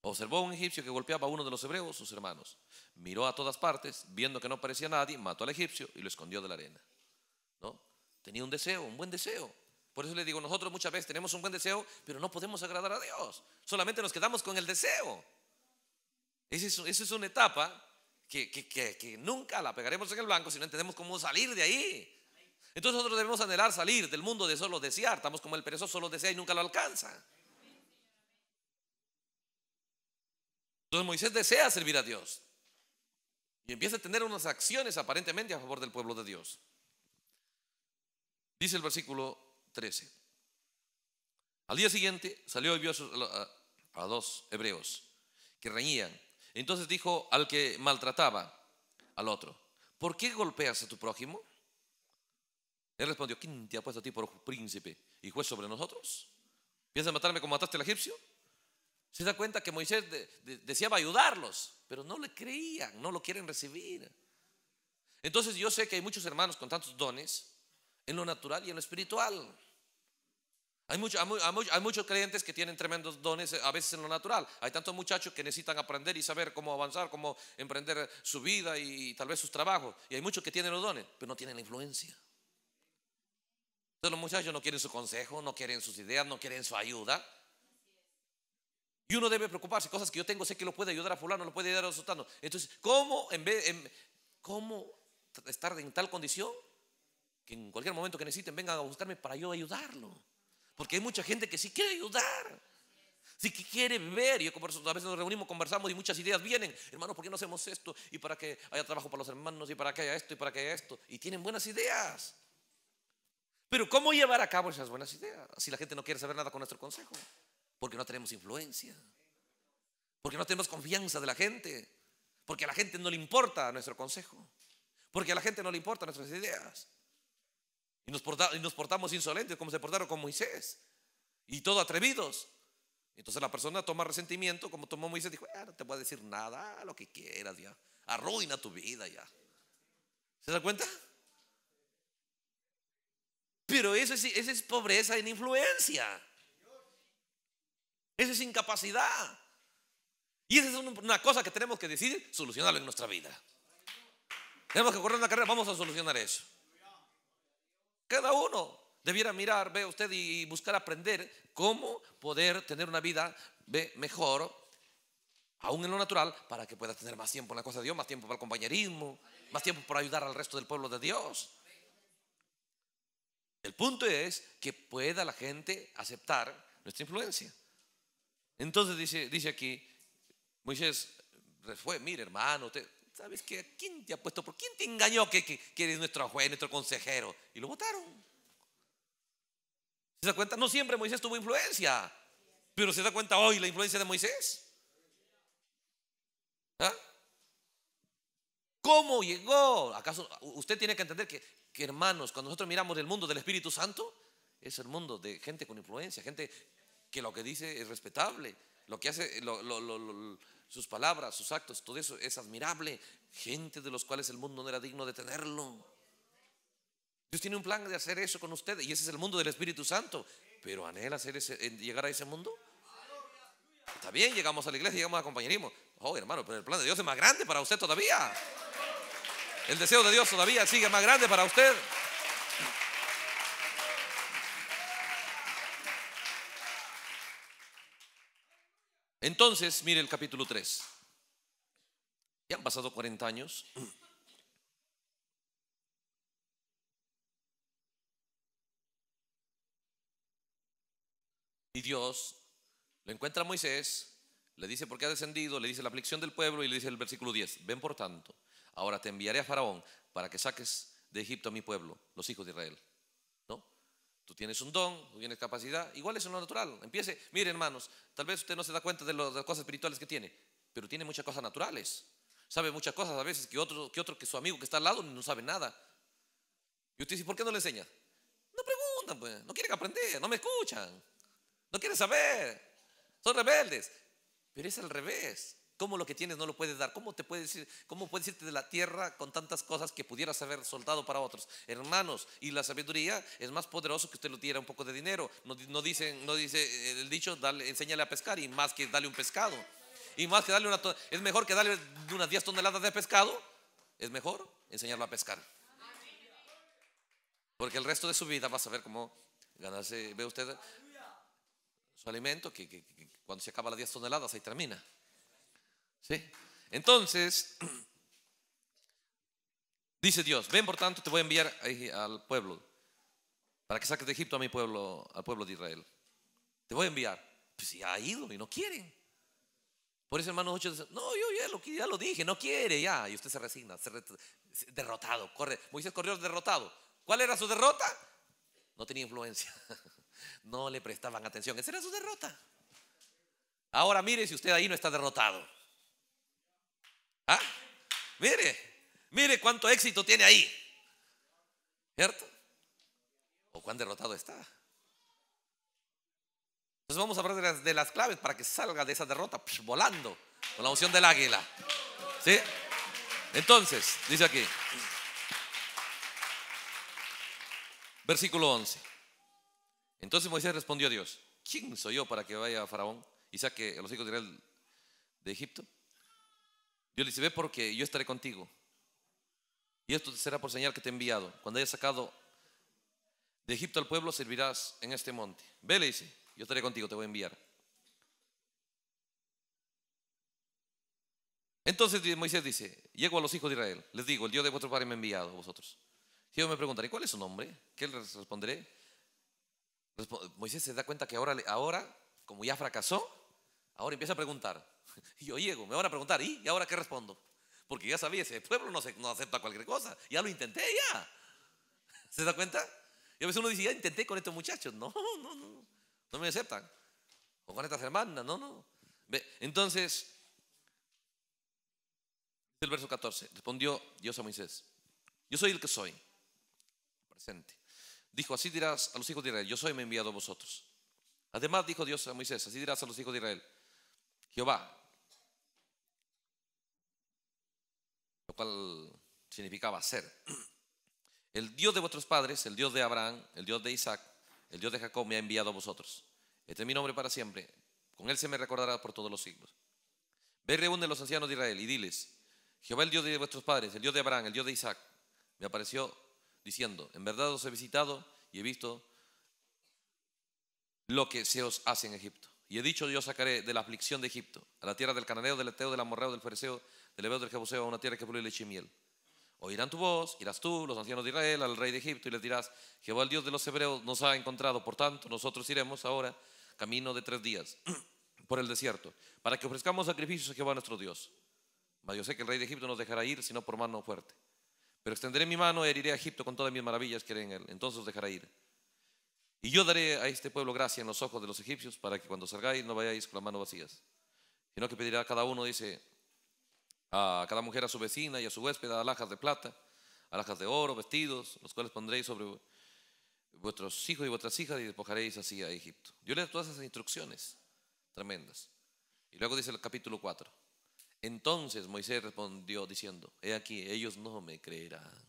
Observó a un egipcio que golpeaba a uno de los hebreos, sus hermanos. Miró a todas partes, viendo que no parecía nadie, mató al egipcio y lo escondió de la arena. ¿No? Tenía un deseo, un buen deseo Por eso le digo, nosotros muchas veces tenemos un buen deseo, pero no podemos agradar a Dios. Solamente nos quedamos con el deseo. Esa es, una etapa que, nunca la pegaremos en el blanco si no entendemos cómo salir de ahí. Entonces nosotros debemos anhelar salir del mundo de solo desear. Estamos como el perezoso solo desea y nunca lo alcanza. Entonces Moisés desea servir a Dios. Y empieza a tener unas acciones aparentemente a favor del pueblo de Dios. Dice el versículo 13. Al día siguiente salió y vio a, dos hebreos que reñían. Entonces dijo al que maltrataba al otro, ¿por qué golpeas a tu prójimo? Él respondió, ¿quién te ha puesto a ti por príncipe y juez sobre nosotros? ¿Piensas matarme como mataste al egipcio? Se da cuenta que Moisés deseaba ayudarlos, pero no le creían, no lo quieren recibir. Entonces yo sé que hay muchos hermanos con tantos dones en lo natural y en lo espiritual. Hay, hay, muchos creyentes que tienen tremendos dones a veces en lo natural. Hay tantos muchachos que necesitan aprender y saber cómo avanzar, cómo emprender su vida y, tal vez sus trabajos. Y hay muchos que tienen los dones, pero no tienen la influencia. Entonces los muchachos no quieren su consejo, no quieren sus ideas, no quieren su ayuda. Y uno debe preocuparse, cosas que yo tengo, sé que lo puede ayudar a fulano, lo puede ayudar a sultano. Entonces, ¿cómo, en vez, ¿cómo estar en tal condición que en cualquier momento que necesiten vengan a buscarme para yo ayudarlo. Porque hay mucha gente que sí quiere ayudar. Sí que quiere ver. Yo a veces nos reunimos, conversamos y muchas ideas vienen. Hermano, ¿por qué no hacemos esto? Y para que haya trabajo para los hermanos, y para que haya esto, y para que haya esto. Y tienen buenas ideas. Pero ¿cómo llevar a cabo esas buenas ideas? Si la gente no quiere saber nada con nuestro consejo. Porque no tenemos influencia. Porque no tenemos confianza de la gente. Porque a la gente no le importa nuestro consejo. Porque a la gente no le importan nuestras ideas. Y nos, portamos, insolentes como se portaron con Moisés. Y todo atrevidos. Entonces la persona toma resentimiento, como tomó Moisés, dijo, no te voy a decir nada, lo que quieras ya. Arruina tu vida ya. ¿Se da cuenta? Pero eso es, eso es pobreza en influencia. Esa es incapacidad. Y esa es una cosa que tenemos que decidir solucionarlo en nuestra vida. Tenemos que correr una carrera, vamos a solucionar eso. Cada uno debiera mirar, ve usted, y buscar aprender cómo poder tener una vida ve, mejor, aún en lo natural, para que pueda tener más tiempo en la cosa de Dios, más tiempo para el compañerismo, más tiempo para ayudar al resto del pueblo de Dios. El punto es que pueda la gente aceptar nuestra influencia. Entonces dice, dice aquí, Moisés fue, mire hermano, usted, ¿Sabes qué? ¿Quién te ha puesto? ¿Por quién te engañó que, que, eres nuestro juez, nuestro consejero? Y lo votaron. ¿Se da cuenta? No siempre Moisés tuvo influencia, pero se da cuenta hoy la influencia de Moisés. ¿Ah? ¿Cómo llegó? ¿Acaso usted tiene que entender que, hermanos, cuando nosotros miramos el mundo del Espíritu Santo, es el mundo de gente con influencia, gente que lo que dice es respetable, lo que hace, lo, sus palabras, sus actos, todo eso es admirable. Gente de los cuales el mundo no era digno de tenerlo. Dios tiene un plan de hacer eso con ustedes y ese es el mundo del Espíritu Santo. Pero anhela hacer ese, llegar a ese mundo. Está bien, llegamos a la iglesia, llegamos a compañerismo. Oh, hermano, pero el plan de Dios es más grande para usted todavía. El deseo de Dios todavía sigue más grande para usted. Entonces, mire el capítulo 3. Ya han pasado 40 años. Y Dios le encuentra a Moisés, le dice por qué ha descendido, le dice la aflicción del pueblo y le dice el versículo 10, ven por tanto, ahora te enviaré a Faraón para que saques de Egipto a mi pueblo, los hijos de Israel. Tú tienes un don, tú tienes capacidad, igual es en lo natural. Empiece, mire hermanos, tal vez usted no se da cuenta de, las cosas espirituales que tiene, pero tiene muchas cosas naturales. Sabe muchas cosas a veces que otro, que otro, que su amigo que está al lado no sabe nada. Y usted dice, ¿por qué no le enseña? No preguntan, pues, no quieren aprender, no me escuchan, no quieren saber, son rebeldes. Pero es al revés. ¿Cómo lo que tienes no lo puedes dar? ¿Cómo te puedes decir, cómo puedes irte de la tierra con tantas cosas que pudieras haber soltado para otros? Hermanos, y la sabiduría es más poderoso que usted lo diera un poco de dinero. No, no, dice, no dice el dicho, dale, enséñale a pescar y más que darle un pescado. Y más que darle una, es mejor que darle unas 10 toneladas de pescado, es mejor enseñarlo a pescar. Porque el resto de su vida va a saber cómo ganarse, ve usted su alimento, que, que- que cuando se acaba las 10 toneladas ahí termina. Entonces, dice Dios, ven por tanto, te voy a enviar ahí al pueblo, para que saques de Egipto a mi pueblo, al pueblo de Israel. Te voy a enviar. Pues ya ha ido y no quieren. Por eso, hermanos, dicen, no, yo ya lo, dije, no quiere ya. Y usted se resigna, se re- se- derrotado, corre. Moisés corrió derrotado. ¿Cuál era su derrota? No tenía influencia. No le prestaban atención. Esa era su derrota. Ahora mire si usted ahí no está derrotado. ¿Ah? Mire, mire cuánto éxito tiene ahí. ¿Cierto? ¿O cuán derrotado está? Entonces vamos a hablar de las, de las claves para que salga de esa derrota volando con la unción del águila. ¿Sí? Entonces, dice aquí, versículo 11. Entonces Moisés respondió a Dios, ¿quién soy yo para que vaya a Faraón y saque a los hijos de Israel de Egipto? Dios le dice, ve porque yo estaré contigo. Y esto será por señal que te he enviado. Cuando hayas sacado de Egipto al pueblo, servirás en este monte. Ve, le dice, yo estaré contigo, te voy a enviar. Entonces Moisés dice, llego a los hijos de Israel, les digo, el Dios de vuestro padre me ha enviado a vosotros. Y me preguntaré, ¿cuál es su nombre? ¿Qué les responderé? Respo- Moisés se da cuenta que ahora, ahora, como ya fracasó, ahora empieza a preguntar. Y yo llego, me van a preguntar, ¿y, ¿Y ahora qué respondo? Porque ya sabía, ese pueblo no, acepta cualquier cosa. Ya lo intenté, ya. ¿Se da cuenta? Y a veces uno dice, ya intenté con estos muchachos. No, no, no. No me aceptan. O con estas hermanas, no, no. Entonces, el verso 14. Respondió Dios a Moisés. Yo soy el que soy. Presente. Dijo, así dirás a los hijos de Israel, yo soy me enviado a vosotros. Además dijo Dios a Moisés, así dirás a los hijos de Israel, Jehová, significaba ser. El Dios de vuestros padres, el Dios de Abraham, el Dios de Isaac, el Dios de Jacob me ha enviado a vosotros. Este es mi nombre para siempre. Con él se me recordará por todos los siglos. Ve y reúne a los ancianos de Israel y diles, Jehová el Dios de vuestros padres, el Dios de Abraham, el Dios de Isaac, me apareció diciendo, en verdad os he visitado y he visto lo que se os hace en Egipto. Y he dicho, yo sacaré de la aflicción de Egipto, a la tierra del cananeo, del eteo, del amorreo, del fereceo, del ebeo, del jebuseo, a una tierra que fluye leche y miel. Oirán tu voz, irás tú, los ancianos de Israel, al rey de Egipto, y les dirás, Jehová el Dios de los hebreos nos ha encontrado, por tanto, nosotros iremos ahora camino de tres días por el desierto, para que ofrezcamos sacrificios a Jehová nuestro Dios. Mas yo sé que el rey de Egipto nos dejará ir, sino por mano fuerte. Pero extenderé mi mano e heriré a Egipto con todas mis maravillas que haré en él. Entonces os dejará ir. Y yo daré a este pueblo gracia en los ojos de los egipcios para que cuando salgáis no vayáis con las manos vacías. Sino que pedirá a cada uno, dice, a cada mujer a su vecina y a su huésped alhajas de plata, alhajas de oro, vestidos, los cuales pondréis sobre vuestros hijos y vuestras hijas y despojaréis así a Egipto. Yo le doy todas esas instrucciones tremendas. Y luego dice el capítulo 4. Entonces Moisés respondió diciendo, he aquí, ellos no me creerán.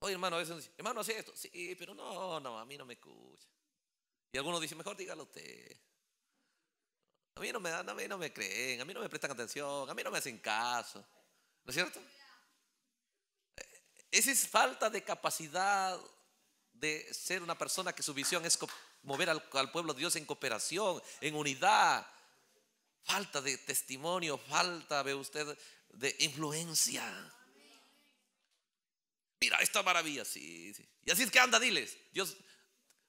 Oye, hermano, a veces dice, hermano, hace esto. Sí, pero no, no, a mí no me escucha. Y algunos dicen, mejor dígalo usted. A mí no me dan, a mí no me creen, a mí no me prestan atención, a mí no me hacen caso. ¿No es cierto? Eh, Esa es falta de capacidad de ser una persona que su visión es mover al, pueblo de Dios en cooperación, en unidad. Falta de testimonio, falta, ve usted, de influencia. Mira, esta maravilla, sí, sí. Y así es que anda, diles. Dios,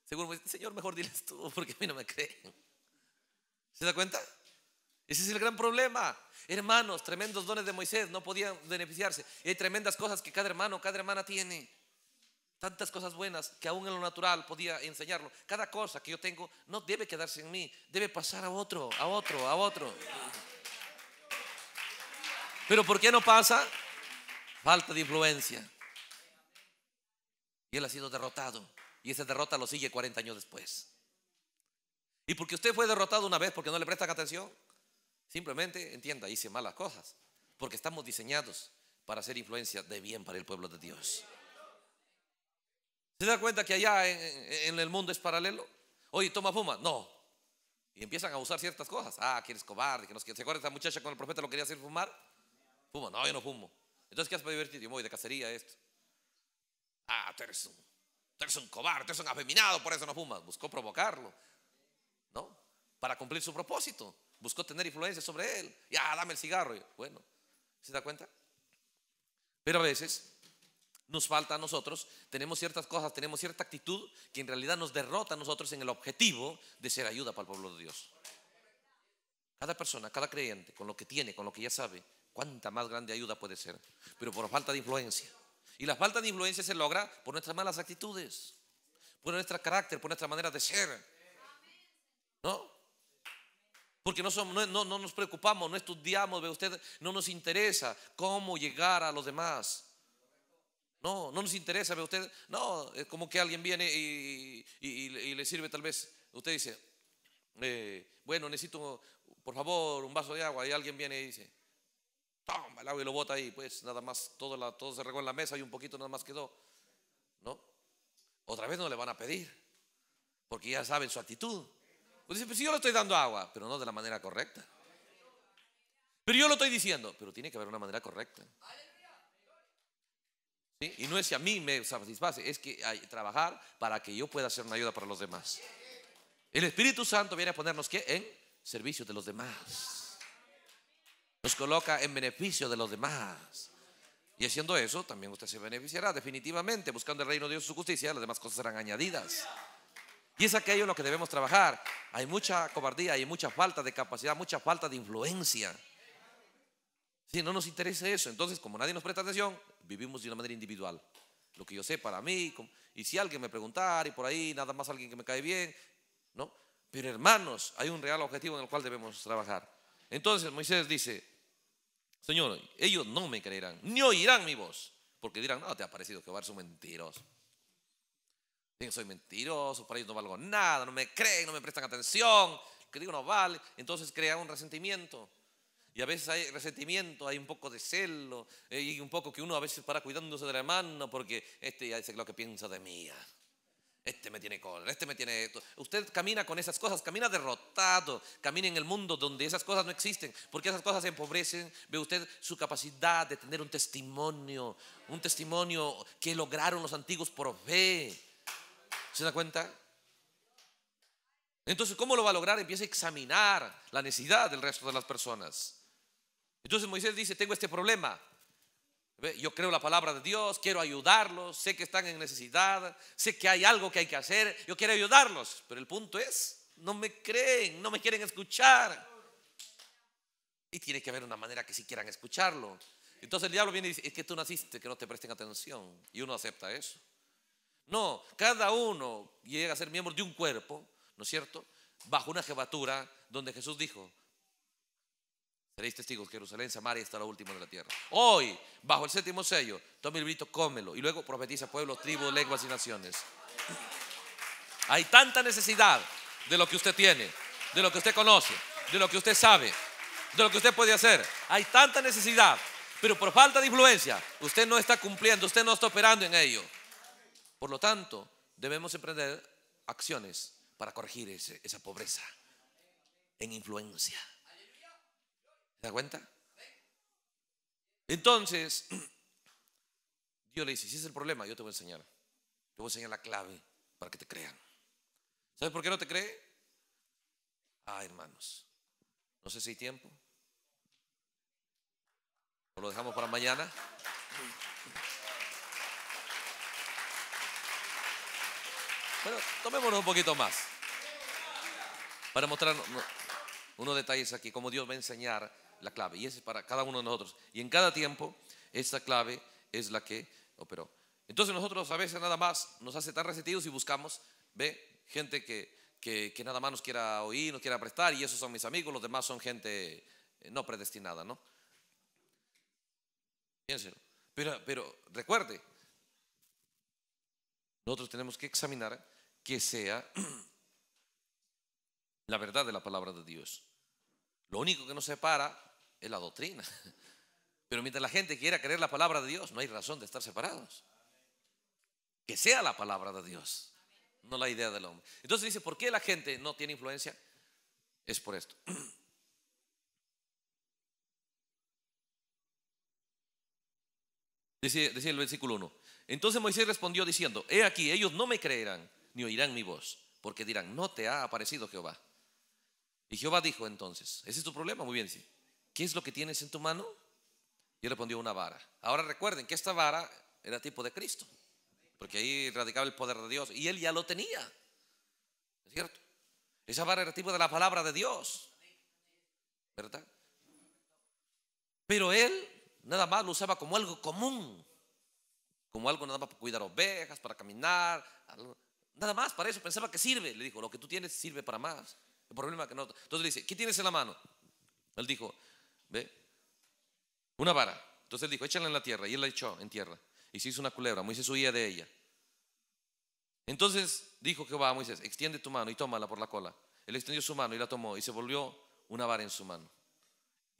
seguro, Señor, mejor diles tú, porque a mí no me creen. ¿Se da cuenta? Ese es el gran problema. Hermanos, tremendos dones de Moisés no podían beneficiarse. Hay tremendas cosas que cada hermano, cada hermana tiene. Tantas cosas buenas que aún en lo natural podía enseñarlo. Cada cosa que yo tengo no debe quedarse en mí, debe pasar a otro, a otro, a otro. Pero ¿por qué no pasa? Falta de influencia. Y él ha sido derrotado. Y esa derrota lo sigue 40 años después. Y porque usted fue derrotado una vez porque no le prestan atención, simplemente entienda, hice malas cosas. Porque estamos diseñados para hacer influencia de bien para el pueblo de Dios. ¿Se da cuenta que allá en, en el mundo es paralelo? Oye, toma, fuma. No. Y empiezan a usar ciertas cosas. Ah, que eres cobarde, que ¿Se acuerda esa muchacha con el profeta lo quería hacer fumar? Fuma. No, yo no fumo. Entonces, ¿qué haces para divertirte? Yo me voy de cacería, esto. Ah, tú eres un Tú eres un cobarde, tú eres un afeminado, por eso no fumas. Buscó provocarlo, ¿no? Para cumplir su propósito. Buscó tener influencia sobre él. Ya, dame el cigarro. Bueno, ¿se da cuenta? Pero a veces nos falta a nosotros, tenemos ciertas cosas, tenemos cierta actitud que en realidad nos derrota a nosotros en el objetivo de ser ayuda para el pueblo de Dios. Cada persona, cada creyente, con lo que tiene, con lo que ya sabe, cuánta más grande ayuda puede ser, pero por falta de influencia. Y la falta de influencia se logra por nuestras malas actitudes, por nuestro carácter, por nuestra manera de ser. ¿No? Porque no, somos, no, no, nos preocupamos, no estudiamos, ve usted, no nos interesa cómo llegar a los demás. No, no nos interesa, ve usted. No, es como que alguien viene y, le sirve tal vez. Usted dice, eh, bueno, necesito, por favor, un vaso de agua. Y alguien viene y dice, toma el agua y lo bota ahí. Pues nada más, todo, la, todo se regó en la mesa y un poquito nada más quedó. ¿No? Otra vez no le van a pedir, porque ya saben su actitud. Pues dice, pues si yo le estoy dando agua, pero no de la manera correcta. Pero yo lo estoy diciendo, pero tiene que haber una manera correcta. Y no es que a mí me satisface, es que hay trabajar para que yo pueda ser una ayuda para los demás. El Espíritu Santo viene a ponernos ¿qué? en servicio de los demás. Nos coloca en beneficio de los demás. Y haciendo eso, también usted se beneficiará definitivamente, buscando el reino de Dios y su justicia, las demás cosas serán añadidas. Y es aquello en lo que debemos trabajar. Hay mucha cobardía, hay mucha falta de capacidad, mucha falta de influencia. Si no nos interesa eso, entonces como nadie nos presta atención, vivimos de una manera individual. Lo que yo sé para mí, y si alguien me preguntara y por ahí nada más alguien que me cae bien, ¿no? Pero hermanos, hay un real objetivo en el cual debemos trabajar. Entonces Moisés dice, Señor, ellos no me creerán, ni oirán mi voz, porque dirán, no, te ha parecido que eres un mentiroso. Soy mentiroso, para ellos no valgo nada, no me creen, no me prestan atención, lo que digo no vale. Entonces crea un resentimiento. Y a veces hay resentimiento, hay un poco de celo, eh, y un poco que uno a veces para cuidándose de la mano porque este ya dice lo que piensa de mí. Este me tiene cólera, este me tiene esto. Usted camina con esas cosas, camina derrotado, camina en el mundo donde esas cosas no existen, porque esas cosas empobrecen. Ve usted su capacidad de tener un testimonio, un testimonio que lograron los antiguos por fe. ¿Se da cuenta? Entonces, ¿cómo lo va a lograr? Empieza a examinar la necesidad del resto de las personas. Entonces Moisés dice, tengo este problema. Yo creo la palabra de Dios, quiero ayudarlos, sé que están en necesidad, sé que hay algo que hay que hacer, yo quiero ayudarlos. Pero el punto es, no me creen, no me quieren escuchar. Y tiene que haber una manera que sí quieran escucharlo. Entonces el diablo viene y dice, es que tú naciste, que no te presten atención. Y uno acepta eso. No, cada uno llega a ser miembro de un cuerpo, ¿no es cierto? Bajo una jefatura donde Jesús dijo, Seréis testigos, Jerusalén, Samaria está lo último de la tierra. Hoy, bajo el séptimo sello, tome el librito, cómelo y luego profetiza pueblos, tribus, lenguas y naciones. Hay tanta necesidad de lo que usted tiene, de lo que usted conoce, de lo que usted sabe, de lo que usted puede hacer. Hay tanta necesidad, pero por falta de influencia, usted no está cumpliendo, usted no está operando en ello. Por lo tanto, debemos emprender acciones para corregir esa pobreza en influencia. ¿Se da cuenta? Entonces, Dios le dice, si es el problema, yo te voy a enseñar. Te voy a enseñar la clave para que te crean. ¿Sabes por qué no te cree? Ah, hermanos, no sé si hay tiempo. ¿O lo dejamos para mañana? Bueno, tomémonos un poquito más para mostrar unos detalles aquí, como Dios va a enseñar la clave. Y es para cada uno de nosotros. Y en cada tiempo, esta clave es la que operó. Entonces nosotros a veces nada más nos hace tan resentidos y buscamos, ve, gente que, que, nada más nos quiera oír, nos quiera prestar, y esos son mis amigos, los demás son gente eh, no predestinada, ¿no? Piénselo. Pero, pero recuerde, nosotros tenemos que examinar que sea la verdad de la palabra de Dios. Lo único que nos separa es la doctrina. Pero mientras la gente quiera creer la palabra de Dios, no hay razón de estar separados. Que sea la palabra de Dios, no la idea del hombre. Entonces dice, ¿por qué la gente no tiene influencia? Es por esto. Decía, decía el versículo 1. Entonces Moisés respondió diciendo, he aquí, ellos no me creerán ni oirán mi voz, porque dirán, no te ha aparecido Jehová. Y Jehová dijo entonces, ese es tu problema, muy bien, ¿qué es lo que tienes en tu mano? Y él respondió una vara. Ahora recuerden que esta vara era tipo de Cristo, porque ahí radicaba el poder de Dios, y él ya lo tenía, ¿es cierto? Esa vara era tipo de la palabra de Dios, ¿verdad? Pero él nada más lo usaba como algo común, como algo nada más para cuidar ovejas, para caminar, nada más para eso. Pensaba que sirve. Le dijo, lo que tú tienes sirve para más. El problema es que no. Entonces le dice, ¿qué tienes en la mano? Él dijo, ve, una vara. Entonces él dijo, échala en la tierra. Y él la echó en tierra. Y se hizo una culebra. Moisés huía de ella. Entonces dijo Jehová a Moisés, extiende tu mano y tómala por la cola. Él extendió su mano y la tomó y se volvió una vara en su mano.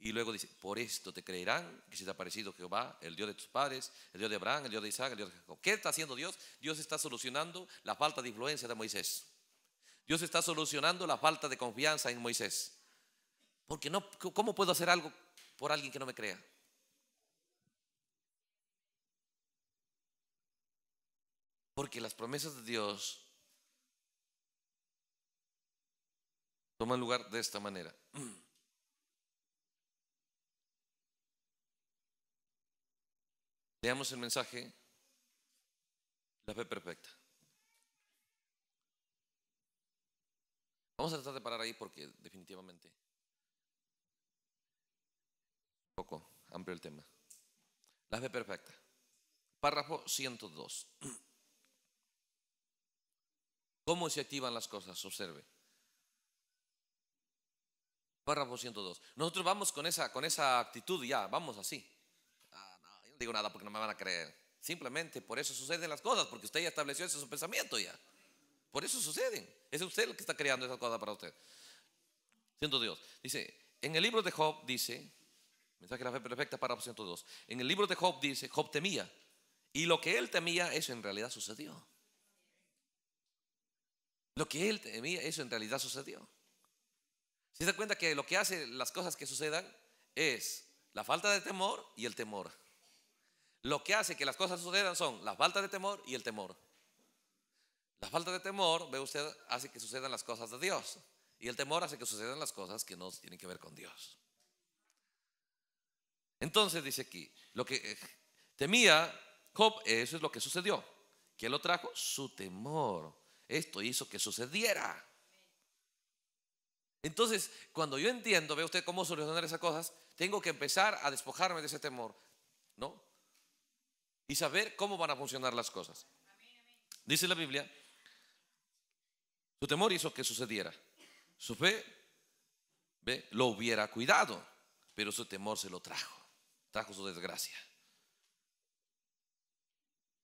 Y luego dice, por esto te creerán que se te ha parecido Jehová, el Dios de tus padres, el Dios de Abraham, el Dios de Isaac, el Dios de Jacob. ¿Qué está haciendo Dios? Dios está solucionando la falta de influencia de Moisés. Dios está solucionando la falta de confianza en Moisés. Porque no, ¿cómo puedo hacer algo por alguien que no me crea? Porque las promesas de Dios toman lugar de esta manera. Leamos el mensaje, la fe perfecta. Vamos a tratar de parar ahí porque definitivamente un poco amplio el tema. La fe perfecta. Párrafo 102. ¿Cómo se activan las cosas? Observe. Párrafo 102. Nosotros vamos con esa, con esa actitud ya, vamos así digo nada porque no me van a creer. Simplemente por eso suceden las cosas, porque usted ya estableció ese su pensamiento ya. Por eso suceden. Es usted el que está creando esas cosas para usted. Siento Dios. Dice, en el libro de Job dice, mensaje de la fe perfecta para 102. En el libro de Job dice, Job temía. Y lo que él temía, eso en realidad sucedió. Lo que él temía, eso en realidad sucedió. Se da cuenta que lo que hace las cosas que sucedan es la falta de temor y el temor. Lo que hace que las cosas sucedan son la falta de temor y el temor. La falta de temor, ve usted, hace que sucedan las cosas de Dios. Y el temor hace que sucedan las cosas que no tienen que ver con Dios. Entonces dice aquí, lo que eh, temía Job, eso es lo que sucedió. ¿Qué lo trajo? Su temor. Esto hizo que sucediera. Entonces, cuando yo entiendo, ve usted cómo solucionar esas cosas, tengo que empezar a despojarme de ese temor. ¿No? Y saber cómo van a funcionar las cosas. Dice la Biblia, su temor hizo que sucediera. Su fe, ve, lo hubiera cuidado, pero su temor se lo trajo, trajo su desgracia.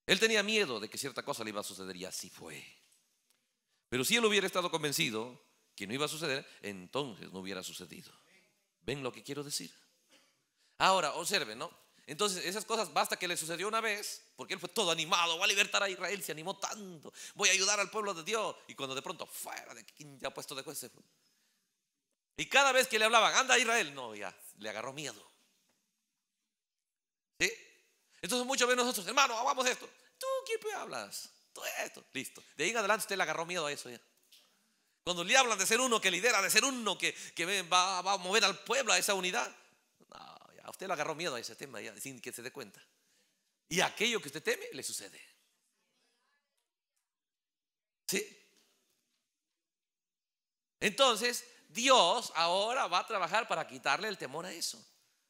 Él tenía miedo de que cierta cosa le iba a suceder y así fue. Pero si él hubiera estado convencido que no iba a suceder, entonces no hubiera sucedido. ¿Ven lo que quiero decir? Ahora, observen, ¿no? Entonces, esas cosas basta que le sucedió una vez, porque él fue todo animado, va a libertar a Israel, se animó tanto, voy a ayudar al pueblo de Dios. Y cuando de pronto, fuera de quien ya ha puesto de juez, Y cada vez que le hablaban, anda Israel, no, ya, le agarró miedo. ¿Sí? Entonces, muchas veces nosotros, hermano, hagamos esto. ¿Tú qué hablas? Todo esto, listo. De ahí en adelante usted le agarró miedo a eso ya. Cuando le hablan de ser uno que lidera, de ser uno que, va a mover al pueblo a esa unidad, a usted le agarró miedo a ese tema sin que se dé cuenta. Y aquello que usted teme le sucede. ¿Sí? Entonces, Dios ahora va a trabajar para quitarle el temor a eso.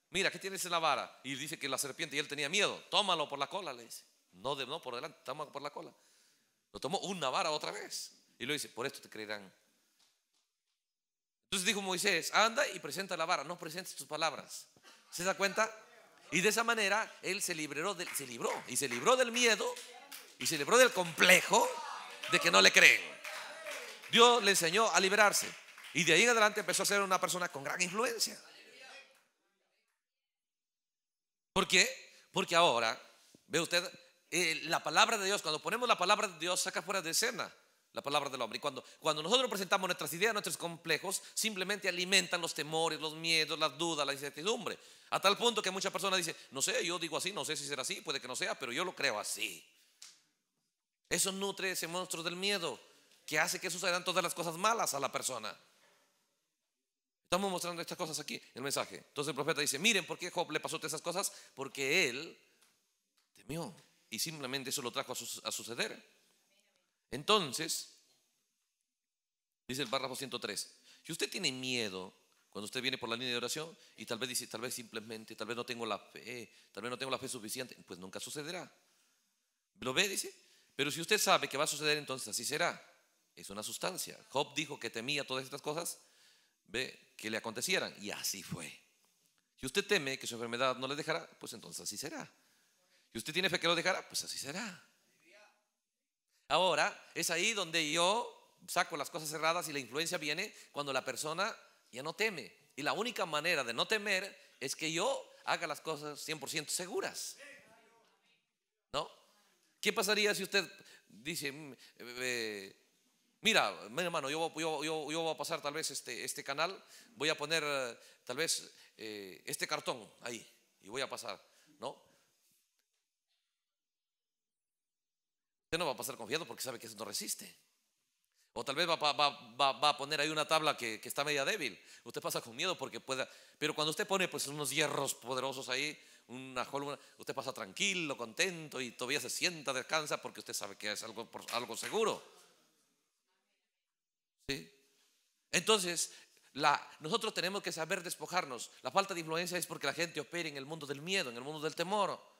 Mira, ¿qué tienes en la vara? Y dice que la serpiente y él tenía miedo. Tómalo por la cola, le dice. No, de, no por delante, tómalo por la cola. Lo tomó una vara otra vez. Y lo dice, por esto te creerán. Entonces dijo Moisés, anda y presenta la vara, no presentes tus palabras. ¿Se da cuenta? Y de esa manera él se libró, se libró y se libró del miedo y se libró del complejo de que no le creen. Dios le enseñó a liberarse y de ahí en adelante empezó a ser una persona con gran influencia. ¿Por qué? Porque ahora, ve usted, eh, la palabra de Dios, cuando ponemos la palabra de Dios, saca fuera de escena la palabra del hombre. Y cuando, cuando nosotros presentamos nuestras ideas, nuestros complejos, simplemente alimentan los temores, los miedos, las dudas, la incertidumbre. A tal punto que muchas personas dicen, no sé, yo digo así, no sé si será así, puede que no sea, pero yo lo creo así. Eso nutre ese monstruo del miedo que hace que sucedan todas las cosas malas a la persona. Estamos mostrando estas cosas aquí, el mensaje. Entonces el profeta dice, miren por qué Job le pasó todas esas cosas, porque él temió y simplemente eso lo trajo a, suceder. Entonces, dice el párrafo 103, si usted tiene miedo cuando usted viene por la línea de oración y tal vez dice, tal vez simplemente, tal vez no tengo la fe, tal vez no tengo la fe suficiente, pues nunca sucederá. ¿Lo ve? Dice. Pero si usted sabe que va a suceder, entonces así será. Es una sustancia. Job dijo que temía todas estas cosas, ve, que le acontecieran. Y así fue. Si usted teme que su enfermedad no le dejará, pues entonces así será. Si usted tiene fe que lo dejará, pues así será. Ahora, es ahí donde yo saco las cosas cerradas y la influencia viene cuando la persona ya no teme. Y la única manera de no temer es que yo haga las cosas 100% seguras. ¿No? ¿Qué pasaría si usted dice, mm, eh, mira, mi hermano, yo, voy a pasar tal vez este, este canal, voy a poner eh, tal vez eh, este cartón ahí y voy a pasar, ¿no? Usted no va a pasar confiado porque sabe que eso no resiste. O tal vez va, a poner ahí una tabla que, está media débil. Usted pasa con miedo porque pueda. Pero cuando usted pone pues unos hierros poderosos ahí, una columna, usted pasa tranquilo, contento y todavía se sienta, descansa porque usted sabe que es algo, algo seguro. ¿Sí? Entonces, nosotros tenemos que saber despojarnos. La falta de influencia es porque la gente opera en el mundo del miedo, en el mundo del temor.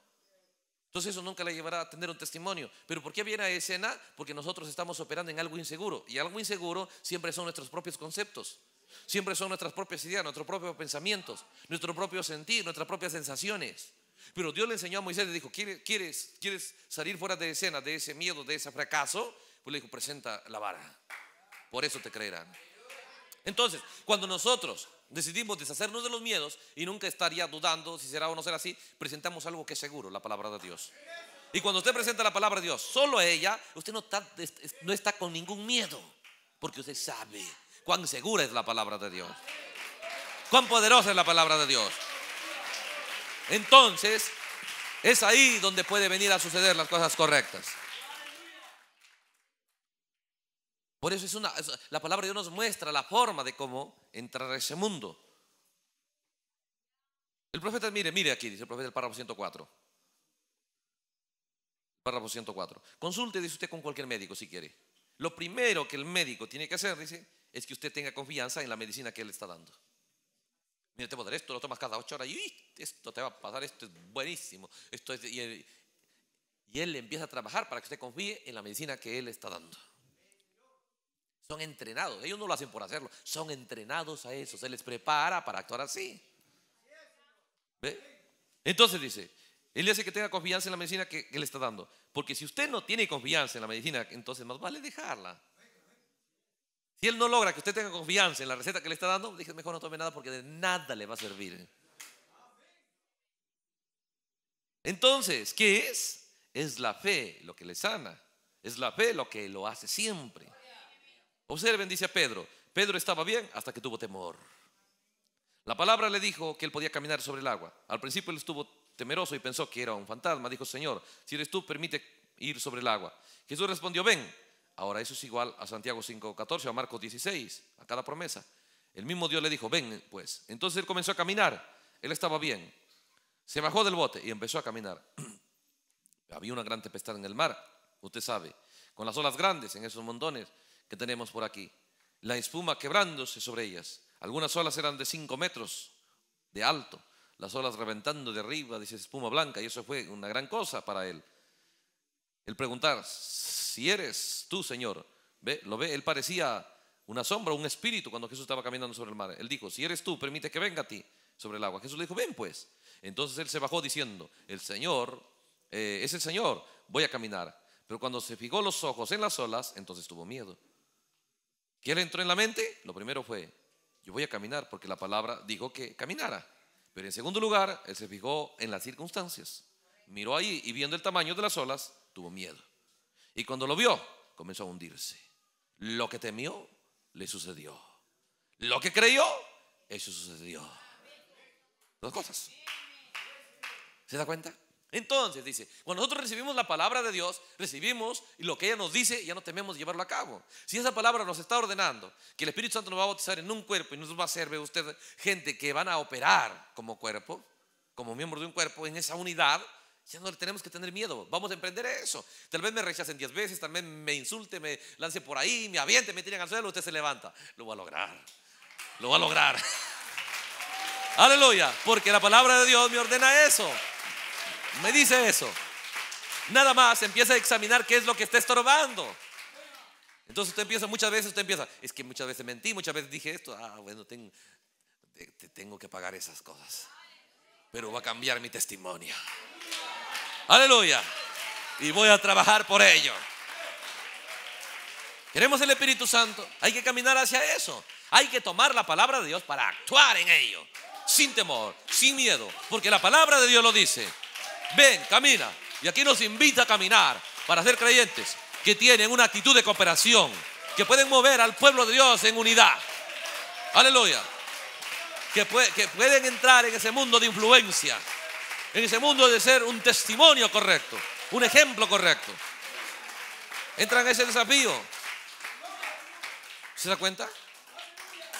Entonces eso nunca le llevará a tener un testimonio. Pero ¿por qué viene a escena? Porque nosotros estamos operando en algo inseguro. Y algo inseguro siempre son nuestros propios conceptos. Siempre son nuestras propias ideas, nuestros propios pensamientos, nuestro propio sentir, nuestras propias sensaciones. Pero Dios le enseñó a Moisés, le dijo, ¿quieres, ¿quieres salir fuera de escena, de ese miedo, de ese fracaso? Pues le dijo, presenta la vara. Por eso te creerán. Entonces, cuando nosotros decidimos deshacernos de los miedos y nunca estaría dudando si será o no será así, presentamos algo que es seguro, la palabra de Dios. Y cuando usted presenta la palabra de Dios, solo ella, usted no está, no está con ningún miedo, porque usted sabe cuán segura es la palabra de Dios, cuán poderosa es la palabra de Dios. Entonces, es ahí donde puede venir a suceder las cosas correctas. Por eso es una, la palabra de Dios nos muestra la forma de cómo entrar a ese mundo. El profeta, mire, mire aquí, dice el profeta 104. Párrafo 104. Consulte, dice usted, con cualquier médico si quiere. Lo primero que el médico tiene que hacer, dice, es que usted tenga confianza en la medicina que él está dando. Mire, te voy a dar esto, lo tomas cada ocho horas y esto te va a pasar, esto es buenísimo. Esto y, él, y él empieza a trabajar para que usted confíe en la medicina que él está dando. Son entrenados. Ellos no lo hacen por hacerlo. Son entrenados a eso. Se les prepara para actuar así. ¿Ve? Entonces dice, él dice que tenga confianza en la medicina que, le está dando. Porque si usted no tiene confianza en la medicina, entonces más vale dejarla. Si él no logra que usted tenga confianza en la receta que le está dando, dije, mejor no tome nada porque de nada le va a servir. Entonces, ¿qué es? Es la fe lo que le sana. Es la fe lo que lo hace siempre. Observen, dice Pedro, Pedro estaba bien hasta que tuvo temor. La palabra le dijo que él podía caminar sobre el agua. Al principio él estuvo temeroso y pensó que era un fantasma. Dijo, Señor, si eres tú, permite ir sobre el agua. Jesús respondió, ven. Ahora eso es igual a Santiago 5.14 o a Marcos 16, a cada promesa. El mismo Dios le dijo, ven pues. Entonces él comenzó a caminar. Él estaba bien. Se bajó del bote y empezó a caminar. Había una gran tempestad en el mar, usted sabe, con las olas grandes en esos montones que tenemos por aquí. La espuma quebrándose sobre ellas. Algunas olas eran de 5 metros de alto, las olas reventando de arriba, dice espuma blanca, y eso fue una gran cosa para él. El preguntar, si eres tú, Señor, ¿ve? ¿Lo ve? Él parecía una sombra, un espíritu cuando Jesús estaba caminando sobre el mar. Él dijo, si eres tú, permite que venga a ti sobre el agua. Jesús le dijo, ven pues. Entonces él se bajó diciendo, el Señor eh, es el Señor, voy a caminar. Pero cuando se fijó los ojos en las olas, entonces tuvo miedo. ¿Qué le entró en la mente? Lo primero fue, yo voy a caminar porque la palabra dijo que caminara. Pero en segundo lugar, él se fijó en las circunstancias. Miró ahí y viendo el tamaño de las olas, tuvo miedo. Y cuando lo vio, comenzó a hundirse. Lo que temió, le sucedió. Lo que creyó, eso sucedió. Dos cosas. ¿Se da cuenta? Entonces dice, cuando nosotros recibimos la palabra de Dios, recibimos y lo que ella nos dice, ya no tememos llevarlo a cabo. Si esa palabra nos está ordenando que el Espíritu Santo nos va a bautizar en un cuerpo y nos va a hacer, ve usted, gente que van a operar como cuerpo, como miembros de un cuerpo en esa unidad, ya no le tenemos que tener miedo. Vamos a emprender eso. Tal vez me rechacen diez veces, tal vez me insulte, me lance por ahí, me aviente, me tiren al suelo, usted se levanta. Lo va a lograr. Lo va a lograr. Aleluya. Porque la palabra de Dios me ordena eso. Me dice eso. Nada más empieza a examinar qué es lo que está estorbando. Entonces usted empieza, muchas veces usted empieza, es que muchas veces mentí, muchas veces dije esto, ah, bueno, tengo, tengo que pagar esas cosas. Pero va a cambiar mi testimonio. Aleluya. Y voy a trabajar por ello. Queremos el Espíritu Santo. Hay que caminar hacia eso. Hay que tomar la palabra de Dios para actuar en ello. Sin temor, sin miedo. Porque la palabra de Dios lo dice. Ven, camina. Y aquí nos invita a caminar para ser creyentes que tienen una actitud de cooperación, que pueden mover al pueblo de Dios en unidad. Aleluya. Que, pueden entrar en ese mundo de influencia, en ese mundo de ser un testimonio correcto, un ejemplo correcto. Entran en ese desafío. ¿Se da cuenta?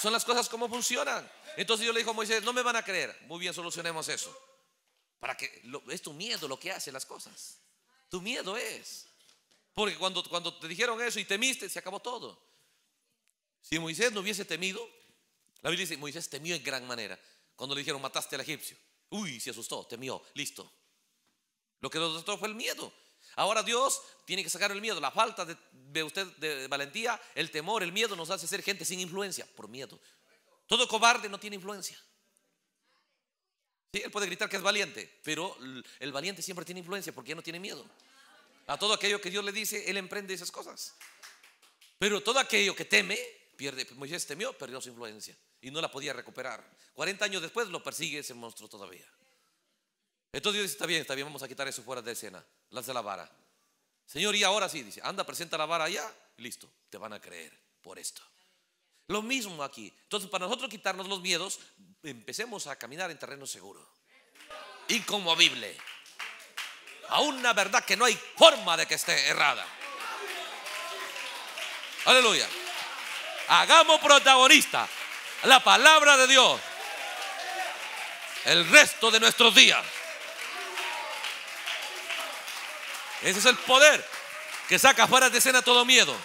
Son las cosas como funcionan. Entonces yo le digo a Moisés, no me van a creer. Muy bien, solucionemos eso. Para que es tu miedo lo que hace las cosas. Tu miedo es. Porque cuando, cuando te dijeron eso y temiste, se acabó todo. Si Moisés no hubiese temido, la Biblia dice, Moisés temió en gran manera. Cuando le dijeron, mataste al egipcio. Uy, se asustó, temió, listo. Lo que nos fue el miedo. Ahora Dios tiene que sacar el miedo, la falta de, usted de valentía, el temor, el miedo nos hace ser gente sin influencia por miedo. Todo cobarde no tiene influencia. Él puede gritar que es valiente, pero el valiente siempre tiene influencia porque ya no tiene miedo. A todo aquello que Dios le dice, él emprende esas cosas. Pero todo aquello que teme, pierde. Moisés temió, perdió su influencia y no la podía recuperar. 40 años después lo persigue ese monstruo todavía. Entonces Dios dice, está bien, está bien, vamos a quitar eso fuera de escena. Lanza la vara. Señor, y ahora sí, dice, anda, presenta la vara allá, listo, te van a creer por esto. Lo mismo aquí. Entonces, para nosotros quitarnos los miedos, empecemos a caminar en terreno seguro, inconmovible, a una verdad que no hay forma de que esté errada. Aleluya. Hagamos protagonista la palabra de Dios el resto de nuestros días. Ese es el poder que saca fuera de escena todo miedo.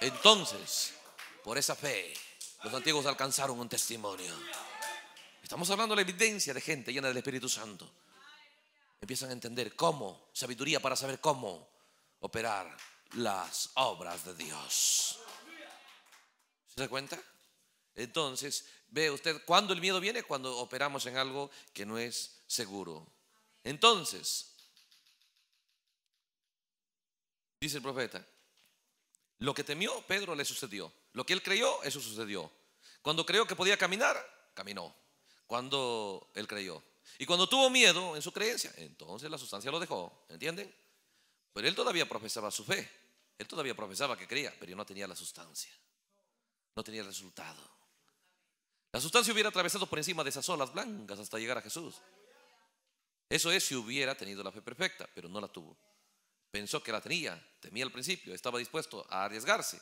Entonces, por esa fe, los antiguos alcanzaron un testimonio. Estamos hablando de la evidencia de gente llena del Espíritu Santo. Empiezan a entender cómo, sabiduría para saber cómo operar las obras de Dios. ¿Se da cuenta? Entonces, ve usted, cuando el miedo viene? Cuando operamos en algo que no es seguro. Entonces, dice el profeta, lo que temió Pedro le sucedió. Lo que él creyó, eso sucedió. Cuando creyó que podía caminar, caminó. Cuando él creyó. Y cuando tuvo miedo en su creencia, entonces la sustancia lo dejó. ¿Entienden? Pero él todavía profesaba su fe. Él todavía profesaba que creía, pero no tenía la sustancia. No tenía el resultado. La sustancia hubiera atravesado por encima de esas olas blancas hasta llegar a Jesús. Eso es si hubiera tenido la fe perfecta, pero no la tuvo. Pensó que la tenía, temía al principio, estaba dispuesto a arriesgarse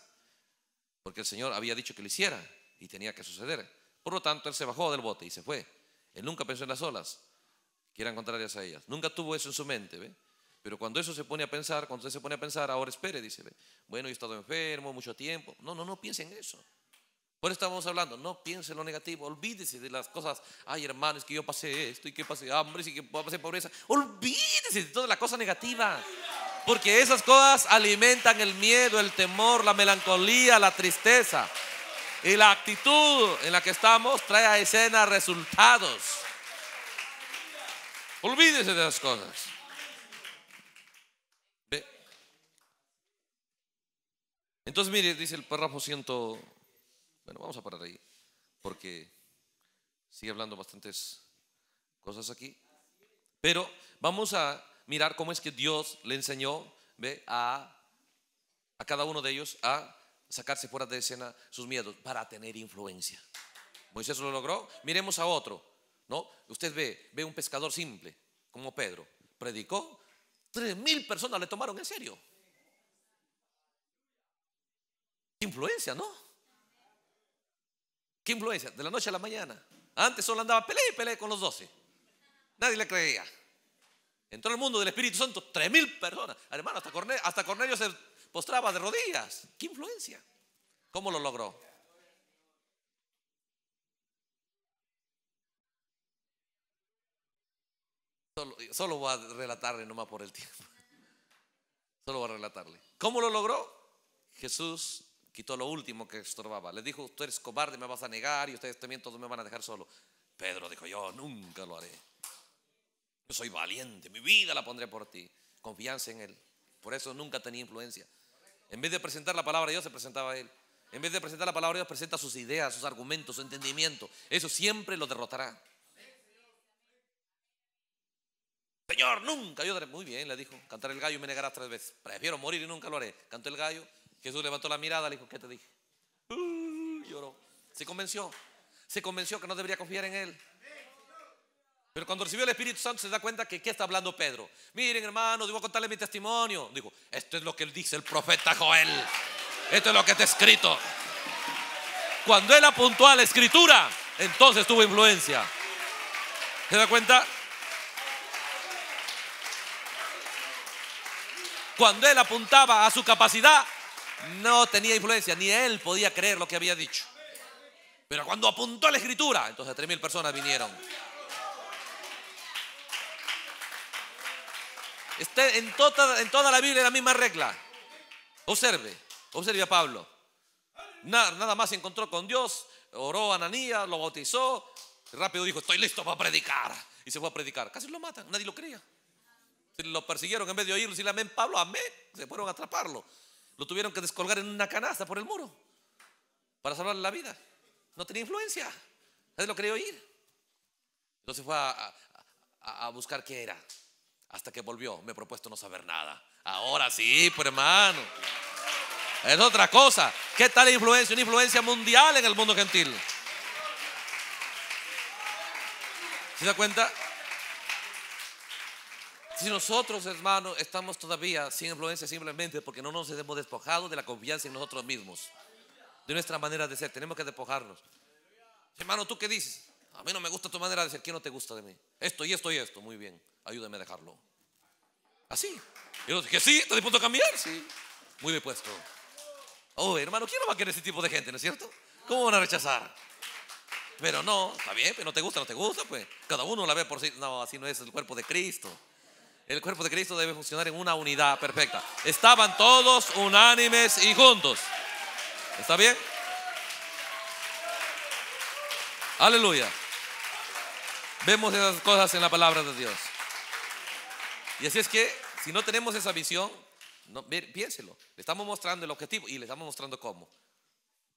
porque el Señor había dicho que lo hiciera y tenía que suceder. Por lo tanto, él se bajó del bote y se fue. Él nunca pensó en las olas, que eran contrarias a ellas. Nunca tuvo eso en su mente, ¿ve? Pero cuando eso se pone a pensar, cuando usted se pone a pensar, ahora espere, dice, ¿ve? bueno, he estado enfermo mucho tiempo. No, no, no piense en eso. Por eso estamos hablando, no piense en lo negativo, olvídese de las cosas, ay hermanos, que yo pasé esto y que pasé hambre y que pasé pobreza. Olvídese de toda la cosa negativa. Porque esas cosas alimentan el miedo, el temor, la melancolía, la tristeza. Y la actitud en la que estamos trae a escena resultados. Olvídese de esas cosas. Entonces, mire, dice el párrafo ciento. Bueno, vamos a parar ahí, porque sigue hablando bastantes cosas aquí. Pero vamos a mirar cómo es que Dios le enseñó ¿ve? A, a cada uno de ellos a sacarse fuera de escena sus miedos para tener influencia. Moisés lo logró. Miremos a otro, ¿no? Usted ve, ve un pescador simple, como Pedro, predicó, tres mil personas le tomaron en serio. ¿Qué influencia, no? ¿Qué influencia? De la noche a la mañana. Antes solo andaba pelea y pelea con los doce. Nadie le creía. Entró el mundo del Espíritu Santo, tres mil personas. Hermano, hasta Cornelio, hasta Cornelio se postraba de rodillas. ¿Qué influencia? ¿Cómo lo logró? Solo, voy a relatarle nomás por el tiempo. Solo voy a relatarle. ¿Cómo lo logró? Jesús quitó lo último que estorbaba. Le dijo, tú eres cobarde, me vas a negar y ustedes también todos me van a dejar solo. Pedro dijo, yo nunca lo haré. Soy valiente, mi vida la pondré por ti. Confianza en Él. Por eso nunca tenía influencia. En vez de presentar la palabra de Dios, se presentaba a Él. En vez de presentar la palabra de Dios, presenta sus ideas, sus argumentos, su entendimiento. Eso siempre lo derrotará. Señor, nunca yo. Muy bien, le dijo. Cantar el gallo y me negarás tres veces. Prefiero morir y nunca lo haré. Cantó el gallo. Jesús levantó la mirada, le dijo, ¿qué te dije? Lloró. Se convenció. Se convenció que no debería confiar en él. Pero cuando recibió el Espíritu Santo se da cuenta que ¿qué está hablando Pedro? Miren hermanos, debo contarle mi testimonio. Dijo, esto es lo que dice el profeta Joel. Esto es lo que está escrito. Cuando él apuntó a la escritura, entonces tuvo influencia. ¿Se da cuenta? Cuando él apuntaba a su capacidad, no tenía influencia, ni él podía creer lo que había dicho. Pero cuando apuntó a la escritura, entonces tres mil personas vinieron. Está en toda, en toda la Biblia la misma regla. Observe, observe a Pablo. Nada, más se encontró con Dios, oró a Ananías, lo bautizó, rápido dijo, estoy listo para predicar. Y se fue a predicar. Casi lo matan, nadie lo creía. Lo persiguieron en vez de oírlo, si amén, Pablo, amén. Se fueron a atraparlo. Lo tuvieron que descolgar en una canasta por el muro para salvarle la vida. No tenía influencia. Nadie lo quería oír. Entonces fue a, a buscar qué era. Hasta que volvió, me he propuesto no saber nada. Ahora sí, pues hermano. Es otra cosa. ¿Qué tal la influencia? Una influencia mundial en el mundo gentil. ¿Se da cuenta? Si nosotros, hermanos, estamos todavía sin influencia simplemente porque no nos hemos despojado de la confianza en nosotros mismos, de nuestra manera de ser, tenemos que despojarnos. Hermano, ¿tú qué dices? A mí no me gusta tu manera de ser, ¿qué no te gusta de mí? Esto y esto y esto, muy bien, ayúdame a dejarlo. Así. Y yo dije, sí, ¿estás dispuesto a cambiar? Sí, muy dispuesto. Oh, hermano, ¿quién no va a querer ese tipo de gente, no es cierto? ¿Cómo van a rechazar? Pero no, está bien, pero no te gusta, no te gusta, pues cada uno la ve por sí. No, así no es el cuerpo de Cristo. El cuerpo de Cristo debe funcionar en una unidad perfecta. Estaban todos unánimes y juntos. ¿Está bien? Aleluya. Vemos esas cosas en la palabra de Dios. Y así es que, si no tenemos esa visión, no, piénselo. Le estamos mostrando el objetivo y le estamos mostrando cómo.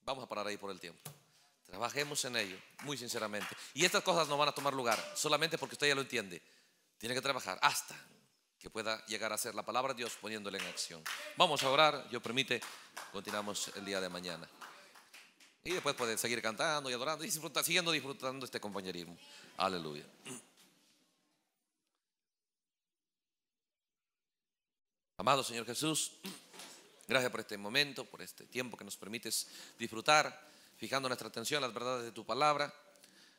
Vamos a parar ahí por el tiempo. Trabajemos en ello, muy sinceramente. Y estas cosas no van a tomar lugar solamente porque usted ya lo entiende. Tiene que trabajar hasta que pueda llegar a ser la palabra de Dios poniéndole en acción. Vamos a orar, Dios permite, continuamos el día de mañana. Y después puede seguir cantando y adorando y siguiendo disfrutando este compañerismo. Aleluya. Amado Señor Jesús, gracias por este momento, por este tiempo que nos permites disfrutar, fijando nuestra atención a las verdades de tu palabra.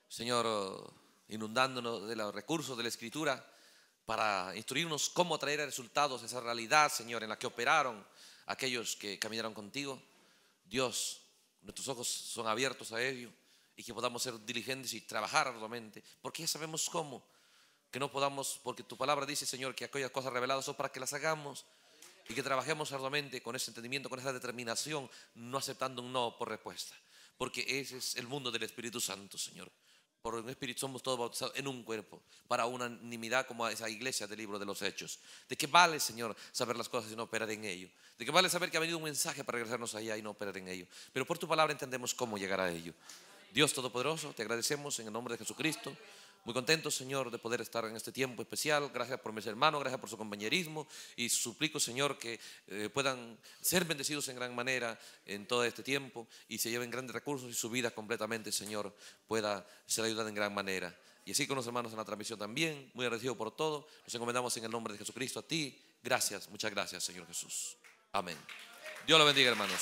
Señor, inundándonos de los recursos de la Escritura para instruirnos cómo traer resultados esa realidad, Señor, en la que operaron aquellos que caminaron contigo. Dios, nuestros ojos son abiertos a ello y que podamos ser diligentes y trabajar arduamente, porque ya sabemos cómo. Que no podamos, porque tu palabra dice, Señor, que aquellas cosas reveladas son para que las hagamos y que trabajemos arduamente con ese entendimiento, con esa determinación, no aceptando un no por respuesta, porque ese es el mundo del Espíritu Santo, Señor por un espíritu somos todos bautizados en un cuerpo, para unanimidad como esa iglesia del libro de los hechos. ¿De qué vale, Señor, saber las cosas y no operar en ello? ¿De qué vale saber que ha venido un mensaje para regresarnos allá y no operar en ello? Pero por tu palabra entendemos cómo llegar a ello. Dios Todopoderoso, te agradecemos en el nombre de Jesucristo Muy contento, Señor, de poder estar en este tiempo especial. Gracias por mis hermanos, gracias por su compañerismo. Y suplico, Señor, que eh, puedan ser bendecidos en gran manera en todo este tiempo y se lleven grandes recursos y su vida completamente, Señor, pueda ser ayudada en gran manera. Y así con los hermanos en la transmisión también. Muy agradecido por todo. Nos encomendamos en el nombre de Jesucristo a ti. Gracias, muchas gracias, Señor Jesús. Amén. Dios lo bendiga, hermanos.